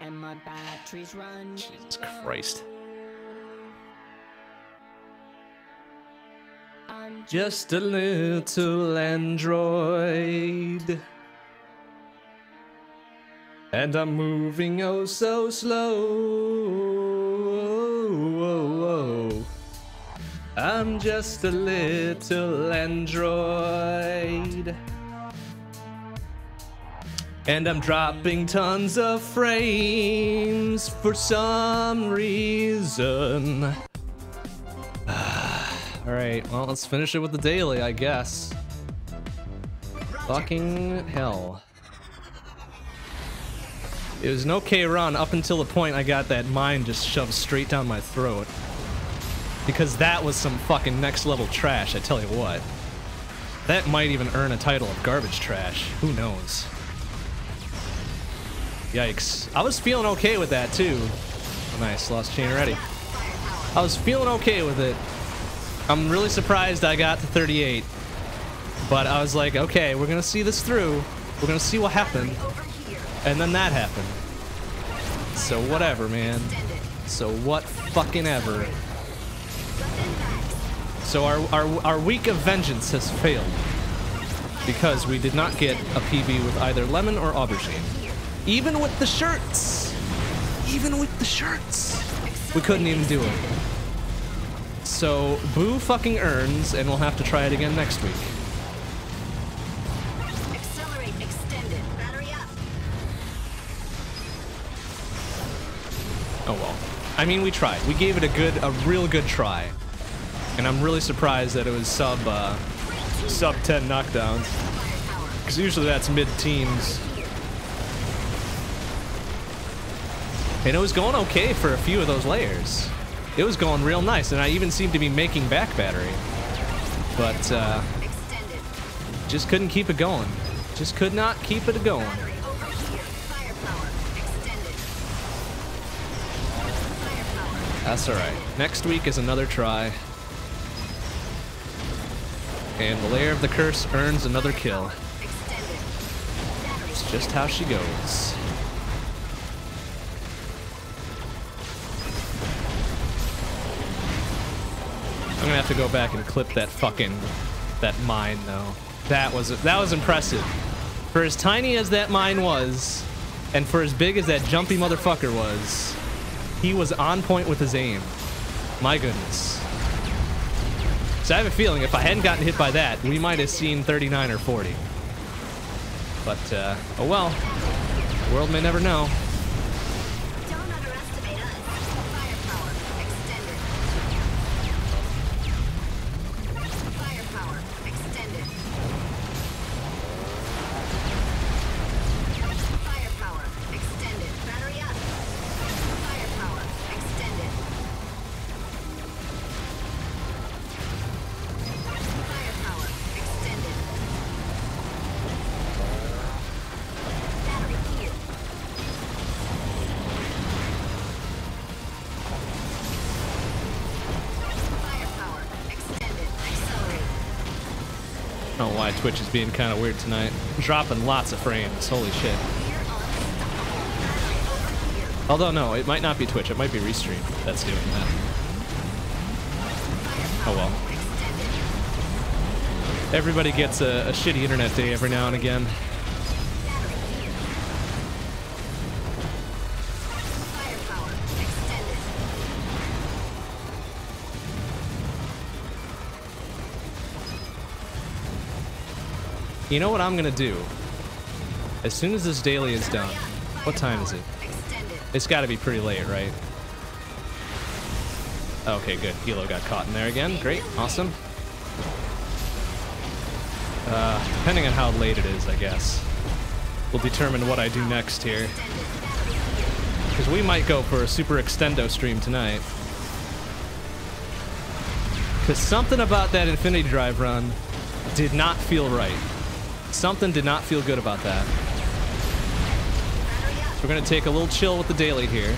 And my batteries run Jesus Christ. I'm Just a little android. And I'm moving oh so slow. I'm just a little android. And I'm dropping tons of frames for some reason. All right, well, let's finish it with the daily, I guess. Fucking hell. It was an okay run up until the point I got that mine just shoved straight down my throat. Because that was some fucking next level trash, I tell you what. That might even earn a title of garbage trash. Who knows? Yikes. I was feeling okay with that too. Oh, nice, lost chain already. I was feeling okay with it. I'm really surprised I got to 38. But I was like, okay, we're gonna see this through. We're gonna see what happened. And then that happened. So whatever, man. So what fucking ever. So our, our, our week of vengeance has failed. Because we did not get a PB with either lemon or aubergine. Even with the shirts! Even with the shirts! We couldn't even do it. So, Boo fucking earns, and we'll have to try it again next week. I mean, we tried. We gave it a good, a real good try. And I'm really surprised that it was sub, uh, sub 10 knockdowns. Because usually that's mid-teens. And it was going okay for a few of those layers. It was going real nice, and I even seemed to be making back battery. But, uh, just couldn't keep it going. Just could not keep it going. That's alright. Next week is another try. And the Layer of the Curse earns another kill. It's just how she goes. I'm gonna have to go back and clip that fucking that mine though. That was that was impressive. For as tiny as that mine was, and for as big as that jumpy motherfucker was, he was on point with his aim. My goodness. So I have a feeling if I hadn't gotten hit by that, we might have seen 39 or 40. But, uh, oh well. The world may never know. Twitch is being kind of weird tonight. Dropping lots of frames. Holy shit. Although, no, it might not be Twitch. It might be Restream that's doing that. Oh well. Everybody gets a, a shitty internet day every now and again. You know what I'm gonna do? As soon as this daily is done, what time is it? It's gotta be pretty late, right? Okay, good. Hilo got caught in there again. Great. Awesome. Uh, depending on how late it is, I guess, we'll determine what I do next here. Extended. Battery here. Because we might go for a super extendo stream tonight. Because something about that Infinity Drive run did not feel right. Something did not feel good about that. So we're gonna take a little chill with the daily here.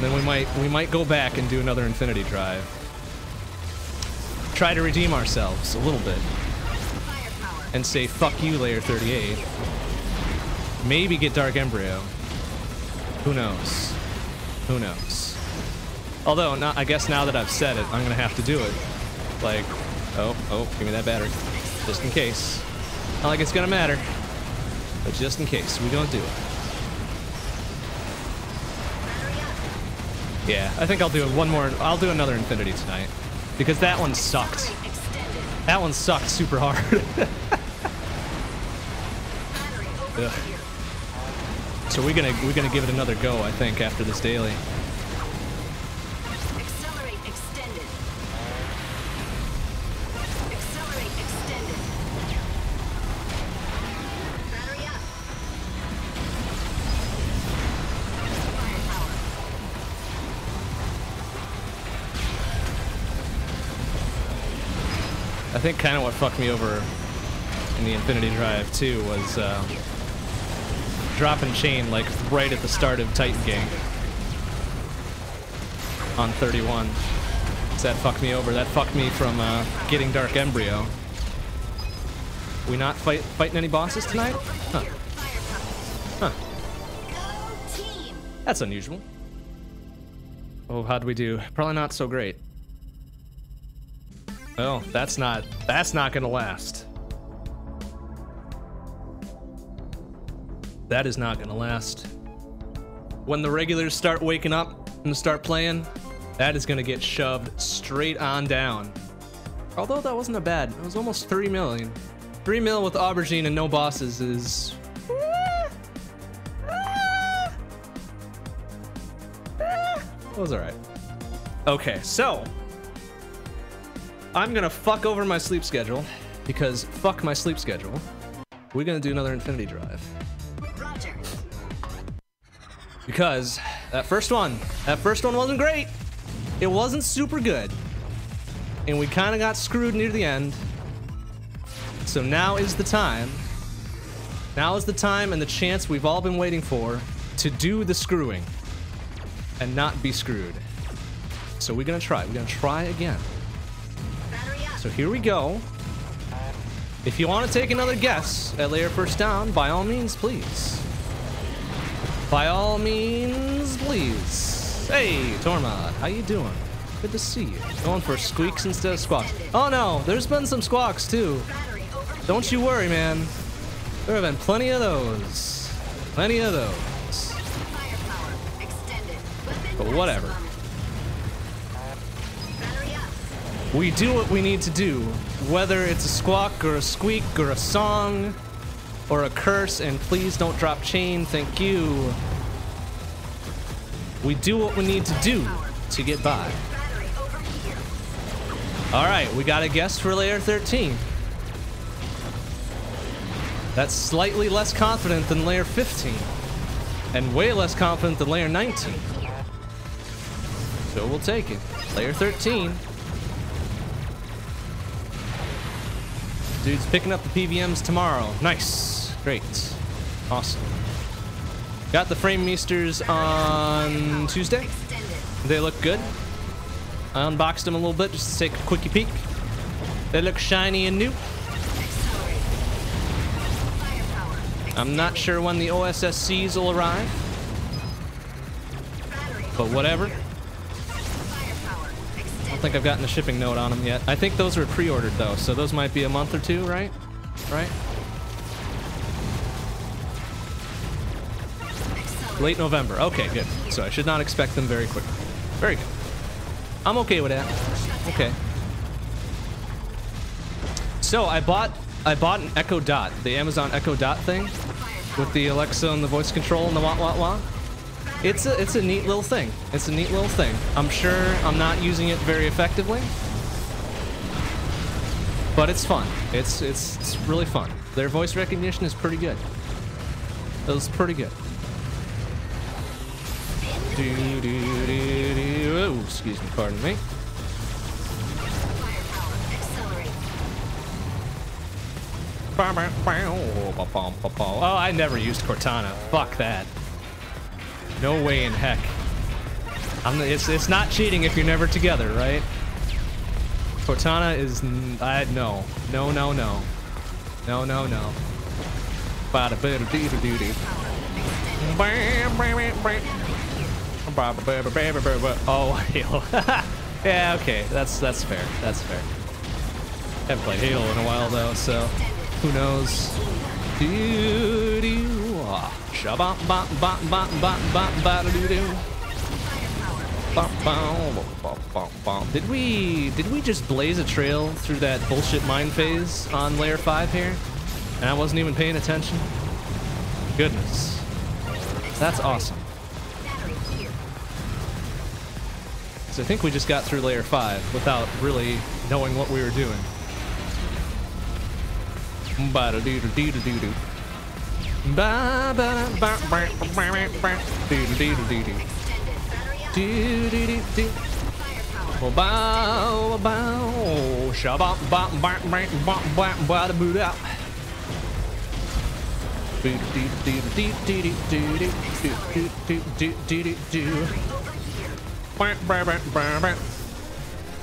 Then we might we might go back and do another Infinity Drive. Try to redeem ourselves a little bit and say fuck you, Layer 38. Maybe get Dark Embryo. Who knows? Who knows? Although, not, I guess now that I've said it, I'm gonna have to do it. Like, oh, oh, give me that battery. Just in case. Not like it's gonna matter. But just in case, we don't do it. Yeah, I think I'll do one more. I'll do another Infinity tonight. Because that one sucked. That one sucked super hard. So we're gonna we're gonna give it another go, I think, after this daily. Think kind of what fucked me over in the Infinity Drive too was uh, dropping chain like right at the start of Titan Gang on 31. So that fucked me over. That fucked me from uh, getting Dark Embryo. We not fight fighting any bosses tonight? Huh. Huh. That's unusual. Oh, how'd we do? Probably not so great. Oh, that's not that's not gonna last. That is not gonna last. When the regulars start waking up and start playing, that is gonna get shoved straight on down. Although that wasn't a bad, it was almost three million. Three mil with aubergine and no bosses is It was alright. Okay, so I'm gonna fuck over my sleep schedule because fuck my sleep schedule. We're gonna do another Infinity Drive Roger. because that first one, that first one wasn't great. It wasn't super good, and we kind of got screwed near the end. So now is the time. Now is the time and the chance we've all been waiting for to do the screwing and not be screwed. So we're gonna try. We're gonna try again. So here we go. If you want to take another guess at layer first down, by all means, please. By all means, please. Hey, Tormod, how you doing? Good to see you. Going for squeaks instead of squawks. Oh no, there's been some squawks too. Don't you worry, man. There have been plenty of those. Plenty of those. But whatever. We do what we need to do, whether it's a squawk or a squeak or a song or a curse, and please don't drop chain, thank you. We do what we need to do to get by. Alright, we got a guest for layer 13. That's slightly less confident than layer 15, and way less confident than layer 19. So we'll take it. Layer 13. Dude's picking up the PVMs tomorrow. Nice. Great. Awesome. Got the Framemeisters on Tuesday. They look good. I unboxed them a little bit just to take a quickie peek. They look shiny and new. I'm not sure when the OSSCs will arrive, but whatever. Don't think I've gotten a shipping note on them yet. I think those were pre-ordered though, so those might be a month or two, right? Right? Late November. Okay, good. So I should not expect them very quickly. Very good. I'm okay with that. Okay. So I bought I bought an Echo Dot, the Amazon Echo Dot thing, with the Alexa and the voice control and the wah wah wah. It's a it's a neat little thing. It's a neat little thing. I'm sure I'm not using it very effectively, but it's fun. It's it's it's really fun. Their voice recognition is pretty good. It was pretty good. do do do. Oh, excuse me, pardon me. Oh, oh, I never used Cortana. Fuck that. No way in heck. I'm, it's it's not cheating if you're never together, right? Cortana is I no no no no no no no. Bada bada doo doo doo. Ba. Oh, Halo. yeah, okay, that's that's fair. That's fair. Haven't played Halo in a while though, so who knows? Doo doo. Ba ba ba ba ba ba doo doo. Ba- ba- ba- ba- ba. Did we did we just blaze a trail through that bullshit mine phase on layer five here? And I wasn't even paying attention. Goodness, that's awesome. So I think we just got through layer five without really knowing what we were doing.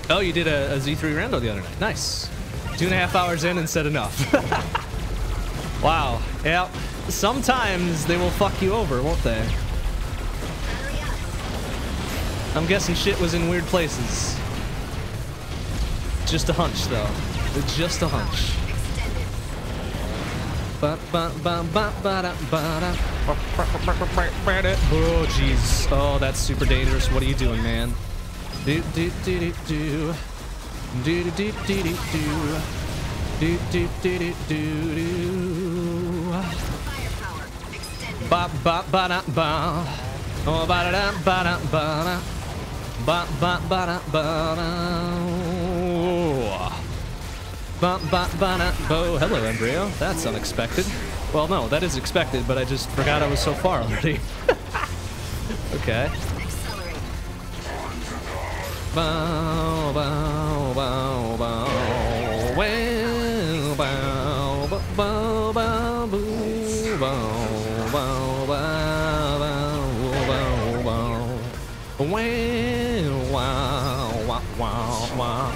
Oh, you did a, a Z3 rando the other night. Nice. Two and a half hours in and said enough. wow. Yeah. Sometimes they will fuck you over, won't they? I'm guessing shit was in weird places. Just a hunch, though. Just a hunch. Oh jeez. Oh, that's super dangerous. What are you doing, man? Do do do do do. Do do do do do do. Do do do do do do. Ba ba ba da ba. Oh ba da da ba da ba da. Ba ba ba da ba da. Ba ba ba da bo. Hello, embryo. That's unexpected. Well, no, that is expected, but I just forgot I was so far already. okay. Bow, bow, bow, bow. Wow, wow,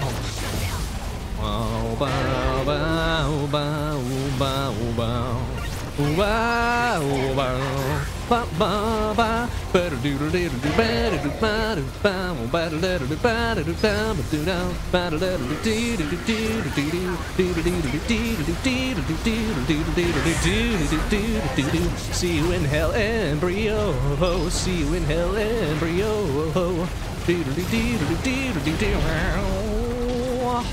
wow, wow. Wow, bow, bow, bow. Wow, bow. Ba ba ba ba do do do do ba do ba do ba ba do do do ba do ba ba do do ba do do do do do do do do do do do do do See you in hell, embryo. See you in hell, embryo. Do do do do do do do do. All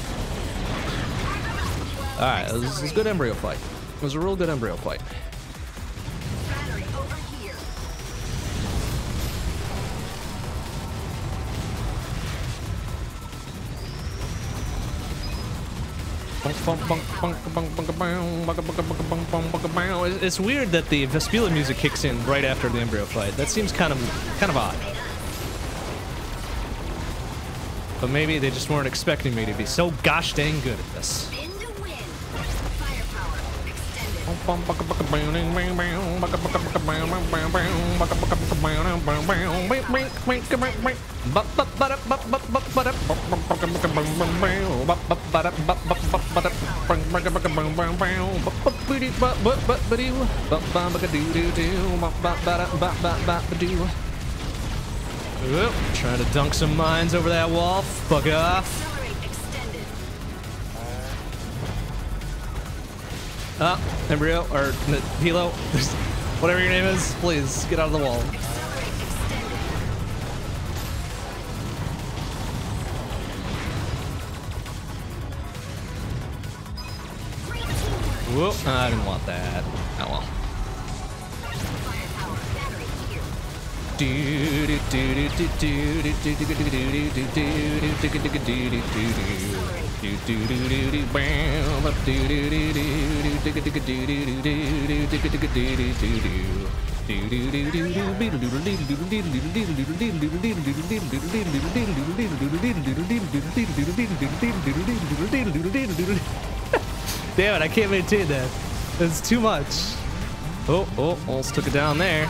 right, this is a good embryo fight. It was a real good embryo fight. It's weird that the Vespula music kicks in right after the embryo fight. That seems kind of kind of odd. But maybe they just weren't expecting me to be so gosh dang good at this. Oop, Trying to dunk some mines over that wall. Fuck off. Ah, embryo or Hilo, whatever your name is, please get out of the wall. Accelerate. Extended. Great teamwork. Whoop, I didn't want that. Oh well. Damn it, I can't maintain that. That's too much. Oh, oh, almost took it down there.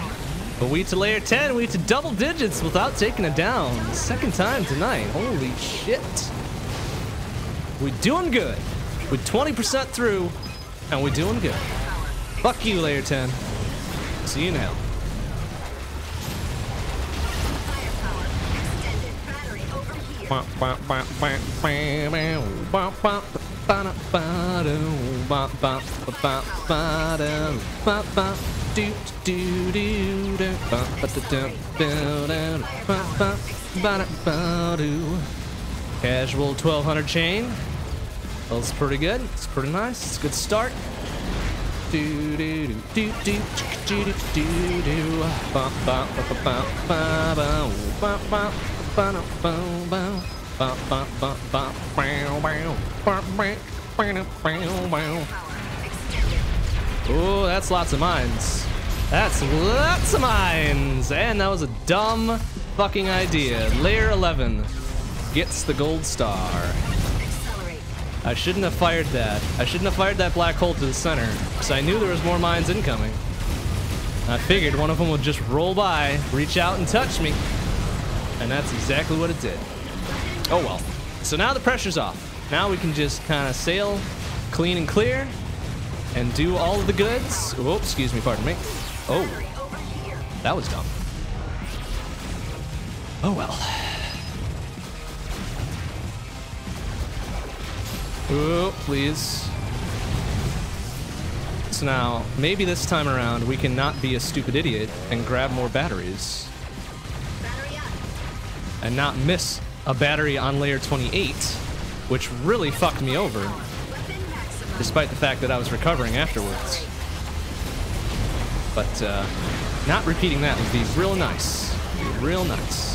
But we to layer 10, we to double digits without taking it down. Second time tonight. Holy shit. we doing good. We're 20% through, and we're doing good. Fuck you, layer 10. See you now. Firepower Casual 1200 chain. It's pretty good. It's pretty nice. It's a good start. Do do. Oh, that's lots of mines. That's lots of mines. And that was a dumb fucking idea. Layer 11 gets the gold star. I shouldn't have fired that. I shouldn't have fired that black hole to the center, because I knew there was more mines incoming. I figured one of them would just roll by, reach out and touch me. And that's exactly what it did. Oh well. So now the pressure's off. Now we can just kind of sail clean and clear and do all the goods. Oh, excuse me, pardon me. Oh, that was dumb. Oh well. Oh, please. So now, maybe this time around, we can not be a stupid idiot and grab more batteries. And not miss a battery on layer 28, which really fucked me over. Despite the fact that I was recovering afterwards. But, uh, not repeating that would be real nice. Real nice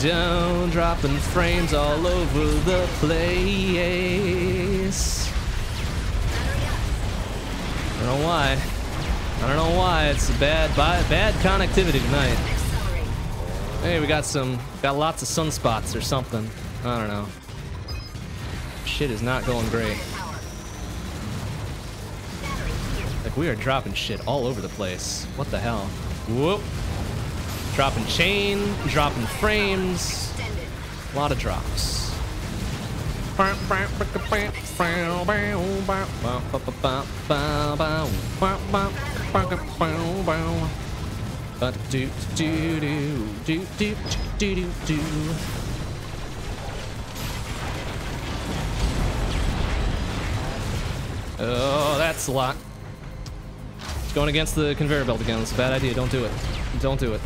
down, dropping frames all over the place. I don't know why. I don't know why. It's a bad, bad, connectivity tonight. Hey, we got some, got lots of sunspots or something. I don't know. Shit is not going great. Like we are dropping shit all over the place. What the hell? Whoop. Dropping chain, dropping frames. A lot of drops. Do. Oh, that's a lot. It's going against the conveyor belt again. It's a bad idea. Don't do it. Don't do it.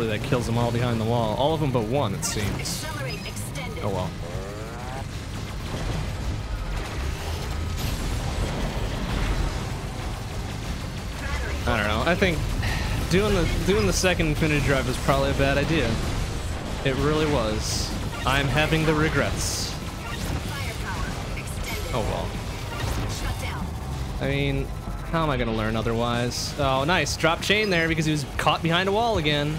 Hopefully that kills them all behind the wall. All of them but one, it seems. Oh well. I don't know. I think doing the doing the second infinity drive was probably a bad idea. It really was. I'm having the regrets. Oh well. I mean, how am I gonna learn otherwise? Oh, nice. Drop chain there because he was caught behind a wall again.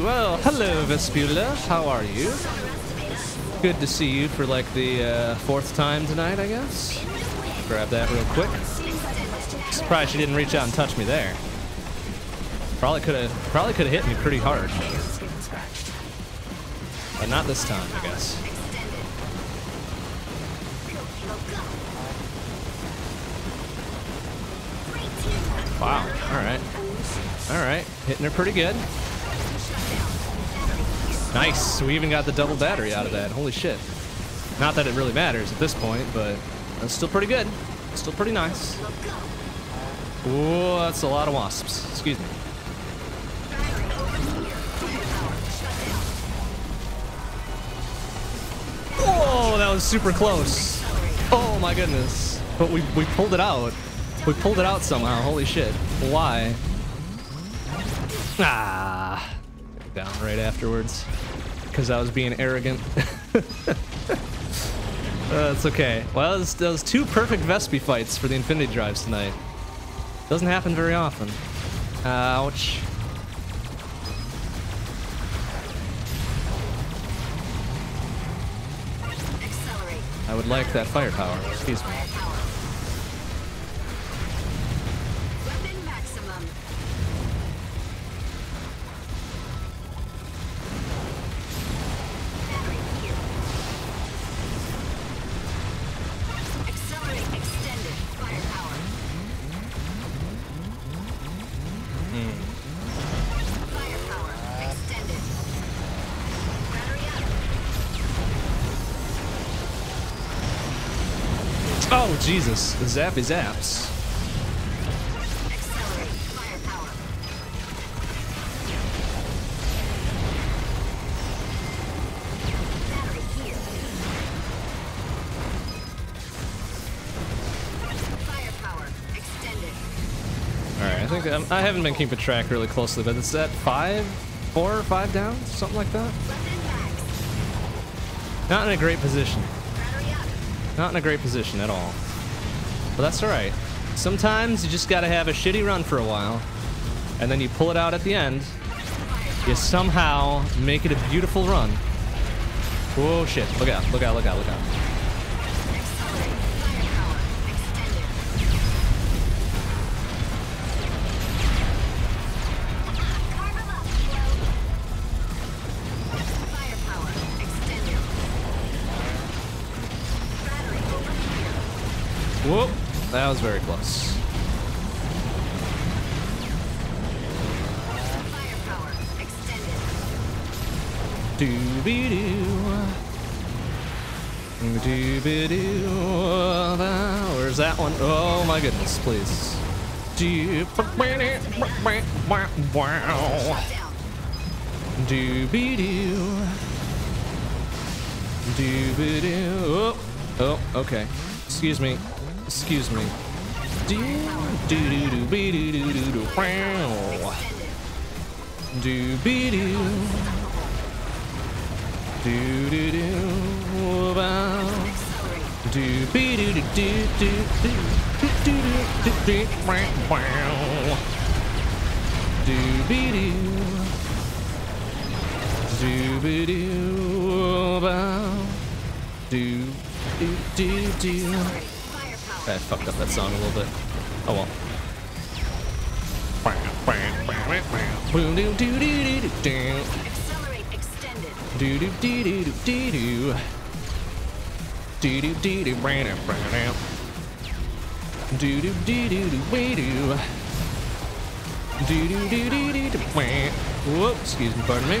well. Hello, Vespula. How are you? Good to see you for like the uh, fourth time tonight, I guess. Grab that real quick. Surprised she didn't reach out and touch me there. Probably could have probably could have hit me pretty hard. But not this time, I guess. Wow. All right. All right. Hitting her pretty good. Nice. We even got the double battery out of that. Holy shit. Not that it really matters at this point, but that's still pretty good. Still pretty nice. Ooh, that's a lot of wasps. Excuse me. Oh, that was super close. Oh my goodness. But we, we pulled it out. We pulled it out somehow. Holy shit. Why? Ah. Down right afterwards. Because I was being arrogant. That's okay. Well, those, those two perfect Vespi fights for the Infinity Drives tonight. Doesn't happen very often. Ouch. Accelerate. I would like that firepower. Excuse me. Jesus. The zappy zaps. I haven't been keeping track really closely, but it's at five, four or five down? Something like that? Not in a great position. Not in a great position at all. But that's alright. Sometimes you just gotta have a shitty run for a while, and then you pull it out at the end. You somehow make it a beautiful run. Whoa, shit. Look out, look out, look out, look out. Was very close. Doobie doo. Doobie doo. Where's that one? Oh my goodness, please. Wow. Doobie doo. Doobie doo. Oh, oh, okay. Excuse me. Excuse me. Do do do do be do do do do. Do be do. Do do do. Do be do do do do do do do do do wow. Do be do. Do be do wow. Do do do do. I fucked up that song a little bit. Oh well. Accelerate extended. Do do do do do do do. Do do do do brand up. Do do do do do we do. Do do do do do do. Whoop, excuse me, pardon me.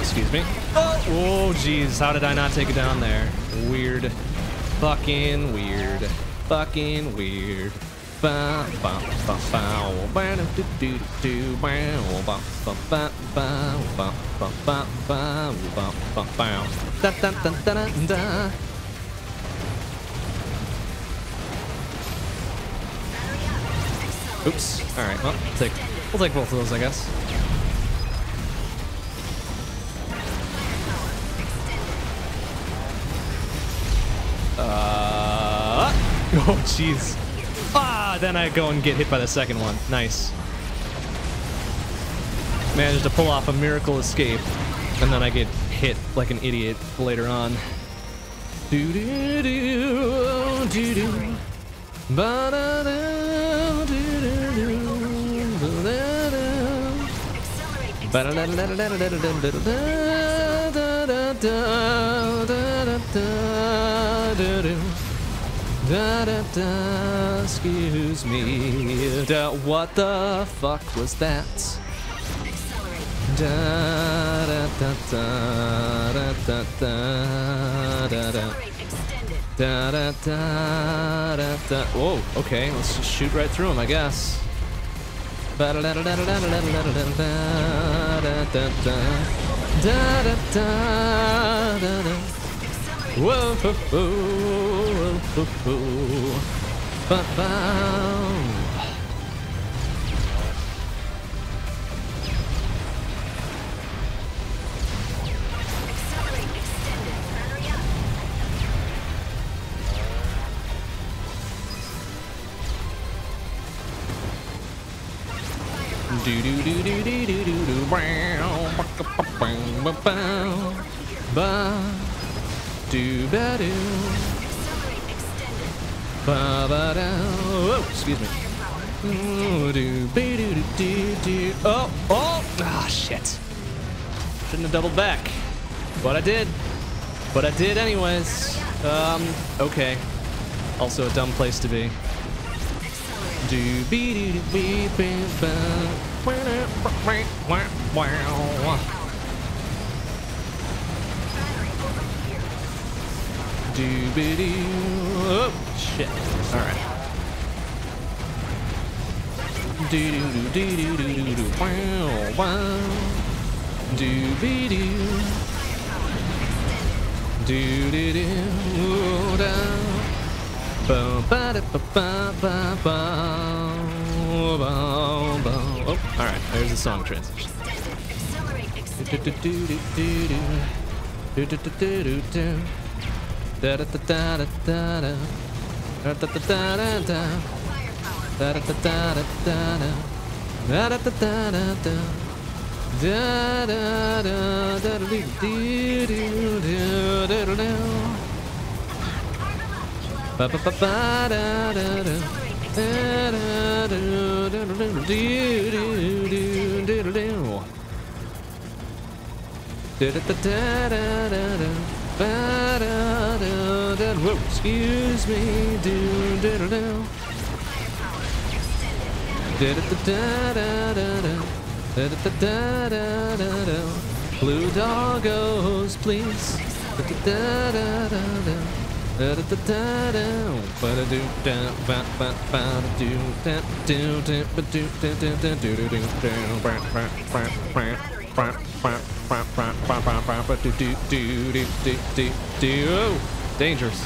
Excuse me. Oh, jeez. How did I not take it down there? Weird. Fucking weird. Fucking weird. Oops. All right. Well, take we'll take both of those, I guess. Uh. Oh, jeez. Ah, then I go and get hit by the second one. Nice. Managed to pull off a miracle escape, and then I get hit like an idiot later on. Do do do do do. Ba-da-da, do-do-do, Excuse me. Da, what the fuck was that? Da, da, da, da, da, da, da, da. Da da da da da. Whoa, okay, let's just shoot right through him, I guess. Whoa, Do do do do do do do do. Bow, bow, bow. Do ba do. Ba ba da. Oh, excuse me. Ooh, Do be do do do do. Oh oh ah shit. Shouldn't have doubled back, but I did. But I did anyways. Um okay. Also a dumb place to be. Do be do do be be ba. Doobity. Oh, shit. Alright. Do do do do do do do do. Wow, wow. Doobity. Do do do. Da. Ba ba da ba ba ba ba. All right, there's the song transition. Ba ba ba ba da da da Excuse me. Do, do, do. Blue doggos, please. Dangerous.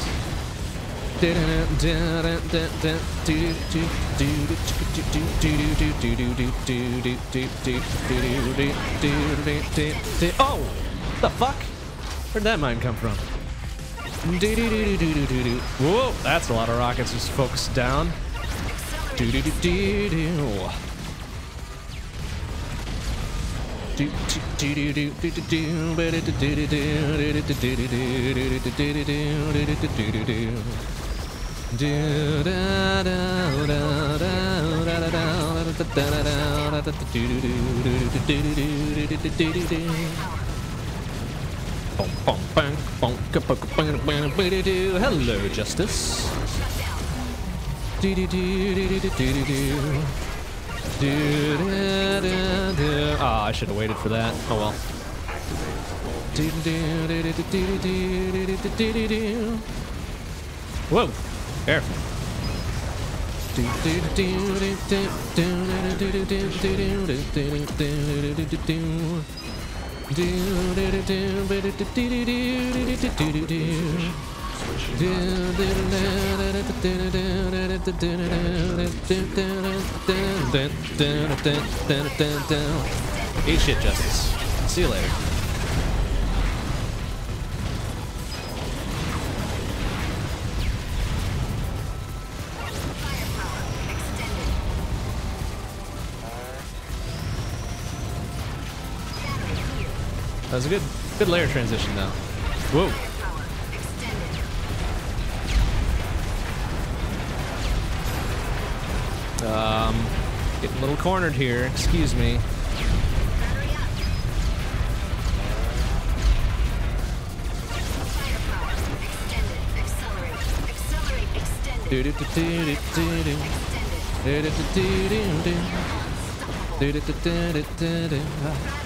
Oh! The fuck? Where'd that mine come from? Do do do do do do do? Whoa, that's a lot of rockets just focused down. Do do do do do. Do do Hello, Justice. Do do do do do do do do. Ah, I should have waited for that. Oh well. Whoa! Careful. Eat shit, Justice. See you later. That was a good, good layer transition, though. Whoa. Um, getting a little cornered here. Excuse me. Do do do do do do do. Do do do do do do. Do do do do do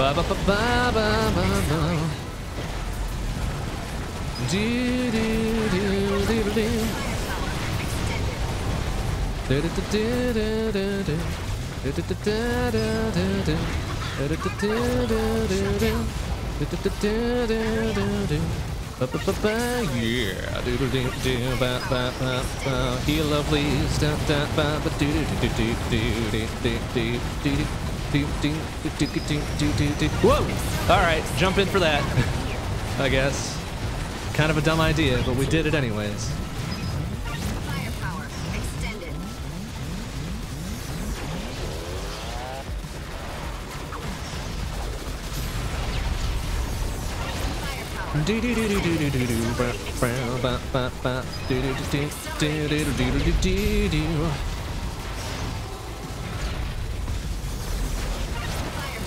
Ba ba ba ba ba ba ba. Do do do do do. Do do do do do do do. Do do do do do do do. Do do do do do do do. Do do do do. Ba ba ba ba yeah. Do do do do ba ba ba ba. Heal love please. Da da ba ba do do do do do do do do do do. Whoa! All right, jump in for that. I guess. Kind of a dumb idea, but we did it anyways.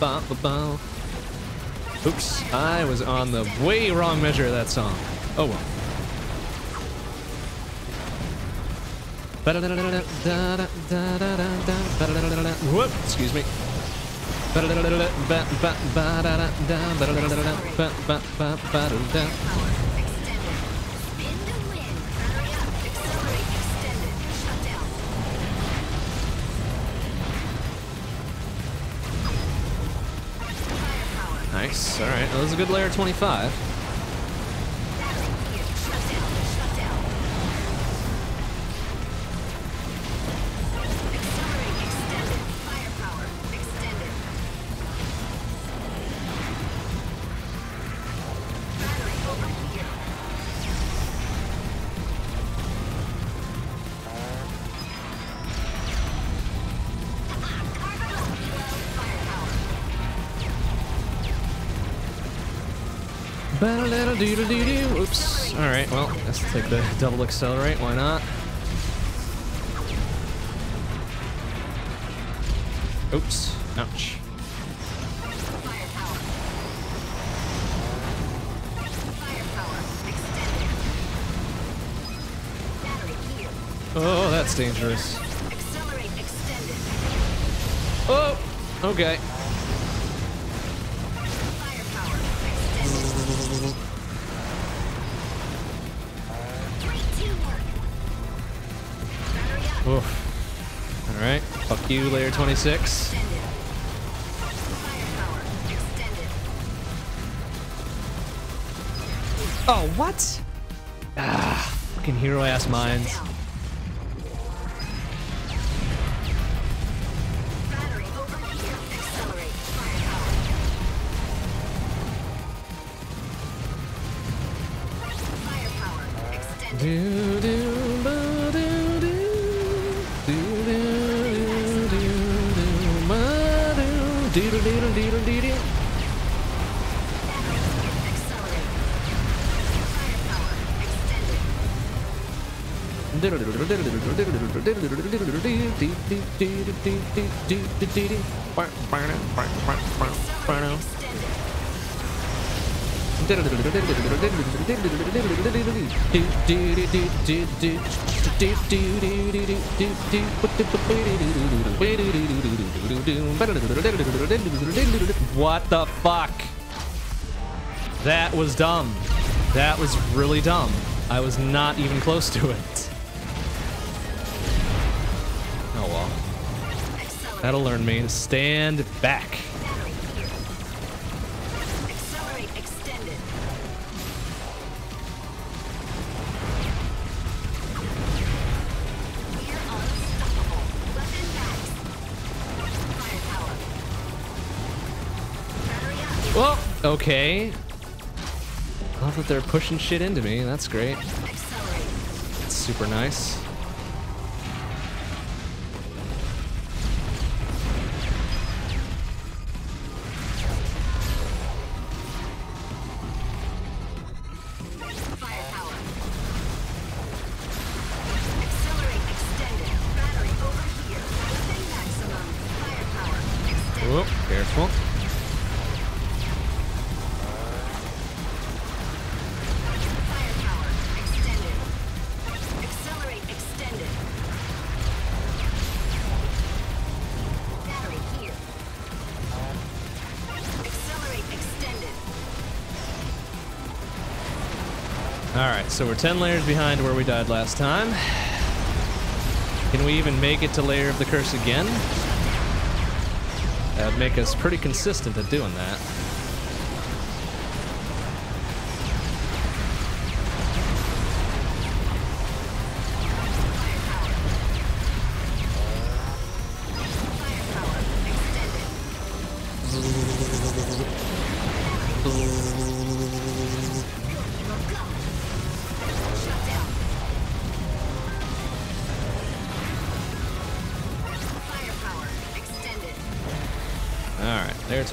battery up. Oops, I was on the way wrong measure of that song. Oh well. Whoop, excuse me. Nice. All right. Well, that was a good layer 25. Oops. Alright, well, let's take the double accelerate, why not? Oops. Ouch. Firepower. Firepower extended. Battery here. Oh, that's dangerous. Oh! Okay. You, layer 26. Extended. Firepower extended. Oh, what? Ah, fucking hero ass mines. What the fuck? That was dumb. That was really dumb. I was not even close to it. That'll learn me to stand back. Well, okay. Love that they're pushing shit into me. That's great. That's super nice. So we're 10 layers behind where we died last time. Can we even make it to layer of the curse again? That would make us pretty consistent at doing that.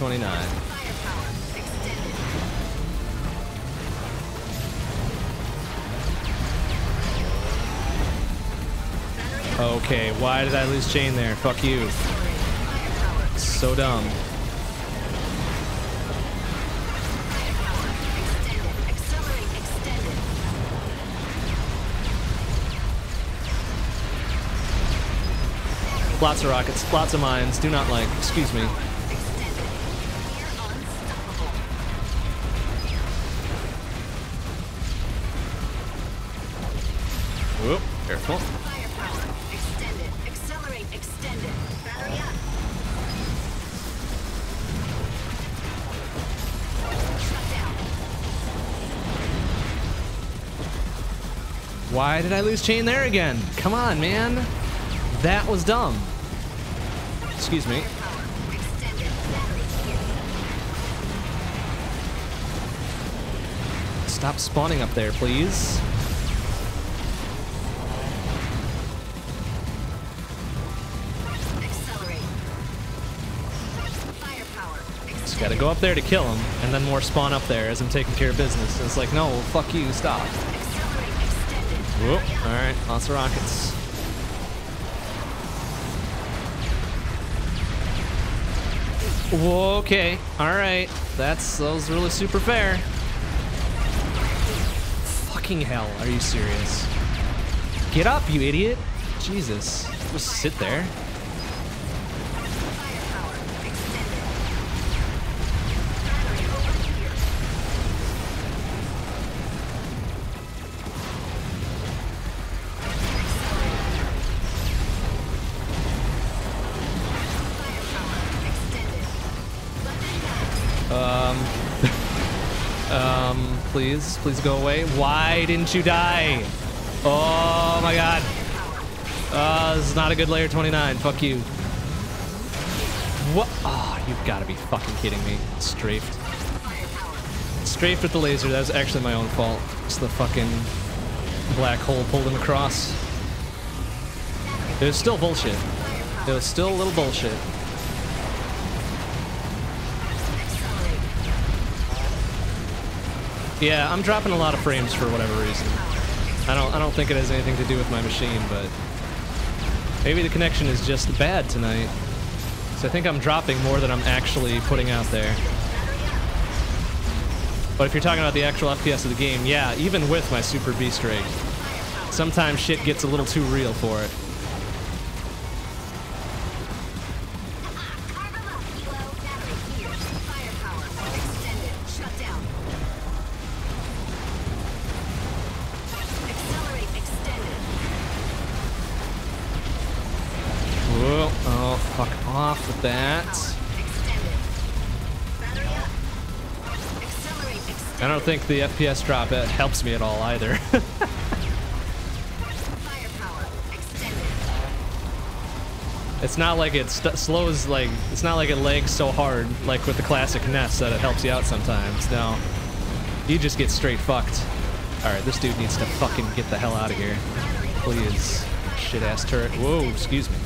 29. Firepower extended. Battery up. Okay, why did I lose chain there? Fuck you. So dumb. Lots of rockets, lots of mines. Do not like. Excuse me. Did I lose chain there again? Come on, man. That was dumb. Excuse me. Stop spawning up there, please. Just gotta go up there to kill him, and then more spawn up there as I'm taking care of business. And it's like, no, fuck you, stop. Alright, lots of rockets. Okay, alright. That's that was really super fair. Fucking hell, are you serious? Get up, you idiot! Jesus. Just sit there. Please, please go away. Why didn't you die? Oh my god. Uh, this is not a good layer 29. Fuck you. What? Oh, you've got to be fucking kidding me. Strafed. Strafed with the laser. That was actually my own fault. It's the fucking black hole pulled him across. It was still bullshit. It was still a little bullshit. Yeah, I'm dropping a lot of frames for whatever reason. I don't I don't think it has anything to do with my machine, but maybe the connection is just bad tonight. So I think I'm dropping more than I'm actually putting out there. But if you're talking about the actual FPS of the game, yeah, even with my Super Beast rig, sometimes shit gets a little too real for it. Think the FPS drop uh, helps me at all either. It's not like it slows, like, it's not like it lags so hard, like with the classic NES, that it helps you out sometimes. No. You just get straight fucked. Alright, this dude needs to fucking get the hell out of here. Please. Shit ass turret. Whoa, excuse me.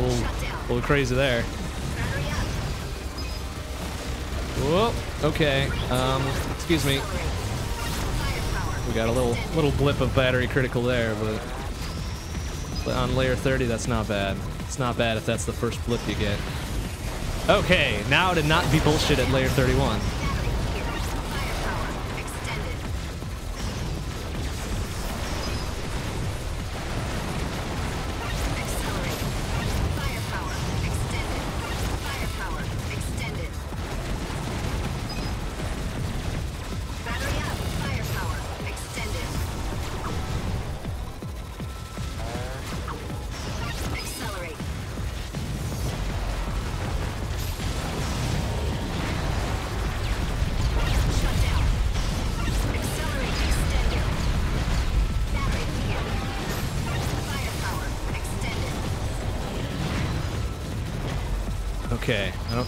Little, little crazy there. Whoa, okay. Um, excuse me. We got a little little blip of battery critical there, but on layer 30, that's not bad. It's not bad if that's the first blip you get. Okay, now to not be bullshit at layer 31.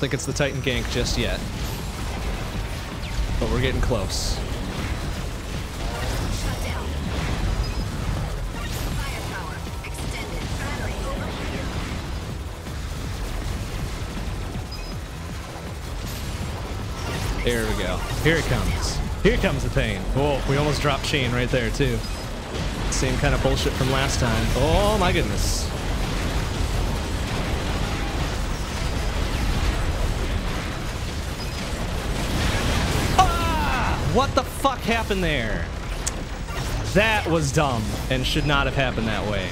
Think it's the Titan gank just yet. But we're getting close. There we go. Here it comes. Here comes the pain. Oh, we almost dropped chain right there too. Same kind of bullshit from last time. Oh my goodness. What the fuck happened there? That was dumb and should not have happened that way.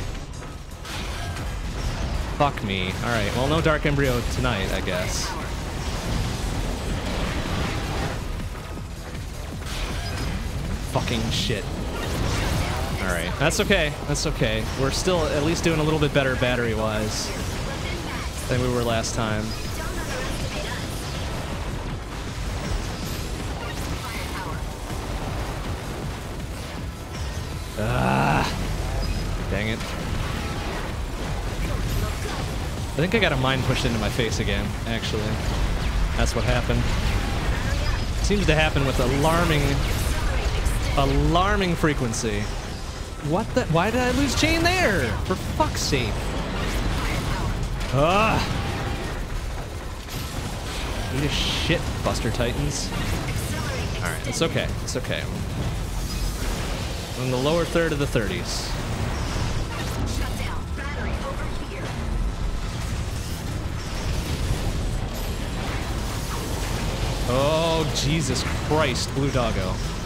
Fuck me. Alright, well, no Dark Embryo tonight, I guess. Fucking shit. Alright, that's okay. That's okay. We're still at least doing a little bit better battery-wise than we were last time. I think I got a mine pushed into my face again, actually. That's what happened. Seems to happen with alarming, alarming frequency. What the? Why did I lose chain there? For fuck's sake. Ah! Eat a shit, Buster Titans. Alright, it's okay. It's okay. I'm in the lower third of the 30s. Jesus Christ, Blue Doggo.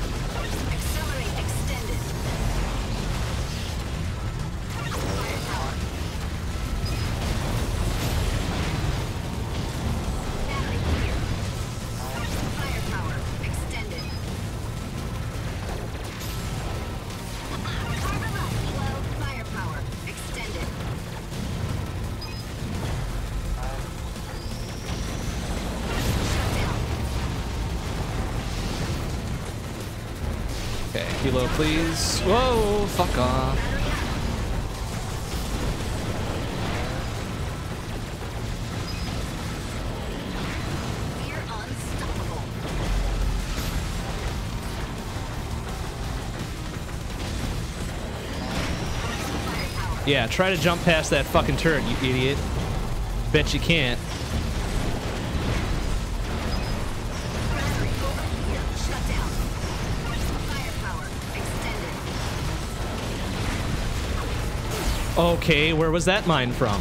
Please. Whoa, fuck off. Yeah, try to jump past that fucking turret, you idiot. Bet you can't. Okay, where was that mine from?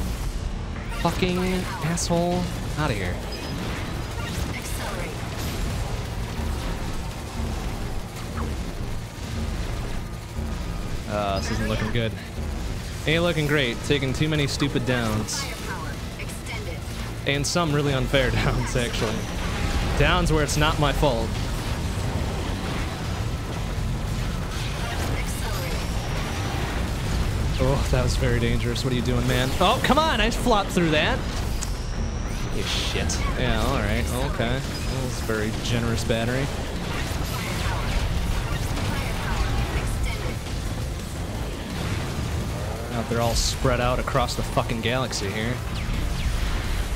Fucking asshole. Out of here. Uh, this isn't looking good. Ain't looking great. Taking too many stupid downs. And some really unfair downs, actually. Downs where it's not my fault. That was very dangerous. What are you doing, man? Oh, come on! I flopped through that. You shit. Yeah, alright. Okay. That was a very generous battery. Now they're all spread out across the fucking galaxy here.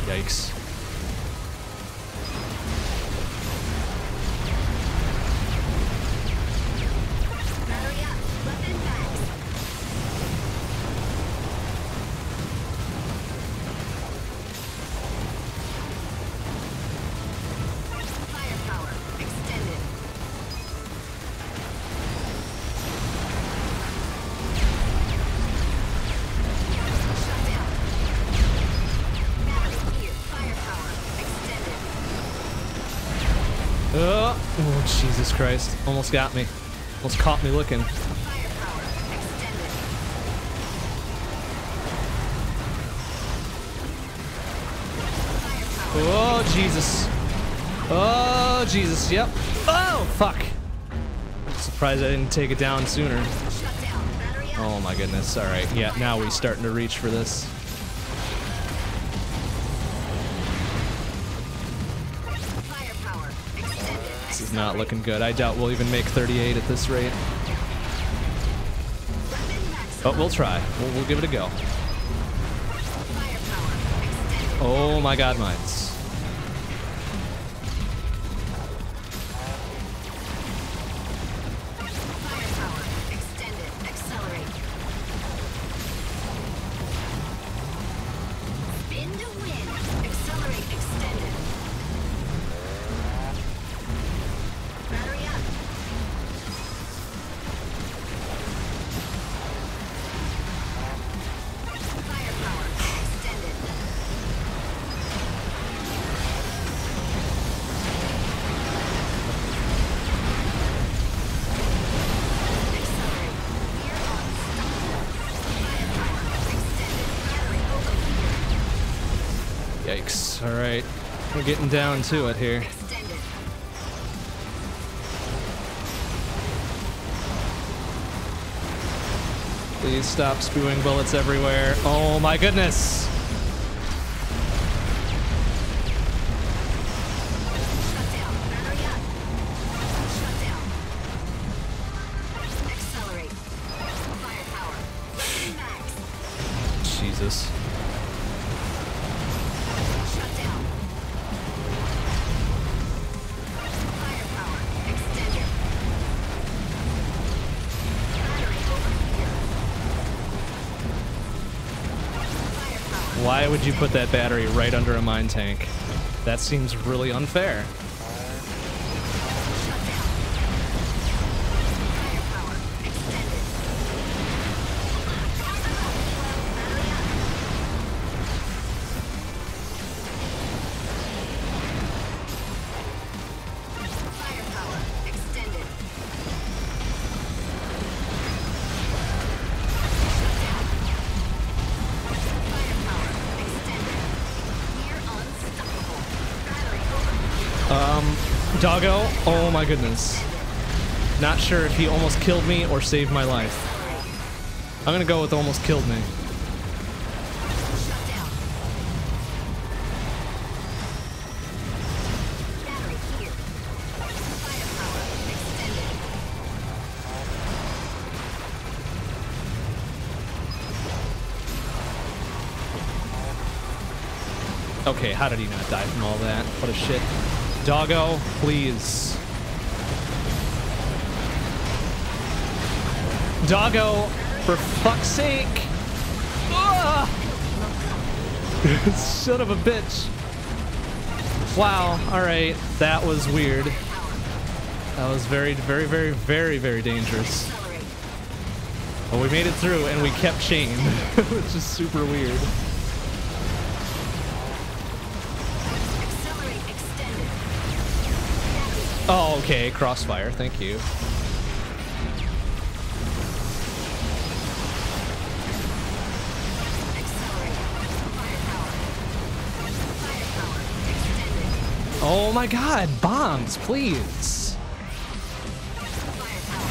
Yikes. Oh, Jesus Christ. Almost got me. Almost caught me looking. Oh, Jesus. Oh, Jesus. Yep. Oh, fuck. Surprised I didn't take it down sooner. Oh my goodness. All right. Yeah, now we're starting to reach for this. Not looking good. I doubt we'll even make 38 at this rate. But we'll try. We'll, we'll give it a go. Oh my god, mines. Down to it here. Please stop spewing bullets everywhere. Oh my goodness. You put that battery right under a mine tank? That seems really unfair. Doggo, oh my goodness. Not sure if he almost killed me or saved my life. I'm gonna go with almost killed me. Okay, how did he not die from all that? What a shit. Doggo, please. Doggo, for fuck's sake. Ah! Son of a bitch. Wow, alright. That was weird. That was very, very, very, very, very dangerous. But we made it through and we kept chained, which is super weird. Okay. Crossfire. Thank you. Oh my god. Bombs, please.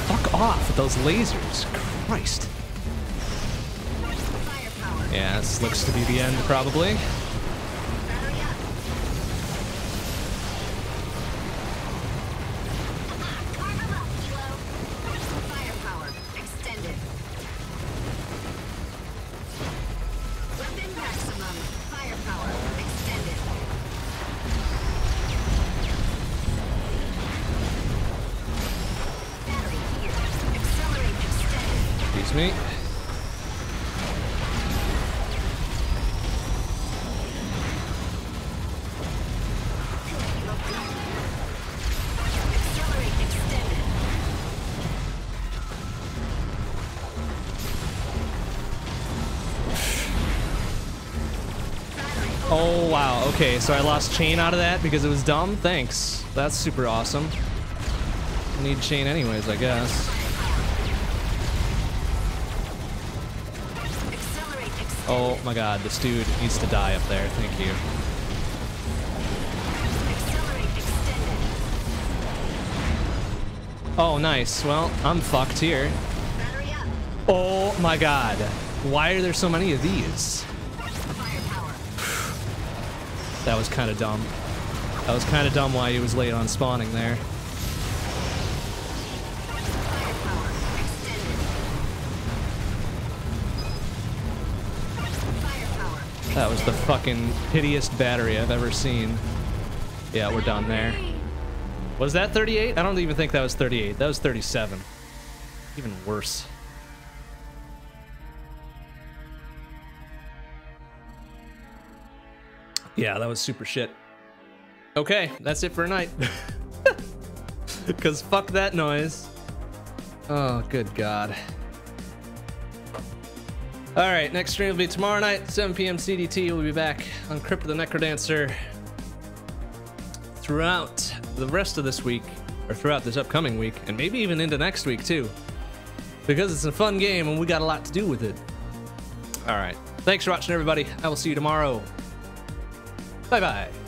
Fuck off with those lasers. Christ. Yeah, this looks to be the end, probably. Okay, so I lost chain out of that because it was dumb? Thanks. That's super awesome. Need chain anyways, I guess. Oh my god, this dude needs to die up there. Thank you. Oh, nice. Well, I'm fucked here. Oh my god. Why are there so many of these? That was kind of dumb. That was kind of dumb why he was late on spawning there. That was the fucking pitiest battery I've ever seen. Yeah, we're done there. Was that 38? I don't even think that was 38. That was 37. Even worse. Yeah, that was super shit. Okay, that's it for tonight. Because fuck that noise. Oh, good God. All right, next stream will be tomorrow night, 7 p.m. CDT. We'll be back on Crypt of the Necrodancer throughout the rest of this week, or throughout this upcoming week, and maybe even into next week too, because it's a fun game and we got a lot to do with it. All right, thanks for watching, everybody. I will see you tomorrow. 拜拜。